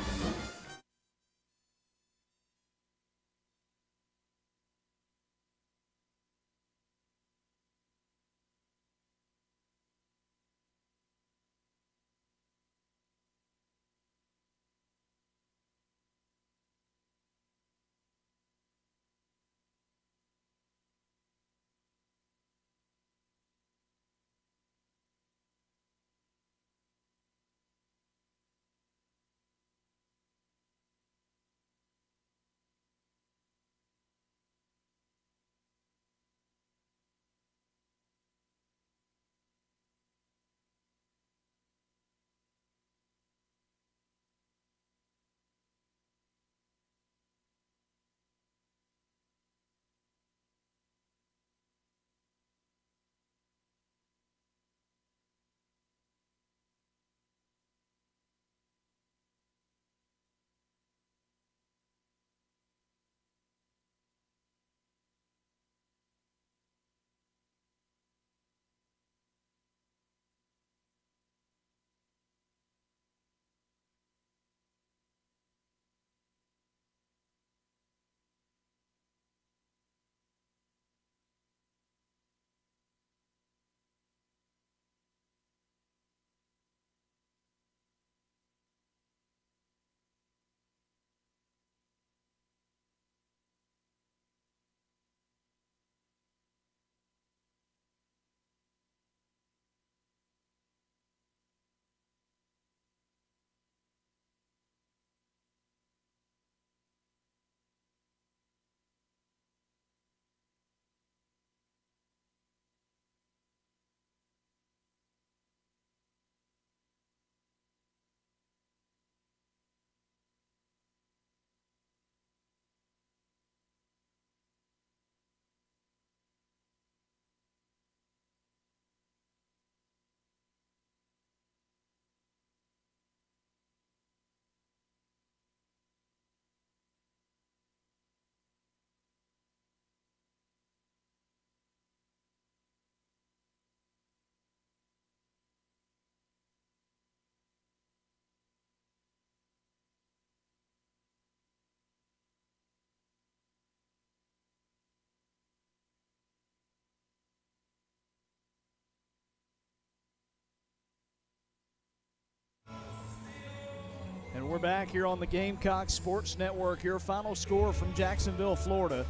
Back here on the Gamecock Sports Network. Your final score from Jacksonville, Florida.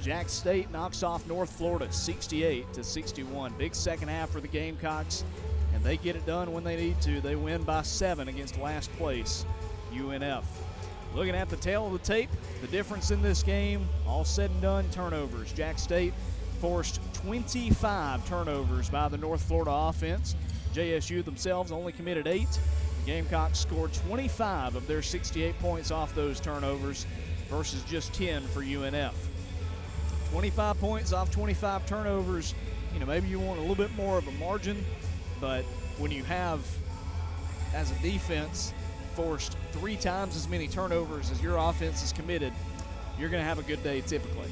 Jax State knocks off North Florida 68 to 61. Big second half for the Gamecocks, and they get it done when they need to. They win by seven against last place UNF. Looking at the tail of the tape, the difference in this game, all said and done, turnovers. Jax State forced 25 turnovers by the North Florida offense. JSU themselves only committed eight. Gamecocks scored 25 of their 68 points off those turnovers versus just 10 for UNF. 25 points off 25 turnovers, you know, maybe you want a little bit more of a margin, but when you have, as a defense, forced three times as many turnovers as your offense is committed, you're going to have a good day typically.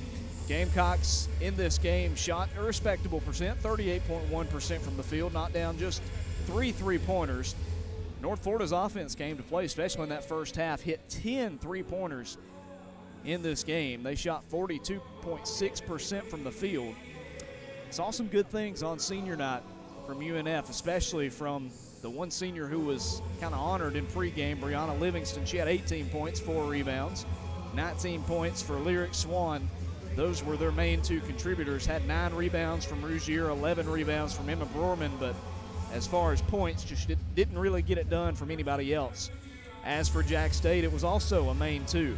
Gamecocks in this game shot a respectable percent, 38.1% from the field, knocked down just three three pointers. North Florida's offense came to play, especially in that first half, hit 10 three pointers in this game. They shot 42.6% from the field. Saw some good things on senior night from UNF, especially from the one senior who was kind of honored in pregame, Brianna Livingston. She had 18 points, four rebounds, 19 points for Lyric Swan. Those were their main two contributors. Had nine rebounds from Rougier, 11 rebounds from Emma Broerman, but as far as points, just didn't really get it done from anybody else. As for Jax State, it was also a main two.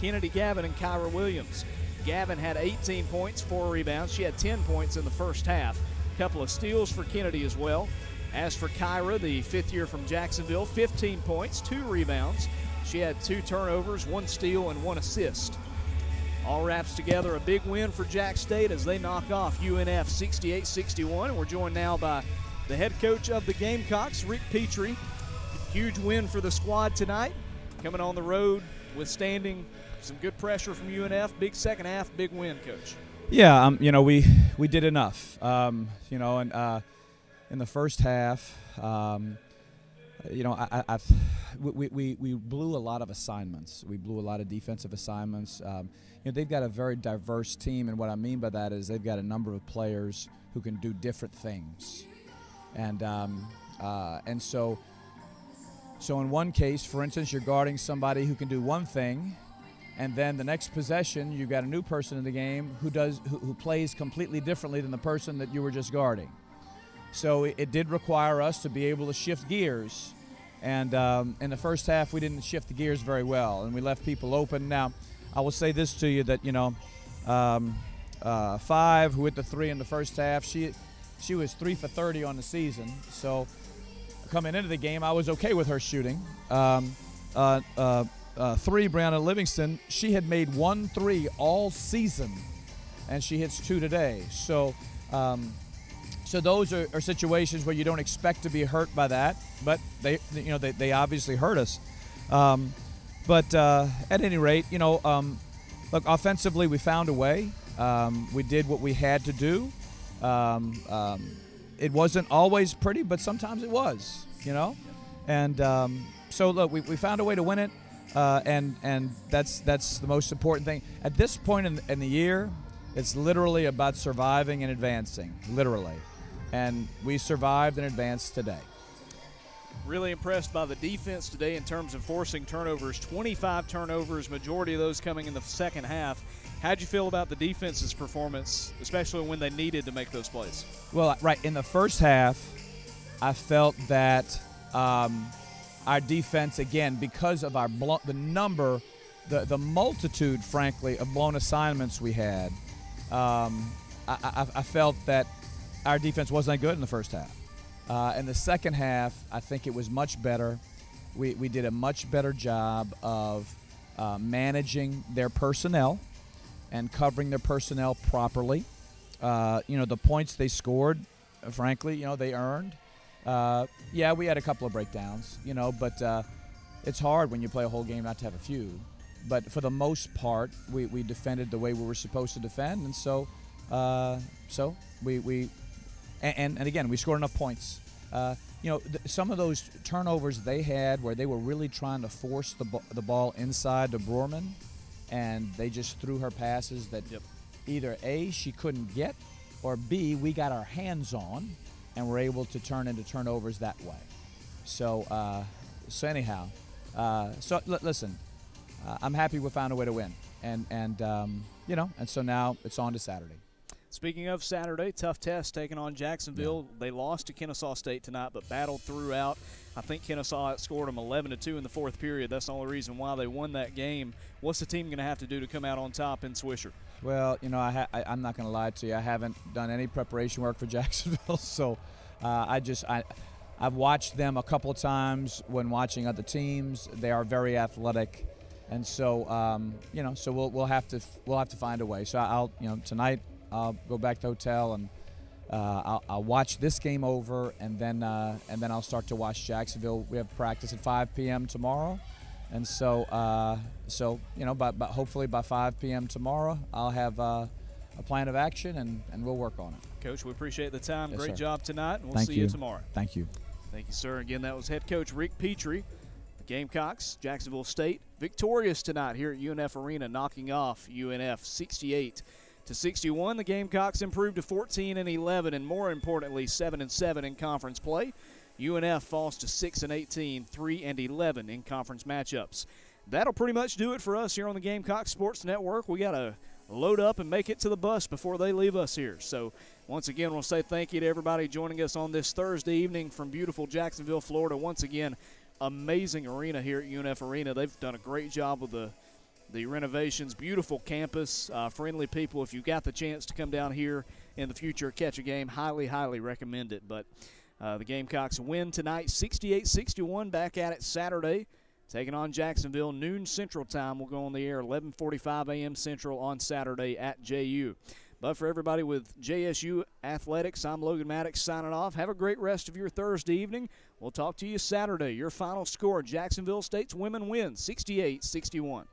Kennedy Gavin and Kyra Williams. Gavin had 18 points, four rebounds. She had 10 points in the first half. A couple of steals for Kennedy as well. As for Kyra, the fifth year from Jacksonville, 15 points, two rebounds. She had two turnovers, one steal, and one assist. All wraps together a big win for Jax State as they knock off UNF 68 61. We're joined now by the head coach of the Gamecocks, Rick Pietri. Huge win for the squad tonight. Coming on the road, withstanding some good pressure from UNF. Big second half, big win, coach. Yeah, um, you know we we did enough. Um, you know, and uh, in the first half, um, you know, I, I we, we, we blew a lot of assignments. We blew a lot of defensive assignments. Um, you know, they've got a very diverse team, and what I mean by that is they've got a number of players who can do different things, and um, uh, and so. So in one case, for instance, you're guarding somebody who can do one thing, and then the next possession you've got a new person in the game who does who, who plays completely differently than the person that you were just guarding so it, it did require us to be able to shift gears and um, in the first half we didn't shift the gears very well and we left people open now i will say this to you that you know um, uh, five who hit the three in the first half she she was three for 30 on the season so coming into the game i was okay with her shooting um, uh, uh, uh, three, Brianna Livingston, she had made one three all season, and she hits two today. So, um, so those are, are, situations where you don't expect to be hurt by that, but they, you know, they, they obviously hurt us. Um, but uh, at any rate, you know, um, look, offensively we found a way. Um, we did what we had to do. Um, um, it wasn't always pretty, but sometimes it was, you know. And so look, we, we found a way to win it. Uh, and and that's that's the most important thing at this point in, in the year. It's literally about surviving and advancing, literally, and we survived and advanced today. Really impressed by the defense today in terms of forcing turnovers. 25 turnovers, majority of those coming in the second half. How'd you feel about the defense's performance, especially when they needed to make those plays? Well, right in the first half, I felt that. Um, our defense again because of our the number, the the multitude, frankly, of blown assignments we had. Um, I, I, I, felt that our defense wasn't good in the first half. Uh, in the second half, I think it was much better. We, we did a much better job of uh, managing their personnel and covering their personnel properly. Uh, you know, the points they scored, frankly, you know, they earned. Uh, yeah, we had a couple of breakdowns, you know, but uh, it's hard when you play a whole game not to have a few. But for the most part, we, we defended the way we were supposed to defend, and so uh, so we we and, and again we scored enough points. Uh, you know, th- some of those turnovers they had where they were really trying to force the, b- the ball inside to Broerman, and they just threw her passes that yep. either A, she couldn't get, or B, we got our hands on and we're able to turn into turnovers that way. So, uh, so anyhow, uh, so l- listen, uh, I'm happy we found a way to win, and and um, you know, and so now it's on to Saturday. Speaking of Saturday, tough test taking on Jacksonville. Yeah. They lost to Kennesaw State tonight, but battled throughout. I think Kennesaw outscored them 11 to 2 in the fourth period. That's the only reason why they won that game. What's the team going to have to do to come out on top in Swisher? Well, you know, I am not going to lie to you. I haven't done any preparation work for Jacksonville, so uh, I just I. I've watched them a couple times when watching other teams. They are very athletic, and so um, you know, so we'll, we'll have to we'll have to find a way. So I'll you know tonight I'll go back to hotel and uh, I'll, I'll, watch this game over, and then uh, and then I'll start to watch Jacksonville. We have practice at 5 p.m. tomorrow, and so uh, so you know, but, but hopefully by 5 p.m. tomorrow, I'll have uh, a plan of action, and, and we'll work on it. Coach, we appreciate the time. Yes, Great sir. job tonight, and we'll Thank see you. you tomorrow. Thank you. Thank you, sir. Again, that was head coach Rick Pietri. Gamecocks, Jacksonville State, victorious tonight here at UNF Arena, knocking off UNF 68 to 61. The Gamecocks improved to 14 and 11, and more importantly, 7 and 7 in conference play. UNF falls to 6 and 18, 3 and 11 in conference matchups. That'll pretty much do it for us here on the Gamecock Sports Network. We got to load up and make it to the bus before they leave us here. So, once again, we'll say thank you to everybody joining us on this Thursday evening from beautiful Jacksonville, Florida. Once again, amazing arena here at UNF Arena. They've done a great job with the the renovations, beautiful campus, uh, friendly people. If you got the chance to come down here in the future, catch a game, highly, highly recommend it. But uh, the Gamecocks win tonight, 68 61. Back at it Saturday, taking on Jacksonville, noon Central Time. We'll go on the air 11:45 a.m. Central on Saturday at JU. But for everybody with JSU Athletics, I'm Logan Maddox signing off. Have a great rest of your Thursday evening. We'll talk to you Saturday. Your final score Jacksonville State's women win 68 61.